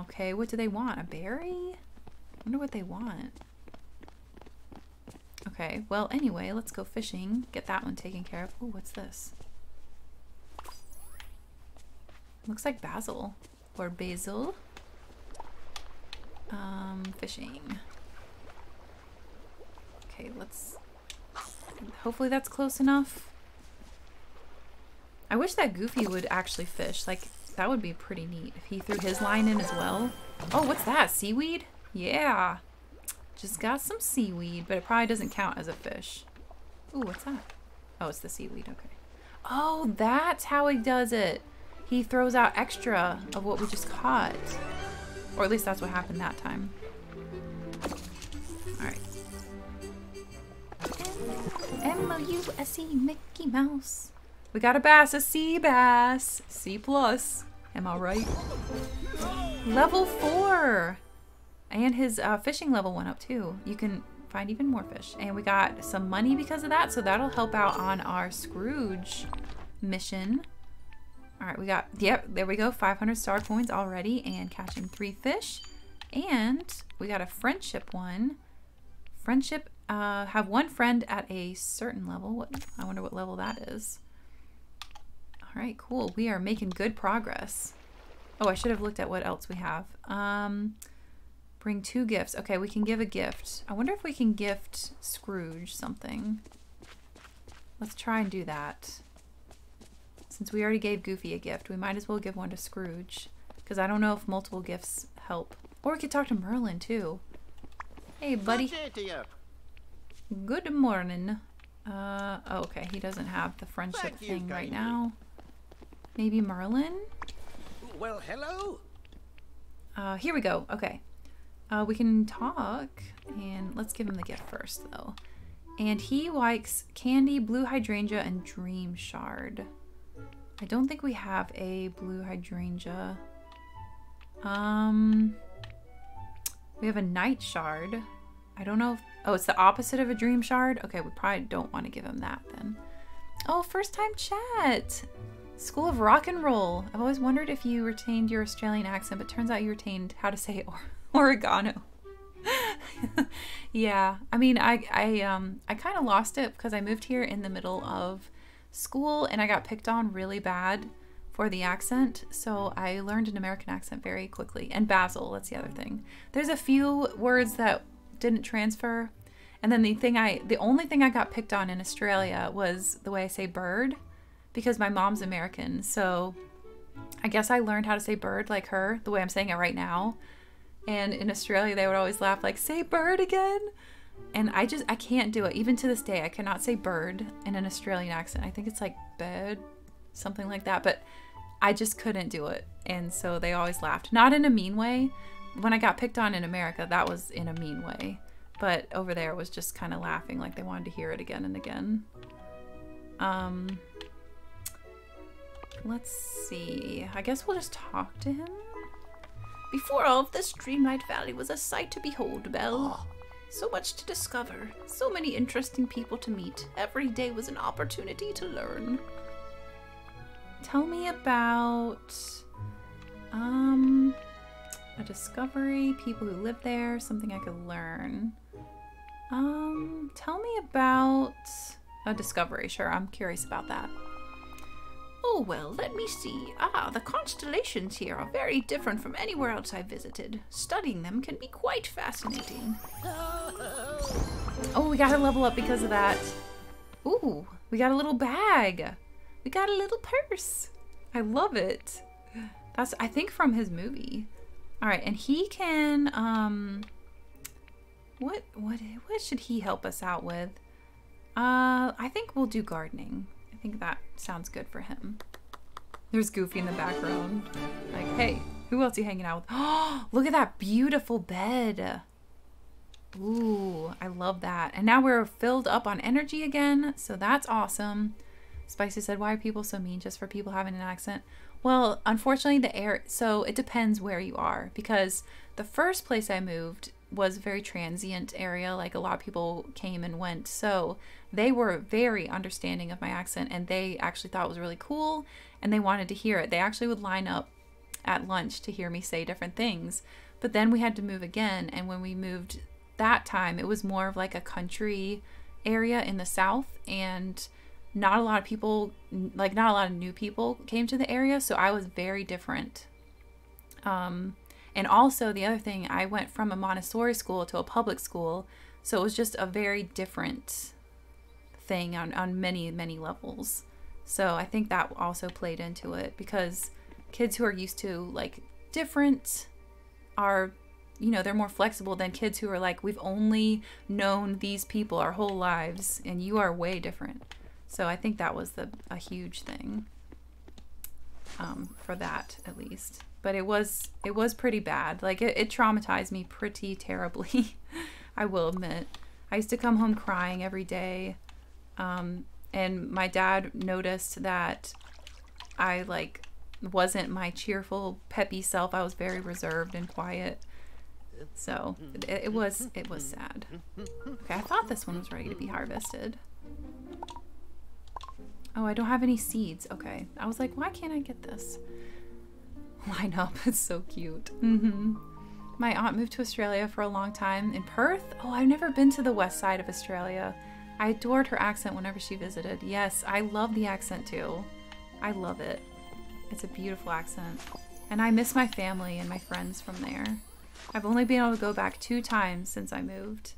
Okay, what do they want? A berry? I wonder what they want. Okay, well, anyway, let's go fishing. Get that one taken care of. Oh, what's this? Looks like basil or basil. Um, fishing. Okay, let's. Hopefully that's close enough. I wish that Goofy would actually fish. Like, that would be pretty neat if he threw his line in as well. Oh, what's that? Seaweed? Yeah. Just got some seaweed, but it probably doesn't count as a fish. Ooh, what's that? Oh, it's the seaweed. Okay. Oh, that's how he does it. He throws out extra of what we just caught. Or at least that's what happened that time. Alright. M-O-U-S-E Mickey Mouse. We got a bass, a sea bass. C plus. Am I right? Level four. And his uh, fishing level went up too. You can find even more fish. And we got some money because of that. So that'll help out on our Scrooge mission. All right, we got, yep, there we go. 500 star coins already and catching three fish. And we got a friendship one. Friendship, uh, have one friend at a certain level. What, I wonder what level that is. All right, cool. We are making good progress. Oh, I should have looked at what else we have. Um, bring two gifts. Okay, we can give a gift. I wonder if we can gift Scrooge something. Let's try and do that. Since we already gave Goofy a gift, we might as well give one to Scrooge. Because I don't know if multiple gifts help. Or we could talk to Merlin, too. Hey, buddy. Good morning. Uh, oh, okay. He doesn't have the friendship you thing right now. Maybe Merlin? Well, hello. Uh, here we go. Okay. Uh, we can talk, and let's give him the gift first, though. And he likes candy, blue hydrangea, and dream shard. I don't think we have a blue hydrangea. Um, we have a night shard. I don't know if, oh, it's the opposite of a dream shard? Okay, we probably don't want to give him that then. Oh, first time chat. School of Rock and Roll. I've always wondered if you retained your Australian accent, but turns out you retained how to say or- oregano. yeah, I mean, I I um I kind of lost it because I moved here in the middle of school and I got picked on really bad for the accent, so I learned an American accent very quickly. And basil, that's the other thing. There's a few words that didn't transfer, and then the thing I the only thing I got picked on in Australia was the way I say bird because my mom's American. So I guess I learned how to say bird like her, the way I'm saying it right now. And in Australia, they would always laugh, like, say bird again. and I just I can't do it. Even to this day, I cannot say bird in an Australian accent. I think it's like bed, something like that. But I just couldn't do it, and so they always laughed. Not in a mean way. When I got picked on in America, that was in a mean way. But over there was just kind of laughing, like they wanted to hear it again and again. Um, let's see. I guess we'll just talk to him. Before all of this, Dreamlight Valley was a sight to behold, Belle. So much to discover, so many interesting people to meet. Every day was an opportunity to learn. Tell me about um a discovery, people who live there, something I could learn. Um, tell me about a discovery. Sure, I'm curious about that. Oh, well, let me see. Ah, the constellations here are very different from anywhere else I've visited. Studying them can be quite fascinating. Oh, we gotta level up because of that. Ooh, we got a little bag. We got a little purse. I love it. That's, I think, from his movie. All right, and he can, um, what, what, what should he help us out with? Uh, I think we'll do gardening think that sounds good for him. There's Goofy in the background. Like, hey, who else are you hanging out with? Oh, look at that beautiful bed. Ooh, I love that. And now we're filled up on energy again, so that's awesome. Spicy said, why are people so mean just for people having an accent? Well, unfortunately, the air, so it depends where you are because the first place I moved was a very transient area. Like a lot of people came and went. So they were very understanding of my accent and they actually thought it was really cool and they wanted to hear it. They actually would line up at lunch to hear me say different things. But then we had to move again. And when we moved that time, it was more of like a country area in the south. And not a lot of people, like, not a lot of new people came to the area. So I was very different. Um, and also, the other thing, I went from a Montessori school to a public school. So it was just a very different thing on, on many, many levels. So I think that also played into it because kids who are used to like different are, you know, they're more flexible than kids who are like, we've only known these people our whole lives and you are way different. So I think that was the a huge thing um, for that at least. But it was it was pretty bad. Like it, it traumatized me pretty terribly. I will admit. I used to come home crying every day um, and my dad noticed that I like wasn't my cheerful, peppy self. I was very reserved and quiet. So it, it was it was sad. Okay, I thought this one was ready to be harvested. Oh, I don't have any seeds. Okay. I was like, why can't I get this? Line up. It's so cute. Mm-hmm. My aunt moved to Australia for a long time in Perth. Oh, I've never been to the west side of Australia. I adored her accent whenever she visited. Yes, I love the accent too. I love it. It's a beautiful accent. And I miss my family and my friends from there. I've only been able to go back two times since I moved.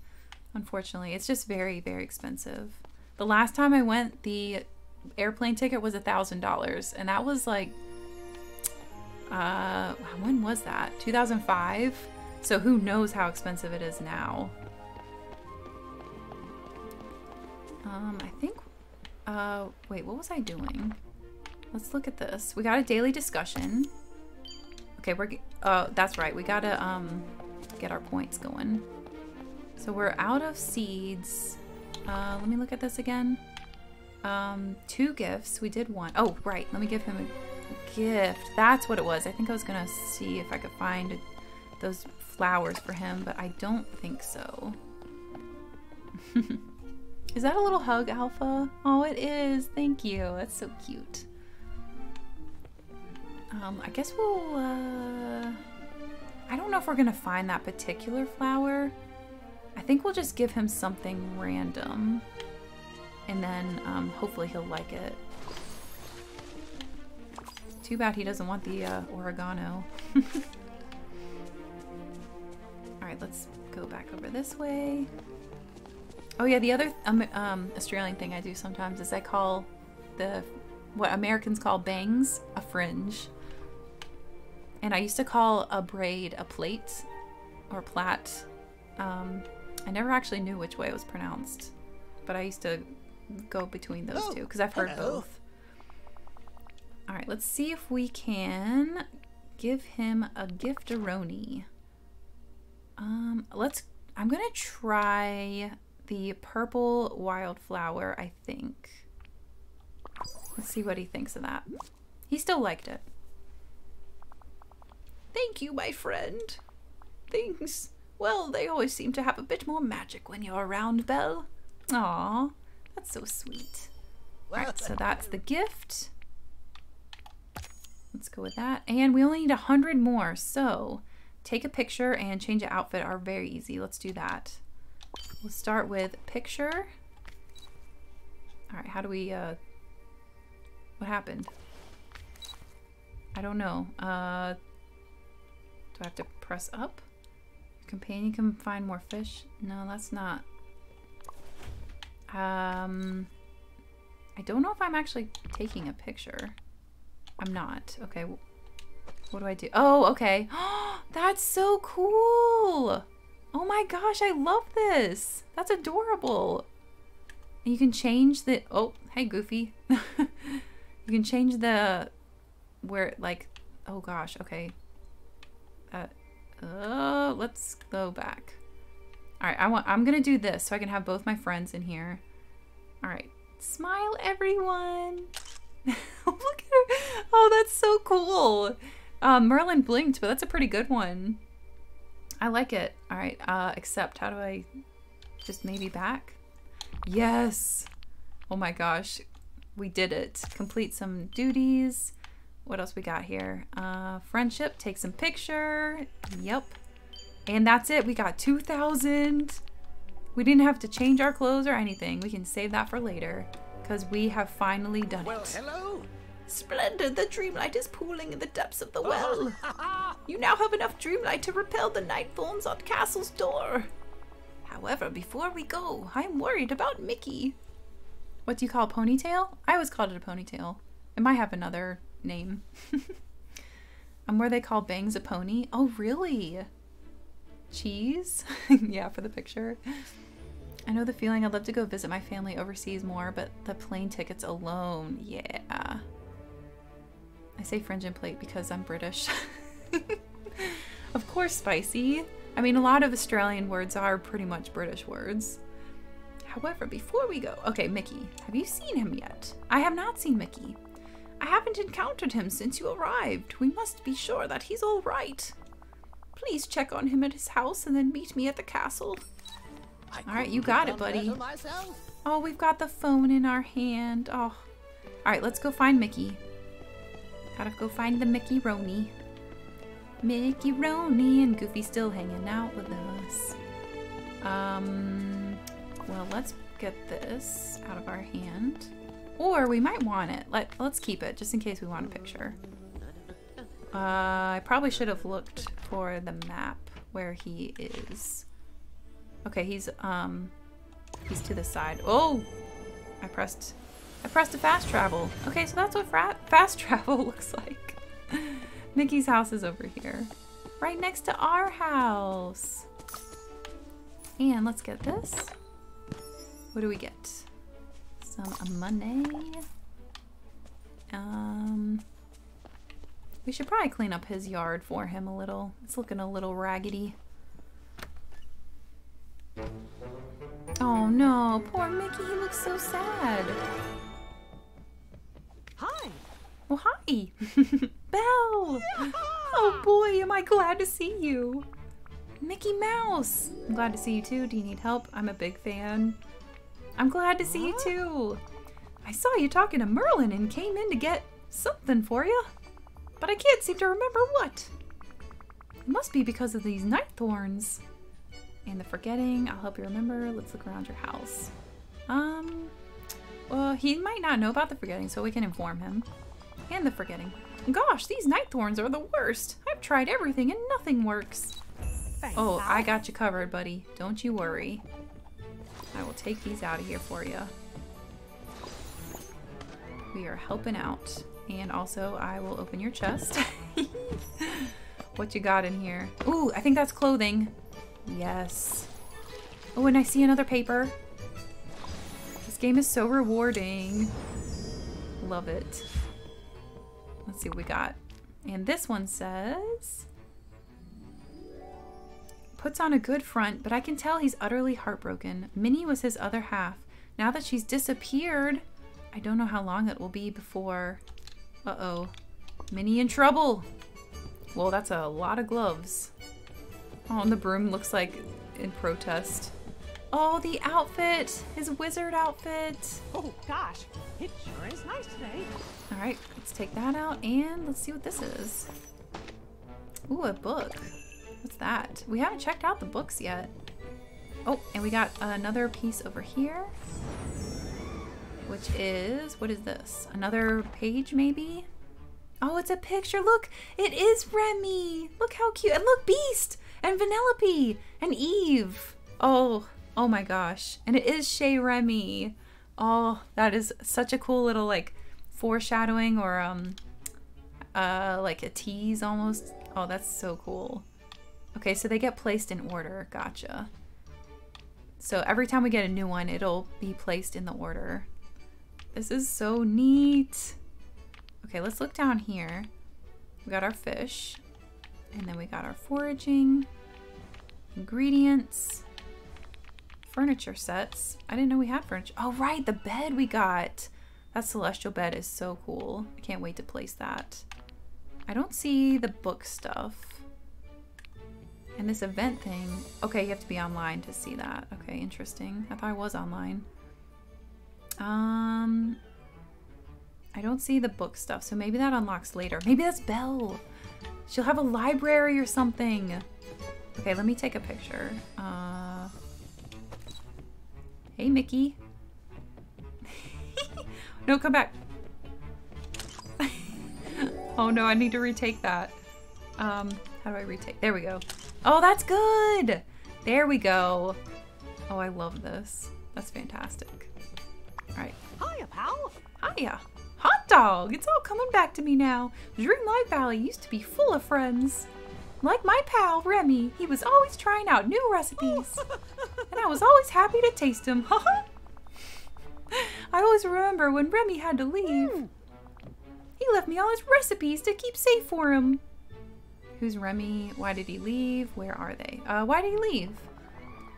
Unfortunately, it's just very, very expensive. The last time I went, the airplane ticket was a thousand dollars, and that was like, uh, when was that? 2005. So who knows how expensive it is now? Um, I think, uh, wait, what was I doing? Let's look at this. We got a daily discussion. Okay, we're, uh, that's right. We gotta, um, get our points going. So we're out of seeds. Uh, let me look at this again. Um, two gifts. We did one. Oh, right. Let me give him a gift. That's what it was. I think I was gonna see if I could find those flowers for him, but I don't think so. Is that a little hug, Alpha? Oh, it is. Thank you. That's so cute. Um, I guess we'll, uh... I don't know if we're gonna find that particular flower. I think we'll just give him something random. And then, um, hopefully he'll like it. Too bad he doesn't want the, uh, oregano. Alright, let's go back over this way. Oh yeah, the other um, um, Australian thing I do sometimes is I call the what Americans call bangs a fringe, and I used to call a braid a plait or plait. Um, I never actually knew which way it was pronounced, but I used to go between those Oh, two because I've heard hello. both. All right, let's see if we can give him a gifteroni. Um, let's. I'm gonna try the purple wildflower. I think. Let's see what he thinks of that. He still liked it. Thank you, my friend. Things, well, they always seem to have a bit more magic when you're around, Belle. Aw, that's so sweet. Well, Alright, so that's the gift. Let's go with that. And we only need a hundred more, so take a picture and change the outfit are very easy. Let's do that. We'll start with picture. Alright, how do we uh what happened? I don't know. Uh do I have to press up? Companion can find more fish? No, that's not. Um I don't know if I'm actually taking a picture. I'm not. Okay. What do I do? Oh, okay. That's so cool. Oh my gosh, I love this. That's adorable. And you can change the Oh, hey Goofy. you can change the where like oh gosh, okay. Uh uh let's go back. All right, I want I'm to do this so I can have both my friends in here. All right. Smile, everyone. Look at her. Oh, that's so cool. Uh, Merlin blinked, but that's a pretty good one. I like it. All right. Uh, accept. How do I just maybe back? Yes. Oh my gosh. We did it. Complete some duties. What else we got here? Uh, friendship. Take some picture. Yep. And that's it. We got 2,000. We didn't have to change our clothes or anything. We can save that for later because we have finally done well, it. Well, hello. Splendid, the dreamlight is pooling in the depths of the well. You now have enough dreamlight to repel the night thorns on Castle's door. However, before we go, I'm worried about Mickey. What do you call a ponytail? I always called it a ponytail. It might have another name. um, where they call bangs a pony. Oh, really? Cheese? yeah, for the picture. I know the feeling. I'd love to go visit my family overseas more, but the plane tickets alone, yeah. I say fringe and plate because I'm British. of course, spicy. I mean, a lot of Australian words are pretty much British words. However, before we go, okay, Mickey, have you seen him yet? I have not seen Mickey. I haven't encountered him since you arrived. We must be sure that he's all right. Please check on him at his house and then meet me at the castle. I All right, you got it, buddy. Oh, we've got the phone in our hand. Oh. All right, let's go find Mickey. Gotta go find the Mickey Roni. Mickey Roni and Goofy still hanging out with us. Um, well, let's get this out of our hand. Or we might want it. Let, let's keep it just in case we want a picture. Uh, I probably should have looked for the map where he is. Okay, he's, um, He's to the side. Oh! I pressed I pressed a fast travel. Okay, so that's what fast travel looks like. Mickey's house is over here. Right next to our house. And let's get this. What do we get? Some money. Um we should probably clean up his yard for him a little. It's looking a little raggedy. Oh no, poor Mickey, he looks so sad. Hi. Oh, hi. Belle. Oh boy, am I glad to see you. Mickey Mouse. I'm glad to see you too. Do you need help? I'm a big fan. I'm glad to see you too. I saw you talking to Merlin and came in to get something for you, but I can't seem to remember what. It must be because of these night thorns. And the forgetting, I'll help you remember. Let's look around your house. Um, well, he might not know about the forgetting, so we can inform him. And the forgetting. Gosh, these night thorns are the worst. I've tried everything and nothing works. Thanks, Oh, I got you covered, buddy. Don't you worry. I will take these out of here for you. We are helping out. And also, I will open your chest. what you got in here? Ooh, I think that's clothing. Yes. Oh, and I see another paper. This game is so rewarding. Love it. Let's see what we got. And this one says puts on a good front, but I can tell he's utterly heartbroken. Minnie was his other half. Now that she's disappeared, I don't know how long it will be before. Uh oh. Minnie in trouble. Well, that's a lot of gloves. Oh, and the broom looks like in protest. Oh, the outfit! His wizard outfit! Oh gosh, it sure is nice today. Alright, let's take that out and let's see what this is. Ooh, a book. What's that? We haven't checked out the books yet. Oh, and we got another piece over here. Which is, what is this? Another page maybe? Oh, it's a picture. Look, it is Remy. Look how cute. And look, Beast and Vanellope and Eve. Oh, oh my gosh. And it is Chez Remy. Oh, that is such a cool little like foreshadowing or um uh like a tease almost. Oh, that's so cool. Okay, so they get placed in order. Gotcha. So every time we get a new one, it'll be placed in the order. This is so neat. Okay, let's look down here. We got our fish. And then we got our foraging. Ingredients. Furniture sets. I didn't know we had furniture. Oh, right, the bed we got. That celestial bed is so cool. I can't wait to place that. I don't see the book stuff. And this event thing. Okay, you have to be online to see that. Okay, interesting. I thought I was online. Um, I don't see the book stuff, so maybe that unlocks later. Maybe that's Belle. She'll have a library or something. Okay, let me take a picture. Uh, hey, Mickey. no, come back. oh no, I need to retake that. Um, how do I retake? There we go. Oh, that's good. There we go. Oh, I love this. That's fantastic. All right. Hiya, pal. Hiya. Hot dog. It's all coming back to me now. Dreamlight Valley used to be full of friends. Like my pal, Remy, he was always trying out new recipes. and I was always happy to taste them. I always remember when Remy had to leave. He left me all his recipes to keep safe for him. Who's Remy? Why did he leave? Where are they? Uh, why did he leave?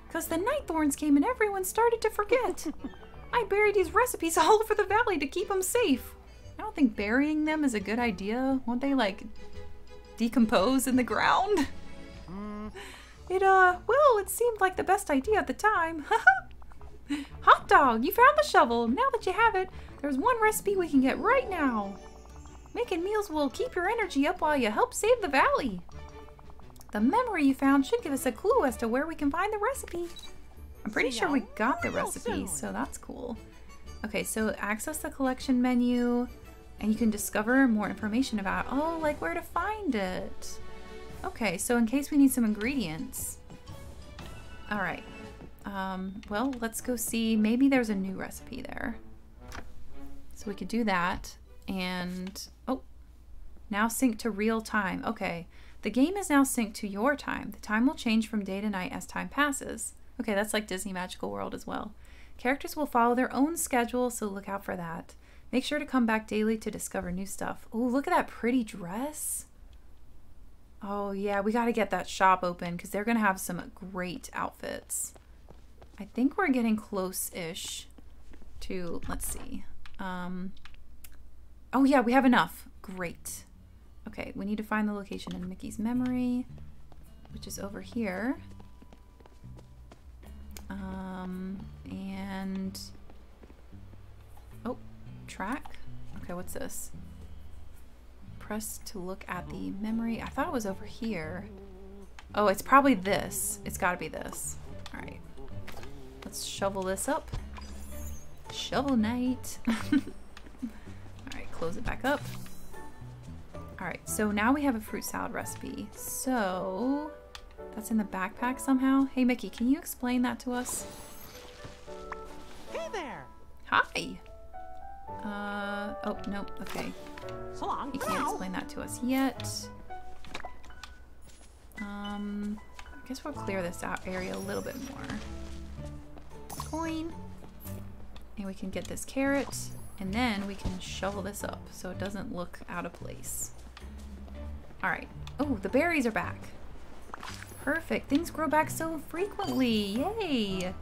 Because the night thorns came and everyone started to forget. I buried these recipes all over the valley to keep them safe. I don't think burying them is a good idea. Won't they, like, decompose in the ground? It, uh, well, it seemed like the best idea at the time. Hot dog, you found the shovel. Now that you have it, there's one recipe we can get right now. Making meals will keep your energy up while you help save the valley. The memory you found should give us a clue as to where we can find the recipe. I'm pretty sure we got the recipe, so that's cool. Okay, so access the collection menu, and you can discover more information about, oh, like where to find it. Okay, so in case we need some ingredients. All right. Um, well, let's go see. Maybe there's a new recipe there. So we could do that. And, oh, now sync to real time. Okay, the game is now synced to your time. The time will change from day to night as time passes. Okay, that's like Disney Magical World as well. Characters will follow their own schedule, so look out for that. Make sure to come back daily to discover new stuff. Oh, look at that pretty dress. Oh, yeah, we got to get that shop open because they're going to have some great outfits. I think we're getting close-ish to, let's see. Um, oh, yeah, we have enough. Great. Okay, we need to find the location in Mickey's memory, which is over here. Um, and track. Okay, what's this? Press to look at the memory. I thought it was over here. Oh, it's probably this. It's got to be this. All right, let's shovel this up. Shovel night. All right, close it back up. All right, so now we have a fruit salad recipe. So that's in the backpack somehow. Hey, Mickey, can you explain that to us? Hey there. Hi. Uh, oh, no, okay. So long. He can't explain that to us yet. Um, I guess we'll clear this out area a little bit more. coin. And we can get this carrot. And then we can shovel this up so it doesn't look out of place. All right. Oh, the berries are back. Perfect. Things grow back so frequently. Yay.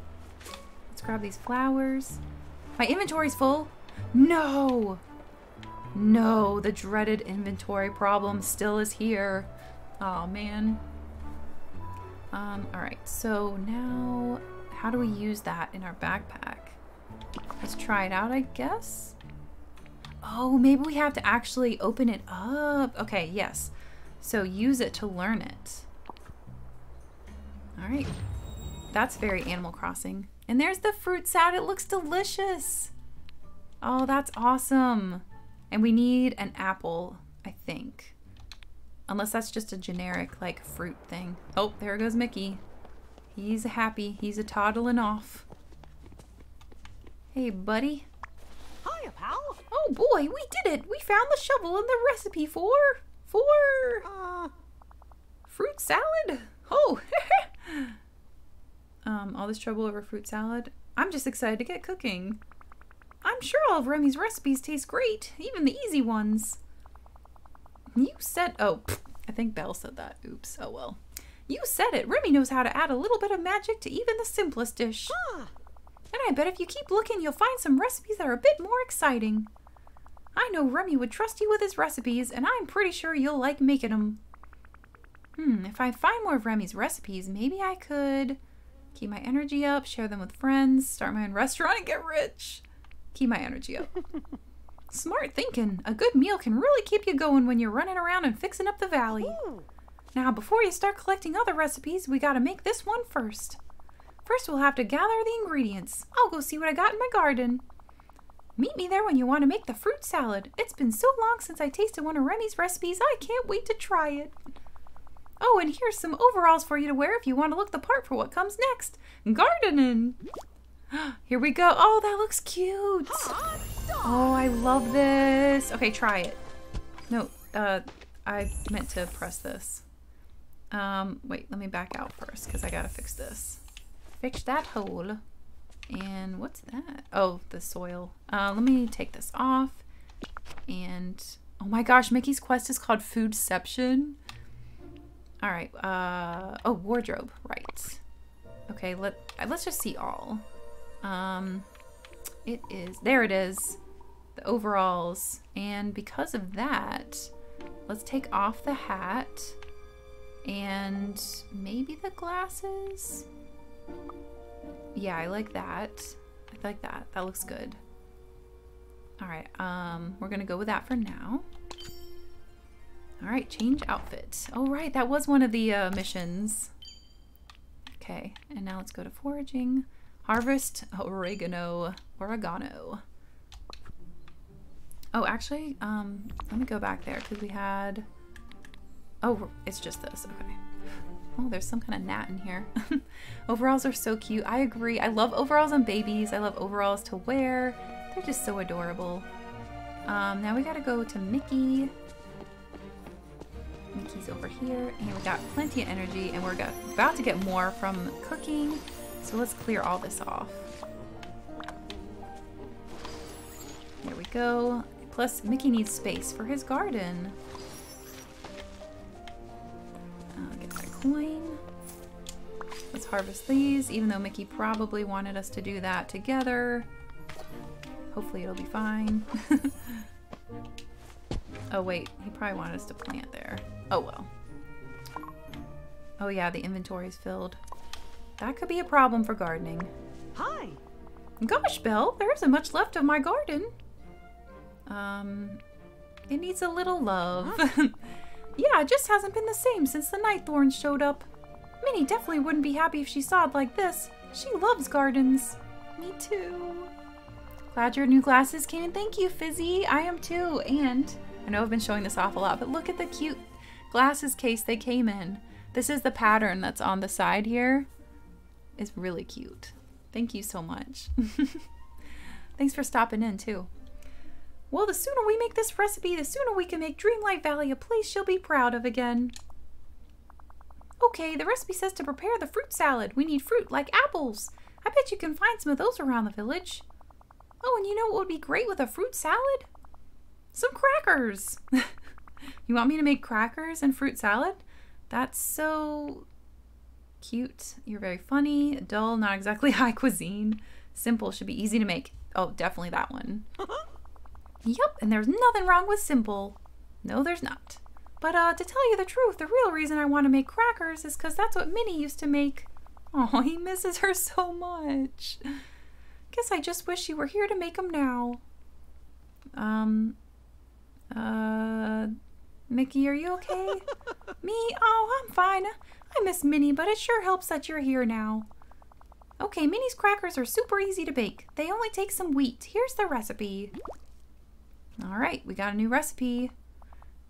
Let's grab these flowers. My inventory's full. No. No, the dreaded inventory problem still is here. Oh man. Um, alright, so now how do we use that in our backpack? Let's try it out, I guess. Oh, maybe we have to actually open it up. Okay, yes. So use it to learn it. All right. That's very Animal Crossing. And there's the fruit salad. It looks delicious. Oh, that's awesome. And we need an apple, I think. Unless that's just a generic, like, fruit thing. Oh, there goes Mickey. He's happy. He's a toddling off. Hey, buddy. Hiya, pal. Oh boy, we did it! We found the shovel and the recipe for for Uh, fruit salad. Oh, um, all this trouble over fruit salad. I'm just excited to get cooking. I'm sure all of Remy's recipes taste great, even the easy ones. You said, oh, I think Belle said that. Oops. Oh well. You said it. Remy knows how to add a little bit of magic to even the simplest dish. ah, And I bet if you keep looking, you'll find some recipes that are a bit more exciting. I know Remy would trust you with his recipes, and I'm pretty sure you'll like making them. Hmm, if I find more of Remy's recipes, maybe I could keep my energy up, share them with friends, start my own restaurant, and get rich. Keep my energy up. Smart thinking. A good meal can really keep you going when you're running around and fixing up the valley. ooh. Now, before you start collecting other recipes, we gotta make this one first. First, we'll have to gather the ingredients. I'll go see what I got in my garden. Meet me there when you want to make the fruit salad. It's been so long since I tasted one of Remy's recipes, I can't wait to try it. Oh, and here's some overalls for you to wear if you want to look the part for what comes next gardening. Here we go. Oh, that looks cute. Oh, I love this. Okay, try it. No, uh, I meant to press this. Um, wait, let me back out first because I gotta fix this. Fix that hole. And what's that? Oh, the soil. Uh, let me take this off. And oh my gosh, Mickey's quest is called Foodception. All right. Uh, oh, wardrobe. Right. Okay. Let let's just see all. Um, it is there. It is the overalls, and because of that, let's take off the hat and maybe the glasses. Yeah, I like that. I like that. That looks good. All right, um, we're gonna go with that for now. All right, change outfit. Oh, right, that was one of the uh, missions. Okay, and now let's go to foraging. Harvest oregano, oregano. Oh, actually, um, let me go back there because we had. Oh, it's just this. Okay. Oh, there's some kind of gnat in here. overalls are so cute. I agree. I love overalls on babies. I love overalls to wear. They're just so adorable. Um, now we gotta go to Mickey. Mickey's over here, and we got plenty of energy, and we're about to get more from cooking. So let's clear all this off. There we go. Plus, Mickey needs space for his garden. Get that coin. Let's harvest these, even though Mickey probably wanted us to do that together. Hopefully it'll be fine. oh wait, he probably wanted us to plant there. Oh well. Oh yeah, the inventory is filled. That could be a problem for gardening. Hi. Gosh, Belle, there isn't much left of my garden. Um, it needs a little love. yeah, it just hasn't been the same since the night thorns showed up. Minnie definitely wouldn't be happy if she saw it like this. She loves gardens. Me too. Glad your new glasses came in. Thank you, Fizzy. I am too. And I know I've been showing this off a lot, but look at the cute glasses case they came in. This is the pattern that's on the side here. It's really cute. Thank you so much. Thanks for stopping in too. Well, the sooner we make this recipe, the sooner we can make Dreamlight Valley a place she'll be proud of again. Okay, the recipe says to prepare the fruit salad. We need fruit like apples. I bet you can find some of those around the village. Oh, and you know what would be great with a fruit salad? Some crackers. you want me to make crackers and fruit salad? That's so cute. You're very funny. Dull, not exactly high cuisine. Simple should be easy to make. Oh, definitely that one. yep, and there's nothing wrong with simple. No, there's not. But uh, to tell you the truth, the real reason I want to make crackers is because that's what Minnie used to make. Oh, he misses her so much. Guess I just wish you were here to make them now. Um, uh, Mickey, are you okay? Me? Oh, I'm fine. I miss Minnie, but it sure helps that you're here now. Okay, Minnie's crackers are super easy to bake. They only take some wheat. Here's the recipe. All right, we got a new recipe.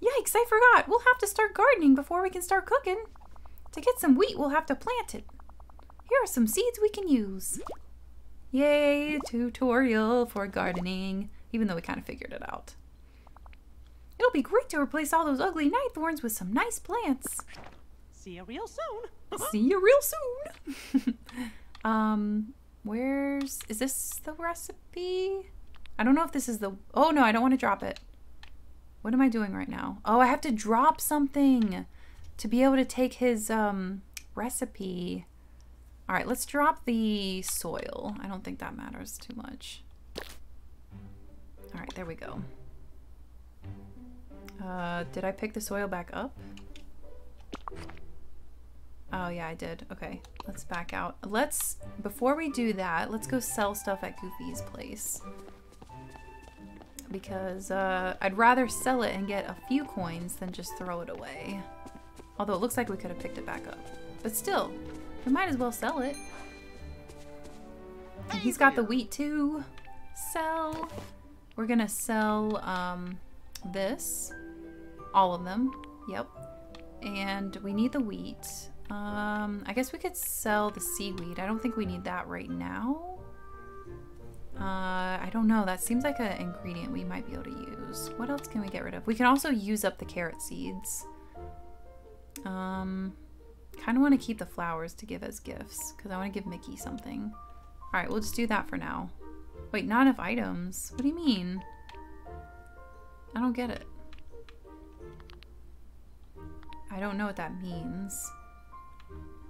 Yikes, I forgot. We'll have to start gardening before we can start cooking. To get some wheat, we'll have to plant it. Here are some seeds we can use. Yay, tutorial for gardening, even though we kind of figured it out. It'll be great to replace all those ugly night thorns with some nice plants. See you real soon. See you real soon. um, where's, is this the recipe? I don't know if this is the, oh no, I don't want to drop it. What am I doing right now? Oh, I have to drop something to be able to take his um, recipe. All right, let's drop the soil. I don't think that matters too much. All right, there we go. Uh, did I pick the soil back up? Oh yeah, I did. Okay, let's back out. Let's, before we do that, let's go sell stuff at Goofy's place. Because uh, I'd rather sell it and get a few coins than just throw it away. Although it looks like we could have picked it back up. But still, we might as well sell it. And he's got the wheat too. Sell. We're gonna sell um, this. All of them. Yep. And we need the wheat. Um, I guess we could sell the seaweed. I don't think we need that right now. Uh, I don't know. That seems like an ingredient we might be able to use. What else can we get rid of? We can also use up the carrot seeds. Um, kind of want to keep the flowers to give as gifts because I want to give Mickey something. All right, we'll just do that for now. Wait, not enough items. What do you mean? I don't get it. I don't know what that means.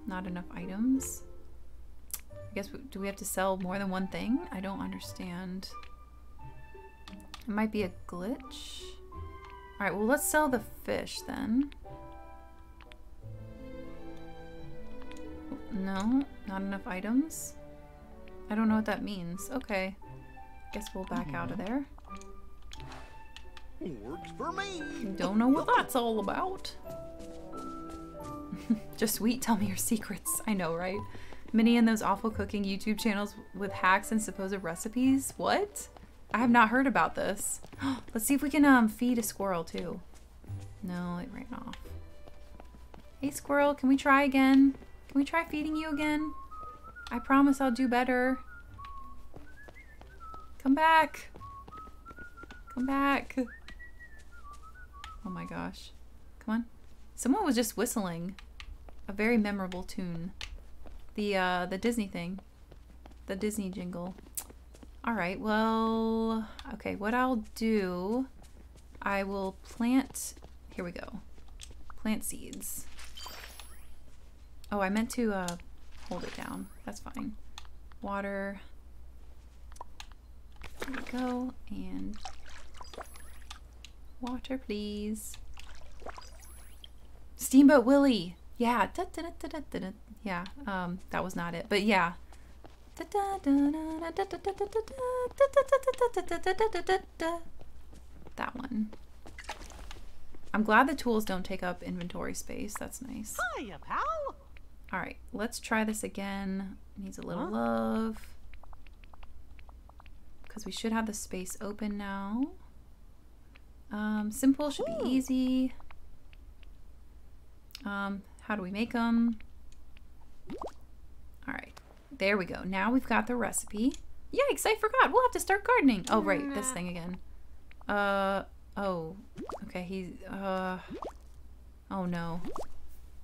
Not enough items? I guess, do we have to sell more than one thing? I don't understand. It might be a glitch. Alright, well let's sell the fish then. No, not enough items. I don't know what that means. Okay. Guess we'll back out of hmm. there. Works for me. Don't know what that's all about. Just sweet, tell me your secrets. I know, right? Minnie and those awful cooking YouTube channels with hacks and supposed recipes? What? I have not heard about this. Let's see if we can um, feed a squirrel too. No, it ran off. Hey squirrel, can we try again? Can we try feeding you again? I promise I'll do better. Come back. Come back. Oh my gosh. Come on. Someone was just whistling a very memorable tune. The uh the Disney thing. The Disney jingle. All right. Well, okay, what I'll do I will plant Here we go. Plant seeds. Oh, I meant to uh hold it down. That's fine. Water. There we go. And water, please. Steamboat Willie. Yeah. Da, da, da, yeah. Um, that was not it. But yeah. That one. I'm glad the tools don't take up inventory space. That's nice. Hiya, pal. All right, let's try this again. Needs a little Huh? love. Because we should have the space open now. Um, simple should be easy. Um, how do we make them? All right, there we go. Now we've got the recipe. Yikes, I forgot. We'll have to start gardening. Oh, right, this thing again. Uh, oh, okay, he's, uh, oh no.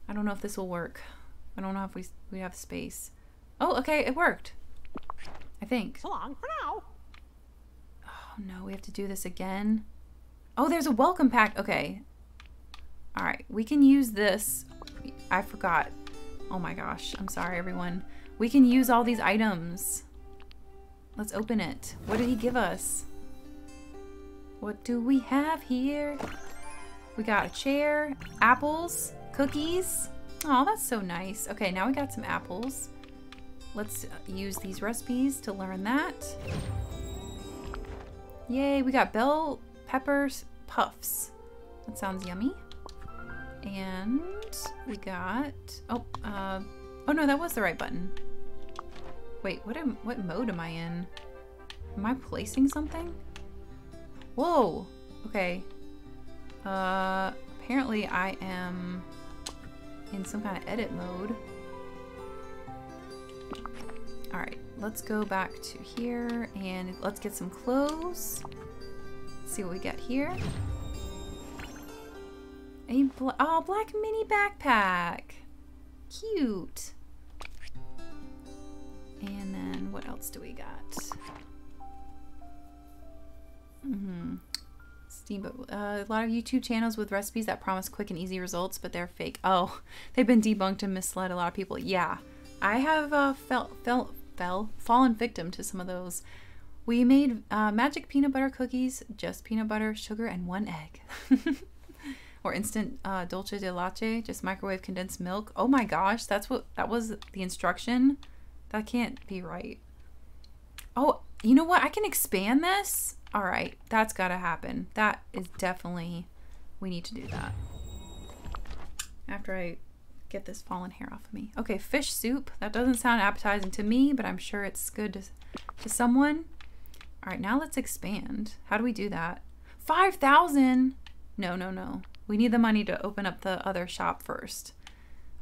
I don't know if this will work. I don't know if we, we have space. Oh, okay, it worked. I think. So long for now. Oh no, we have to do this again. Oh, there's a welcome pack. Okay. All right, we can use this. I forgot. Oh my gosh, I'm sorry, everyone. We can use all these items. Let's open it. What did he give us? What do we have here? We got a chair, apples, cookies. Oh, that's so nice. Okay, now we got some apples. Let's use these recipes to learn that. Yay, we got bell peppers puffs. That sounds yummy. And we got oh uh oh no, that was the right button. Wait, what am what mode am I in? Am I placing something? Whoa. Okay. Uh apparently I am in some kind of edit mode. Alright, let's go back to here and let's get some clothes. see what we got here. A bl oh, black mini backpack. Cute. And then what else do we got? Mm-hmm. Steamboat. Uh, a lot of YouTube channels with recipes that promise quick and easy results, but they're fake. Oh, they've been debunked and misled a lot of people. Yeah, I have uh, felt felt fell fallen victim to some of those. We made uh, magic peanut butter cookies, just peanut butter, sugar, and one egg. or instant uh, dulce de leche, just microwave condensed milk. Oh my gosh, that's what that was the instruction. That can't be right. Oh, you know what? I can expand this. All right, that's got to happen. That is definitely, we need to do that. After I get this fallen hair off of me. Okay, fish soup. That doesn't sound appetizing to me, but I'm sure it's good to, to someone. All right, now let's expand. How do we do that? 5,000? No, no, no. We need the money to open up the other shop first.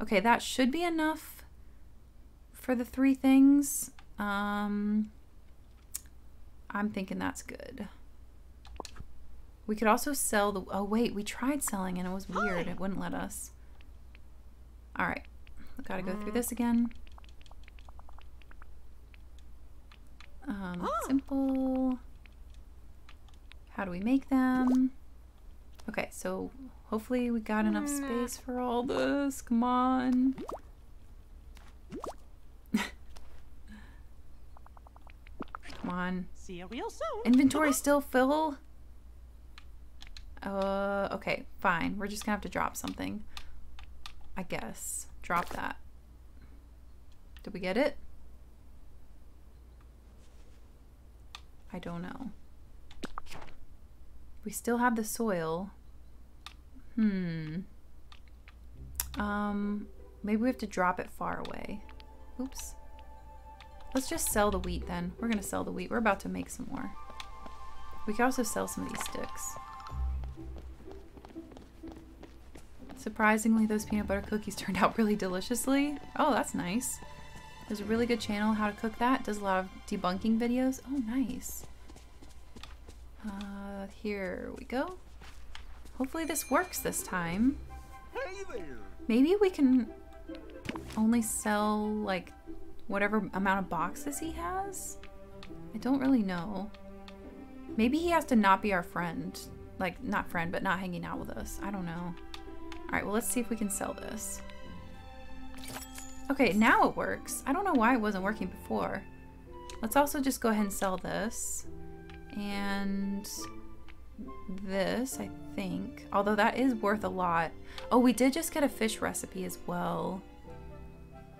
Okay, that should be enough for the three things. Um, I'm thinking that's good. We could also sell the... Oh, wait. We tried selling and it was weird. It wouldn't let us. All right. Gotta go through this again. Um, simple. How do we make them? Okay, so hopefully we got enough space for all this. Come on. Come on. See you real soon. Inventory still full? Uh, okay, fine. We're just gonna have to drop something. I guess. Drop that. Did we get it? I don't know. We still have the soil. Hmm. Um, maybe we have to drop it far away. Oops. Let's just sell the wheat then. We're gonna sell the wheat. We're about to make some more. We can also sell some of these sticks. Surprisingly, those peanut butter cookies turned out really deliciously. Oh, that's nice. There's a really good channel how to cook that. Does a lot of debunking videos. Oh, nice. Uh, here we go. Hopefully this works this time. Maybe we can only sell like whatever amount of boxes he has. I don't really know. Maybe he has to not be our friend. Like, not friend, but not hanging out with us. I don't know. Alright, well let's see if we can sell this. Okay, now it works. I don't know why it wasn't working before. Let's also just go ahead and sell this. And this, I think. Although that is worth a lot. Oh, we did just get a fish recipe as well.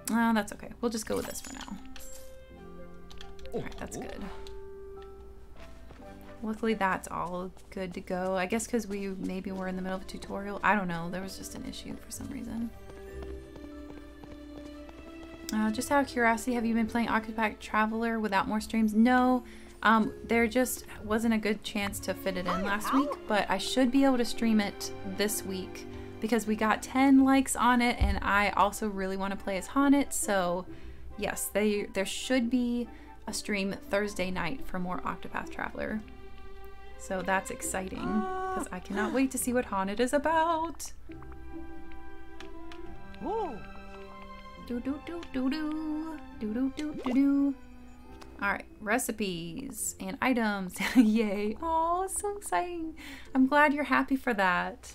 Oh, that's okay. We'll just go with this for now. Alright, that's good. Luckily that's all good to go. I guess because we maybe were in the middle of a tutorial. I don't know. There was just an issue for some reason. Uh, just out of curiosity, have you been playing Octopath Traveler without more streams? No. Um, there just wasn't a good chance to fit it in last week, but I should be able to stream it this week because we got 10 likes on it and I also really want to play as H'aanit, so yes, they, there should be a stream Thursday night for more Octopath Traveler. So that's exciting because I cannot wait to see what H'aanit is about. Whoa. Do do do do do do do do do do. All right, recipes and items. Yay. Oh, so exciting. I'm glad you're happy for that.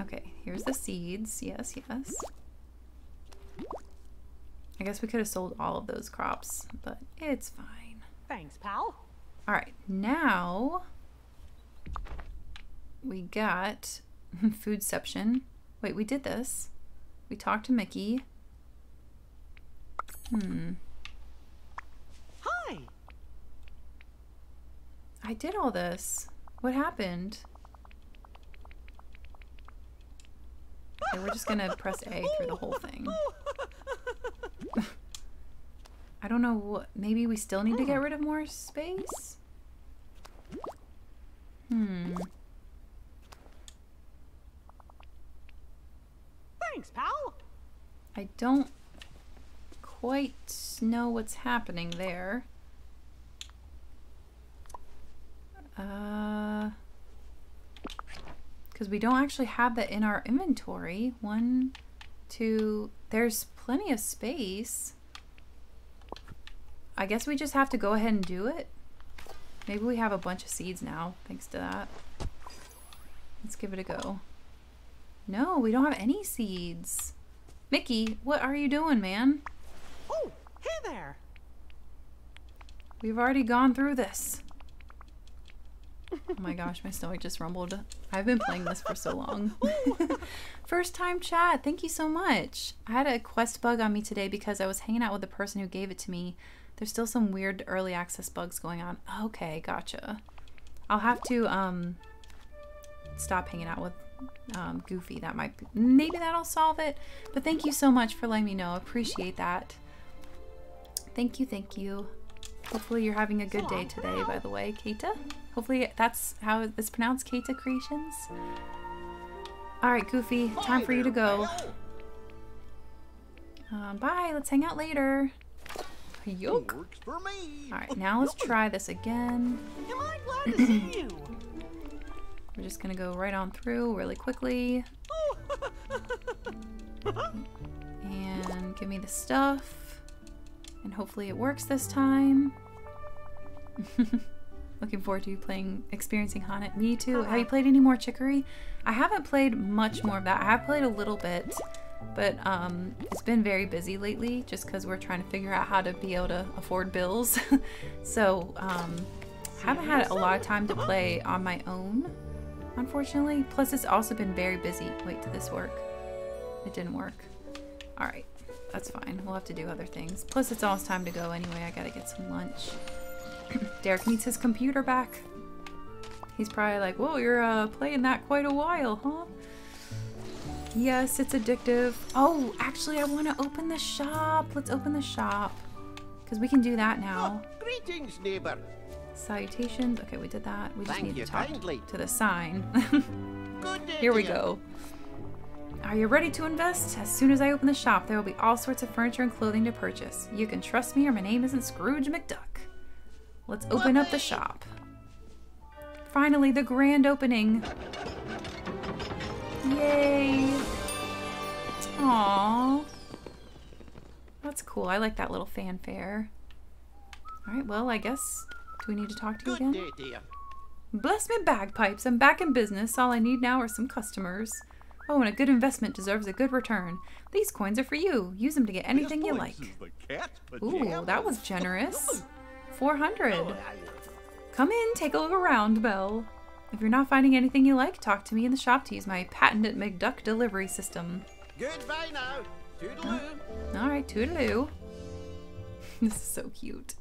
Okay, here's the seeds. Yes, yes. I guess we could have sold all of those crops, but it's fine. Thanks, pal. All right, now we got foodception. Wait, we did this. We talked to Mickey. Hmm. Hi. I did all this. What happened? Okay, we're just gonna press A through the whole thing. I don't know what. Maybe we still need to get rid of more space? Hmm. Thanks, pal. I don't quite know what's happening there. Uh, because we don't actually have that in our inventory. One, two, there's plenty of space. I guess we just have to go ahead and do it. Maybe we have a bunch of seeds now, thanks to that. Let's give it a go. No, we don't have any seeds. Mickey, what are you doing, man? Oh, hey there. We've already gone through this. Oh my gosh, my stomach just rumbled. I've been playing this for so long. First time chat, thank you so much. I had a quest bug on me today because I was hanging out with the person who gave it to me. There's still some weird early access bugs going on. Okay, gotcha. I'll have to um stop hanging out with um, Goofy. That might be, maybe that'll solve it. But thank you so much for letting me know. Appreciate that. Thank you, thank you. Hopefully you're having a good day today, by the way, Keita. Hopefully that's how it's pronounced, Keita Creations. Alright, Goofy, time for you to go. Um, bye, let's hang out later. Yoke. Works for me. Alright, now let's try this again. Am I glad to see you? We're just gonna go right on through really quickly. And give me the stuff. And hopefully it works this time. Looking forward to you playing, experiencing H'aanit. Me too. Have you played any more Chicory? I haven't played much more of that. I have played a little bit, but um, it's been very busy lately just because we're trying to figure out how to be able to afford bills. so, um, haven't had a lot of time to play on my own, unfortunately. Plus, it's also been very busy. Wait, did this work? It didn't work. All right, that's fine. We'll have to do other things. Plus, it's almost time to go anyway. I gotta get some lunch. Derek needs his computer back. He's probably like, whoa, you're uh, playing that quite a while, huh? Yes, it's addictive. Oh, actually, I want to open the shop. Let's open the shop. Because we can do that now. Oh, greetings, neighbour. Salutations. Okay, we did that. We just Thank need to talk kindly. to the sign. Good day Here we go. Are you ready to invest? As soon as I open the shop, there will be all sorts of furniture and clothing to purchase. You can trust me or my name isn't Scrooge McDuck. Let's open up the shop. Finally, the grand opening. Yay! Aww. That's cool. I like that little fanfare. Alright, well, I guess. Do we need to talk to you Good again? day to you. Bless me bagpipes, I'm back in business. All I need now are some customers. Oh, and a good investment deserves a good return. These coins are for you. Use them to get anything you like. Ooh, that was generous. 400. Come in, take a look around, Belle. If you're not finding anything you like, talk to me in the shop to use my patented McDuck delivery system. Goodbye now. Toodaloo. Alright, toodaloo. this is so cute.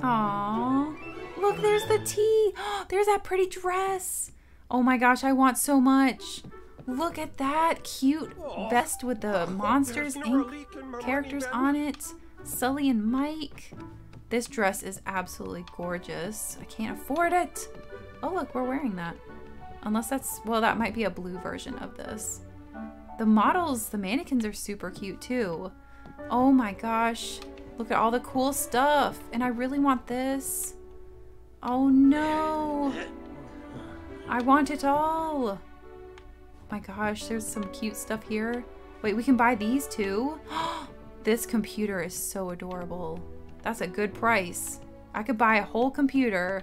Aww. Look, there's the tea. There's that pretty dress. Oh my gosh, I want so much. Look at that cute oh, vest with the oh, Monsters Inc. characters on it. Sully and Mike. This dress is absolutely gorgeous. I can't afford it. Oh, look, we're wearing that. Unless that's, well, that might be a blue version of this. The models, the mannequins are super cute too. Oh my gosh. Look at all the cool stuff. And I really want this. Oh no. I want it all. My gosh, there's some cute stuff here. Wait, we can buy these too? Oh, This computer is so adorable. That's a good price. I could buy a whole computer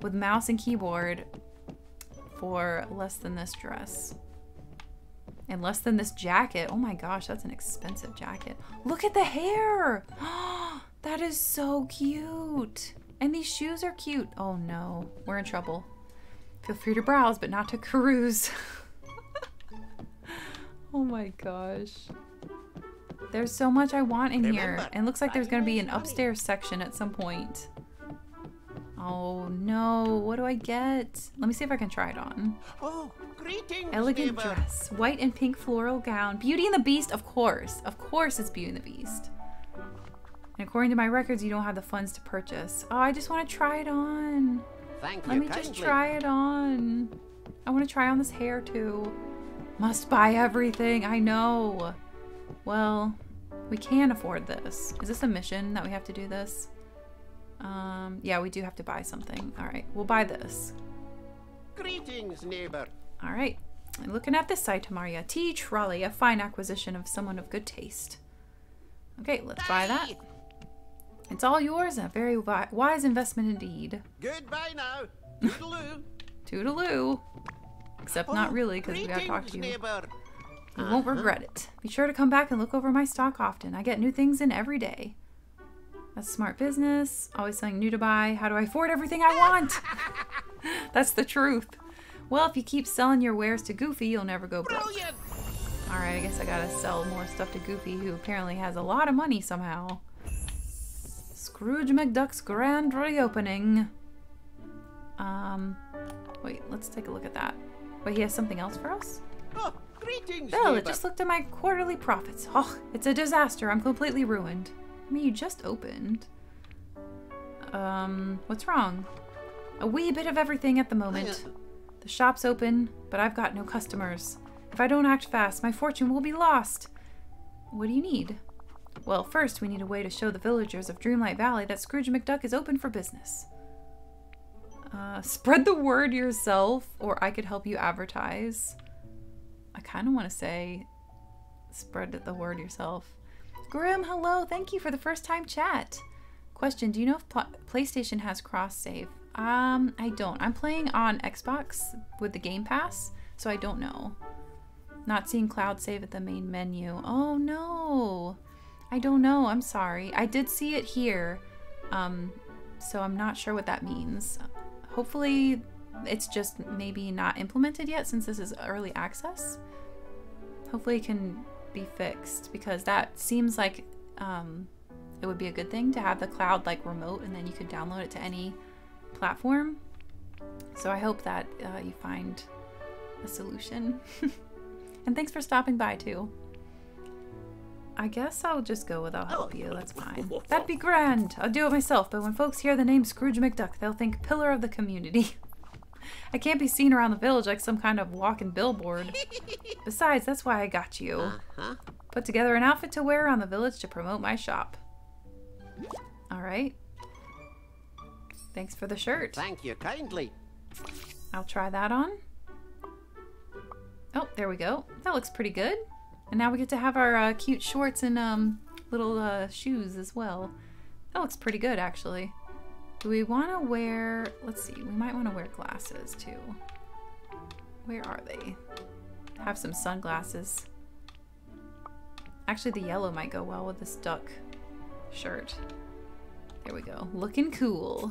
with mouse and keyboard for less than this dress. And less than this jacket. Oh my gosh, that's an expensive jacket. Look at the hair! that is so cute. And these shoes are cute. Oh no, we're in trouble. Feel free to browse, but not to cruise. oh my gosh. There's so much I want in here. And looks like there's going to be an upstairs section at some point. Oh no, what do I get? Let me see if I can try it on. Oh, greetings, Elegant neighbor. dress, white and pink floral gown. Beauty and the Beast, of course. Of course it's Beauty and the Beast. And according to my records, you don't have the funds to purchase. Oh, I just want to try it on. Thank Let you me just try it on. I want to try on this hair too. Must buy everything, I know. Well, we can afford this. Is this a mission that we have to do this? Um, yeah, we do have to buy something. All right, we'll buy this. Greetings, neighbor. All right. I'm looking at this site, Tamaria. Tea trolley, a fine acquisition of someone of good taste. Okay, let's buy that. It's all yours a very wi- wise investment indeed. Goodbye now. Toodaloo. Toodaloo. Except not Oh, really, because we gotta talk to you. neighbor. You won't regret it. Be sure to come back and look over my stock often. I get new things in every day. That's smart business. Always something new to buy. How do I afford everything I want? That's the truth. Well, if you keep selling your wares to Goofy, you'll never go broke. Brilliant. Alright, I guess I gotta sell more stuff to Goofy, who apparently has a lot of money somehow. Scrooge McDuck's grand reopening. Um, wait, let's take a look at that. Wait, he has something else for us? Oh, greetings, Bill, neighbor. it just looked at my quarterly profits. Oh, it's a disaster. I'm completely ruined. I mean, you just opened. Um, what's wrong? A wee bit of everything at the moment. The shop's open, but I've got no customers. If I don't act fast, my fortune will be lost. What do you need? Well, first, we need a way to show the villagers of Dreamlight Valley that Scrooge McDuck is open for business. Uh, spread the word yourself, or I could help you advertise. I kind of want to say spread the word yourself. Grim, hello. Thank you for the first time chat. Question Do you know if Pl- PlayStation has cross save? Um, I don't. I'm playing on Xbox with the Game Pass, so I don't know. Not seeing cloud save at the main menu. Oh no. I don't know. I'm sorry. I did see it here. Um, so I'm not sure what that means. Hopefully, it's just maybe not implemented yet since this is early access. Hopefully, it can be fixed because that seems like um, it would be a good thing to have the cloud like remote and then you could download it to any platform. So I hope that uh, you find a solution. and thanks for stopping by too. I guess I'll just go with I'll help you. That's fine. That'd be grand. I'll do it myself, but when folks hear the name Scrooge McDuck, they'll think pillar of the community. I can't be seen around the village like some kind of walking billboard. Besides, that's why I got you. Uh-huh. Put together an outfit to wear around the village to promote my shop. All right. Thanks for the shirt. Thank you kindly. I'll try that on. Oh, there we go. That looks pretty good. And now we get to have our uh, cute shorts and um, little uh, shoes as well. That looks pretty good, actually. Do we want to wear... Let's see. We might want to wear glasses, too. Where are they? Have some sunglasses. Actually, the yellow might go well with this duck shirt. There we go. Looking cool.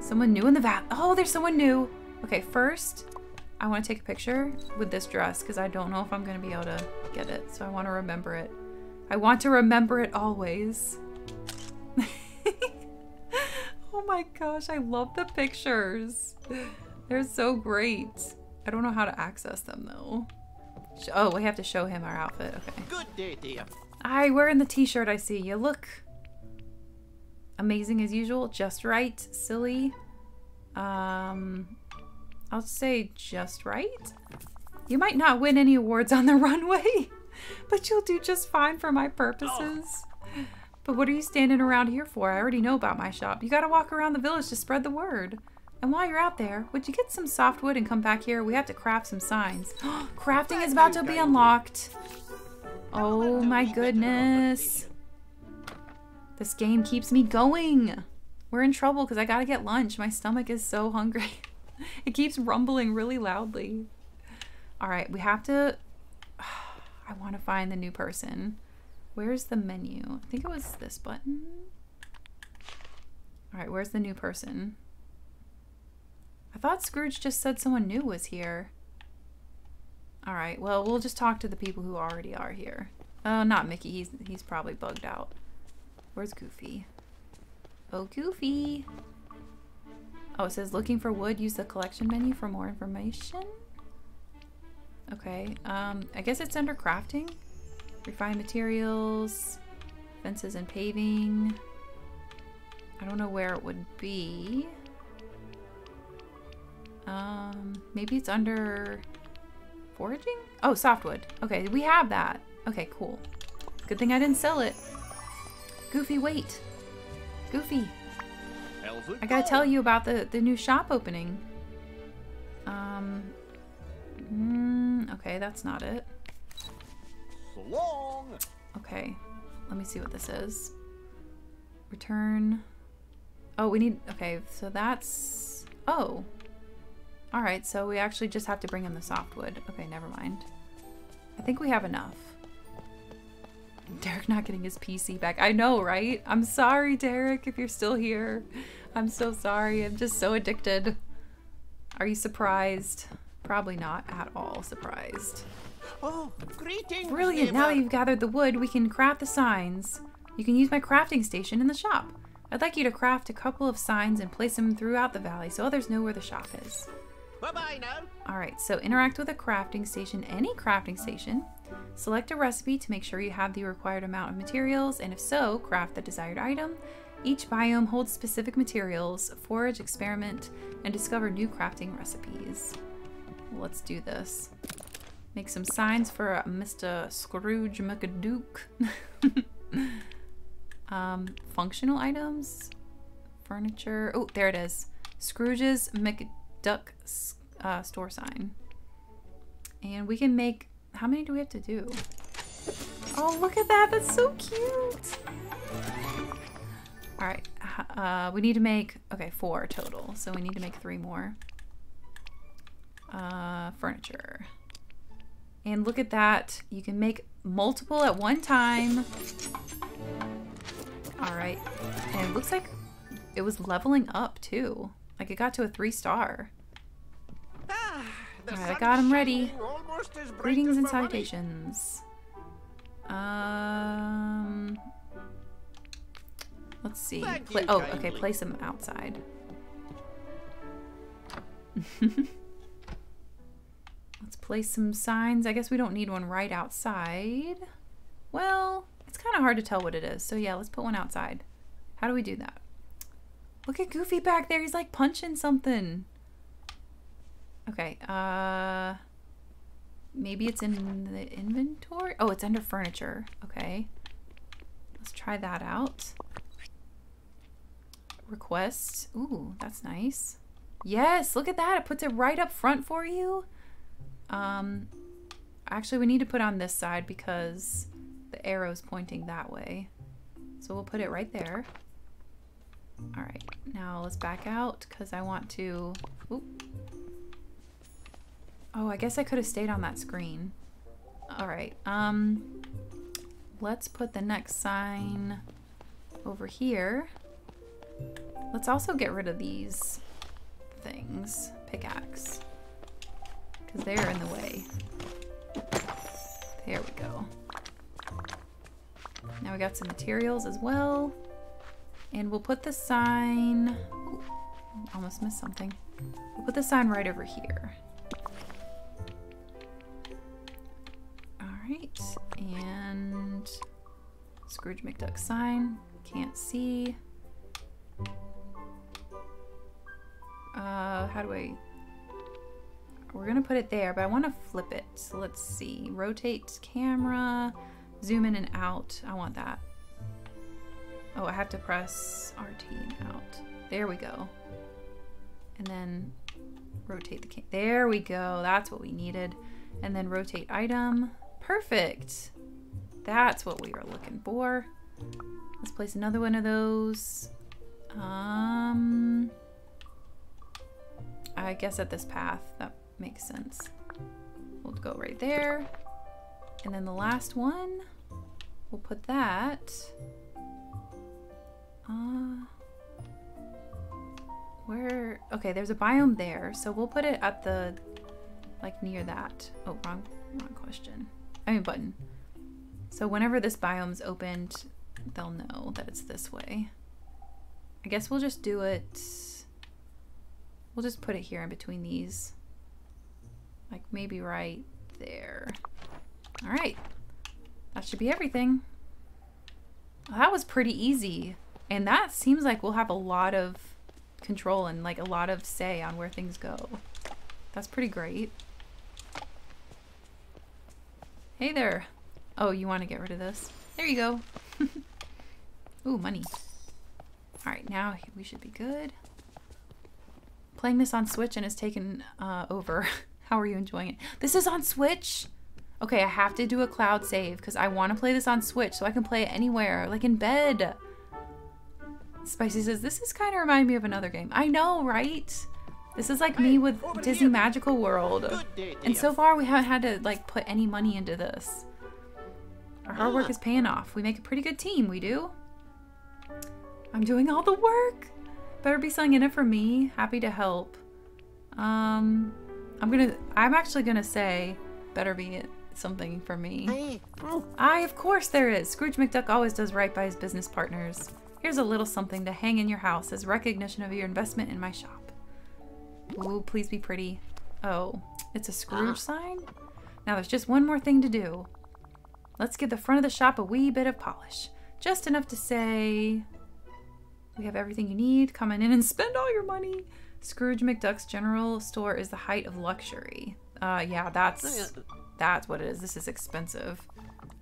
Someone new in the vat. Oh, there's someone new. Okay, first, I want to take a picture with this dress because I don't know if I'm going to be able to get it. So I want to remember it. I want to remember it always. oh my gosh, I love the pictures. They're so great. I don't know how to access them though. Oh, we have to show him our outfit. Okay. Good day, dear. I wearing the t-shirt I see. You look amazing as usual. Just right, silly. Um I'll say just right. You might not win any awards on the runway, but you'll do just fine for my purposes. But what are you standing around here for? I already know about my shop. You gotta walk around the village to spread the word. And while you're out there, would you get some softwood and come back here? We have to craft some signs. Crafting is about to be unlocked. Oh my goodness. This game keeps me going. We're in trouble because I gotta get lunch. My stomach is so hungry. it keeps rumbling really loudly. All right, we have to. I want to find the new person. Where's the menu? I think it was this button. All right, where's the new person? I thought Scrooge just said someone new was here. All right, well, we'll just talk to the people who already are here. Oh, not Mickey. He's he's probably bugged out. Where's Goofy? Oh, Goofy. Oh, it says looking for wood. Use the collection menu for more information. Okay, um, I guess it's under crafting. Refined materials, fences and paving. I don't know where it would be. Um, maybe it's under foraging? Oh, softwood. Okay, we have that. Okay, cool. Good thing I didn't sell it. Goofy, wait. Goofy, I gotta tell you about the, the new shop opening. Um, mm, okay, that's not it. Long. Okay, let me see what this is. Return. Oh, we need, okay, so that's, oh. All right, so we actually just have to bring in the softwood. Okay, never mind. I think we have enough. Derek not getting his PC back. I know, right? I'm sorry, Derek, if you're still here. I'm so sorry. I'm just so addicted. Are you surprised? Probably not at all surprised. Oh, greetings. Brilliant! Now that you've gathered the wood, we can craft the signs. You can use my crafting station in the shop. I'd like you to craft a couple of signs and place them throughout the valley so others know where the shop is. Bye-bye now. Alright, so interact with a crafting station, any crafting station. Select a recipe to make sure you have the required amount of materials, and if so, craft the desired item. Each biome holds specific materials. Forage, experiment, and discover new crafting recipes. Let's do this. Make some signs for uh, Mr. Scrooge McDuke. um, functional items, furniture. Oh, there it is. Scrooge's McDuck uh, store sign. And we can make. How many do we have to do? Oh, look at that. That's so cute. All right. Uh, we need to make. Okay, four total. So we need to make three more. Uh, furniture. And look at that. You can make multiple at one time. All right. And it looks like it was leveling up too. Like it got to a three star. Ah, All right, I got 'em ready. shining almost as bright Greetings and salutations. Um, let's see. Pla- oh, okay. Place them outside. let's place some signs. I guess we don't need one right outside. Well, it's kind of hard to tell what it is. So yeah, let's put one outside. How do we do that? Look at Goofy back there. He's like punching something. Okay. Uh. Maybe it's in the inventory? Oh, it's under furniture. Okay. Let's try that out. Request. Ooh, that's nice. Yes, look at that. It puts it right up front for you. Um, actually, we need to put on this side because the arrow's pointing that way. So we'll put it right there. All right, now let's back out because I want to. Oop. Oh, I guess I could have stayed on that screen. All right. Um, let's put the next sign over here. Let's also get rid of these things. Pickaxe. Because they're in the way. There we go. Now we got some materials as well. And we'll put the sign... Ooh, almost missed something. We'll put the sign right over here. Alright, and Scrooge McDuck sign. Can't see. Uh, how do I... We're gonna put it there, but I want to flip it. So let's see. Rotate camera, zoom in and out. I want that. Oh, I have to press RT out. There we go. And then rotate the cam. There we go. That's what we needed. And then rotate item. Perfect. That's what we were looking for. Let's place another one of those. Um, I guess at this path, that makes sense. We'll go right there. And then the last one, we'll put that. Uh, where? Okay, there's a biome there, so we'll put it at the, like near that. Oh, wrong, wrong question. I mean button. So whenever this biome's opened, they'll know that it's this way. I guess we'll just do it. We'll just put it here in between these. Like maybe right there. All right. That should be everything. Well, that was pretty easy. And that seems like we'll have a lot of control and like a lot of say on where things go. That's pretty great. Hey there. Oh, you want to get rid of this? There you go. Ooh, money. Alright, now we should be good. Playing this on Switch and it's taken uh, over. How are you enjoying it? This is on Switch? Okay, I have to do a cloud save because I want to play this on Switch so I can play it anywhere, like in bed. Spicy says, this is kind of remind me of another game. I know, right? This is like me with Disney Magical World. And so far we haven't had to like put any money into this. Our hard work is paying off. We make a pretty good team, we do. I'm doing all the work. Better be something in it for me. Happy to help. Um, I'm gonna, I'm actually gonna say, better be something for me. I, of course there is. Scrooge McDuck always does right by his business partners. Here's a little something to hang in your house as recognition of your investment in my shop. Ooh, please be pretty. Oh, it's a Scrooge ah. sign? Now there's just one more thing to do. Let's give the front of the shop a wee bit of polish. Just enough to say, we have everything you need. Come on in and spend all your money. Scrooge McDuck's general store is the height of luxury. Uh, yeah, that's that's what it is. This is expensive.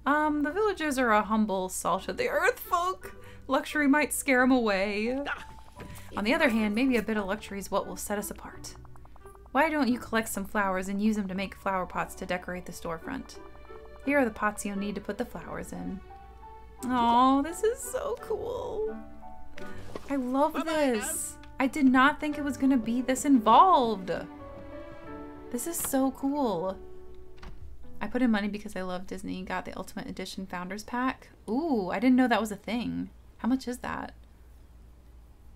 Um, the villagers are a humble, salt of the earth folk. Luxury might scare them away. On the other hand, maybe a bit of luxury is what will set us apart. Why don't you collect some flowers and use them to make flower pots to decorate the storefront? Here are the pots you'll need to put the flowers in. Oh, this is so cool. I love this. I did not think it was to be this involved. This is so cool. I put in money because I love Disney. and Got the Ultimate Edition Founders Pack. Ooh, I didn't know that was a thing. How much is that?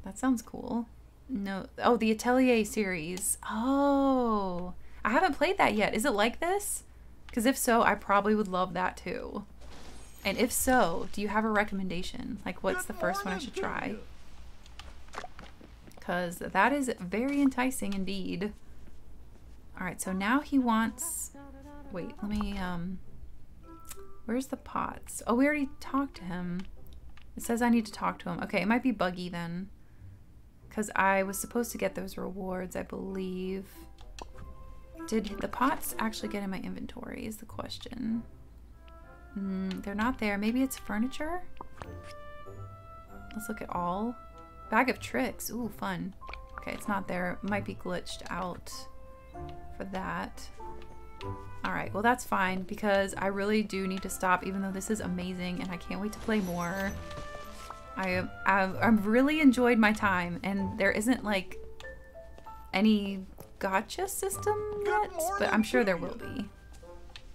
That sounds cool. No. Oh, the Atelier series. Oh. I haven't played that yet. Is it like this? Because if so, I probably would love that too. And if so, do you have a recommendation? Like, what's the first one I should try? Because that is very enticing indeed. Alright, so now he wants... Wait, let me, um... Where's the pots? Oh, we already talked to him. It says I need to talk to him. Okay, it might be buggy then. Because I was supposed to get those rewards, I believe. Did the pots actually get in my inventory is the question. Mm, they're not there. Maybe it's furniture? Let's look at all. Bag of tricks. Ooh, fun. Okay, it's not there. It might be glitched out for that. Alright, well that's fine because I really do need to stop even though this is amazing and I can't wait to play more. I, I've, I've really enjoyed my time and there isn't like any gotcha system yet, but I'm sure there will be.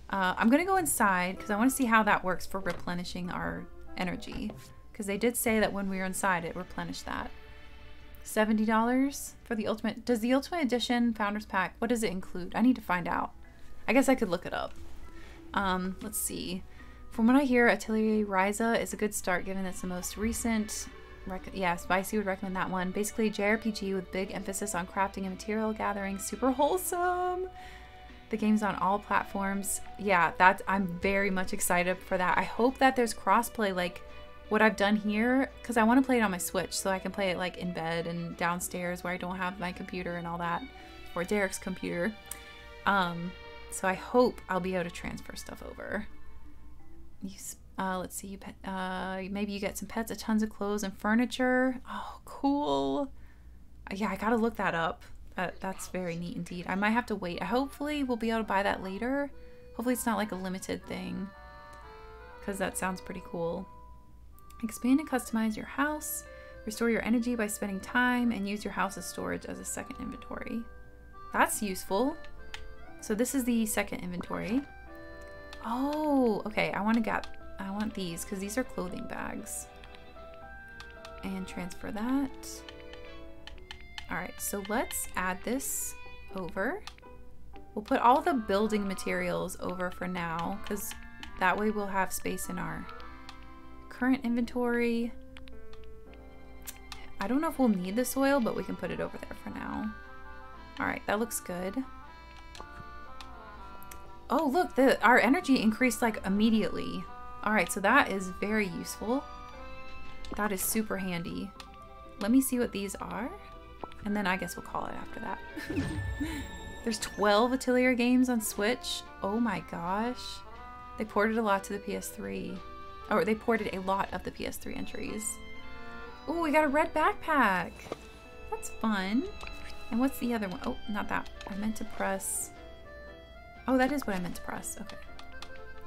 Uh, I'm gonna go inside because I want to see how that works for replenishing our energy because they did say that when we were inside it replenished that. $70 for the ultimate. Does the ultimate edition founders pack, what does it include? I need to find out. I guess I could look it up. Um, let's see. From what I hear, Atelier Ryza is a good start given it's the most recent. yeah, Spicy would recommend that one. Basically, JRPG with big emphasis on crafting and material gathering. Super wholesome. The game's on all platforms. Yeah, that's I'm very much excited for that. I hope that there's crossplay like what I've done here because I want to play it on my Switch so I can play it like in bed and downstairs where I don't have my computer and all that or Derek's computer. Um, so I hope I'll be able to transfer stuff over. You, uh, let's see, you pet, uh, maybe you get some pets, a tons of clothes and furniture. Oh, cool. Yeah, I gotta look that up. That, that's very neat indeed. I might have to wait. Hopefully we'll be able to buy that later. Hopefully it's not like a limited thing. because that sounds pretty cool. Expand and customize your house. Restore your energy by spending time and use your house's storage as a second inventory. That's useful. So this is the second inventory. Oh, okay. I want to get I want these because these are clothing bags. And transfer that. All right, so let's add this over. We'll put all the building materials over for now because that way we'll have space in our current inventory. I don't know if we'll need the soil, but we can put it over there for now. All right, that looks good. Oh, look, the our energy increased like immediately. All right, so that is very useful. That is super handy. Let me see what these are. And then I guess we'll call it after that. There's 12 Atelier games on Switch. Oh my gosh. They ported a lot to the PS3. Or they ported a lot of the PS3 entries. Oh, we got a red backpack. That's fun. And what's the other one? Oh, not that. I meant to press... Oh, that is what I meant to press. Okay.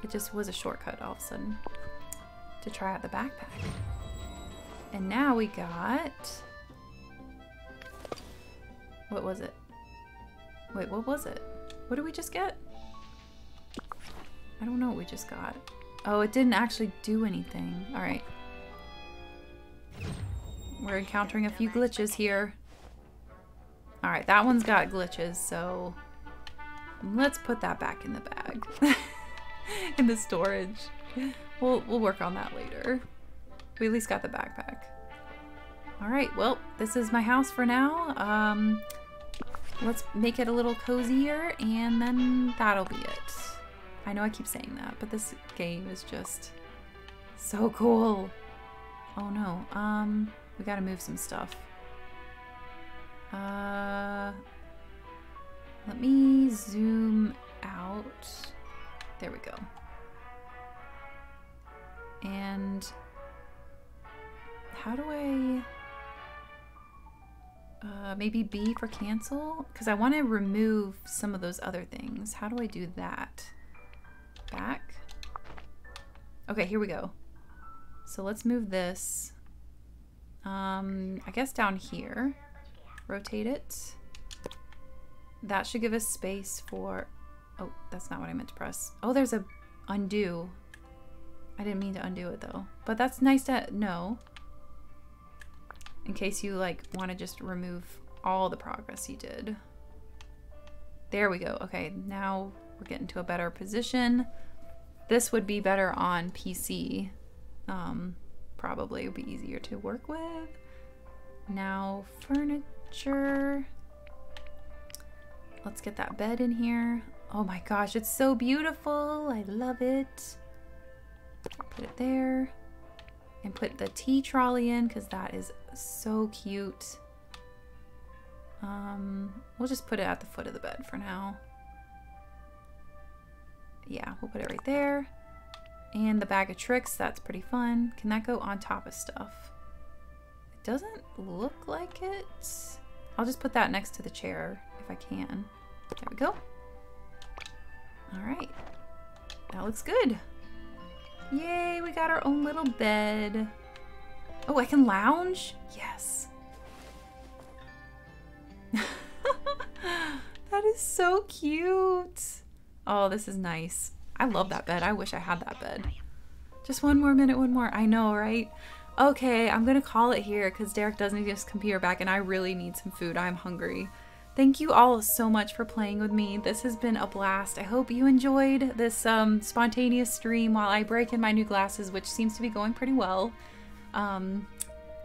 It just was a shortcut all of a sudden to try out the backpack. And now we got... What was it? Wait, what was it? What did we just get? I don't know what we just got. Oh, it didn't actually do anything. Alright. We're encountering a few glitches here. Alright, that one's got glitches, so... Let's put that back in the bag. in the storage. We'll, we'll work on that later. We at least got the backpack. Alright, well, this is my house for now. Um, let's make it a little cozier, and then that'll be it. I know I keep saying that, but this game is just so cool. Oh no, um, we gotta move some stuff. Uh, let me zoom out. There we go. And how do I... Uh, maybe B for cancel? Because I want to remove some of those other things. How do I do that? Back? Okay, here we go. So let's move this. Um, I guess down here. Rotate it. That should give us space for... Oh, that's not what I meant to press. Oh, there's a undo. I didn't mean to undo it though. But that's nice to know. In case you like want to just remove all the progress you did. There we go. Okay, now we're getting to a better position. This would be better on PC. Um, probably would be easier to work with. Now furniture. Let's get that bed in here. Oh my gosh, it's so beautiful. I love it. Put it there. And put the tea trolley in because that is so cute. Um, we'll just put it at the foot of the bed for now. Yeah, we'll put it right there. And the bag of tricks, that's pretty fun. Can that go on top of stuff? It doesn't look like it. I'll just put that next to the chair if I can. There we go. All right. That looks good. Yay, we got our own little bed. Oh, I can lounge? Yes. that is so cute. Oh, this is nice. I love that bed. I wish I had that bed. Just one more minute, one more. I know, right? Okay, I'm gonna call it here because Derek does need his computer back and I really need some food. I'm hungry. Thank you all so much for playing with me. This has been a blast. I hope you enjoyed this um, spontaneous stream while I break in my new glasses, which seems to be going pretty well. Um,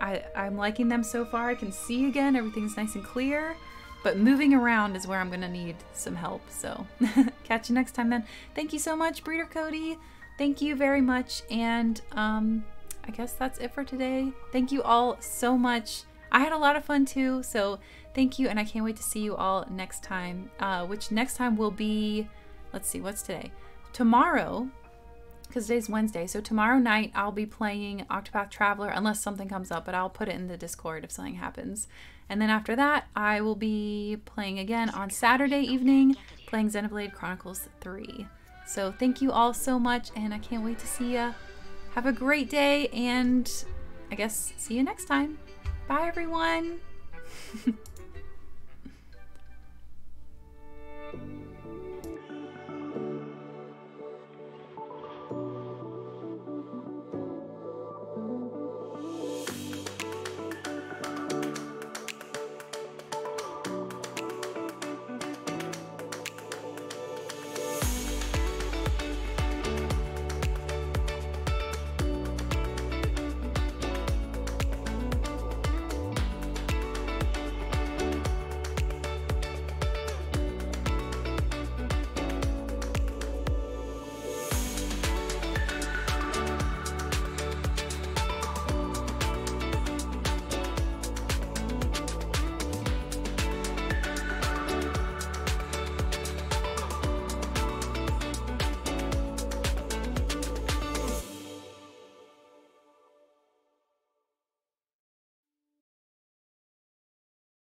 I, I'm liking them so far. I can see again. Everything's nice and clear. But moving around is where I'm going to need some help. So catch you next time then. Thank you so much, Breeder Cody. Thank you very much. And um, I guess that's it for today. Thank you all so much. I had a lot of fun too. So thank you, and I can't wait to see you all next time. Uh, which next time will be, let's see, what's today? Tomorrow, because today's Wednesday. So tomorrow night I'll be playing Octopath Traveler unless something comes up, but I'll put it in the Discord if something happens. And then after that, I will be playing again on Saturday evening, playing Xenoblade Chronicles 3. So thank you all so much, and I can't wait to see you. Have a great day, and I guess see you next time. Bye, everyone.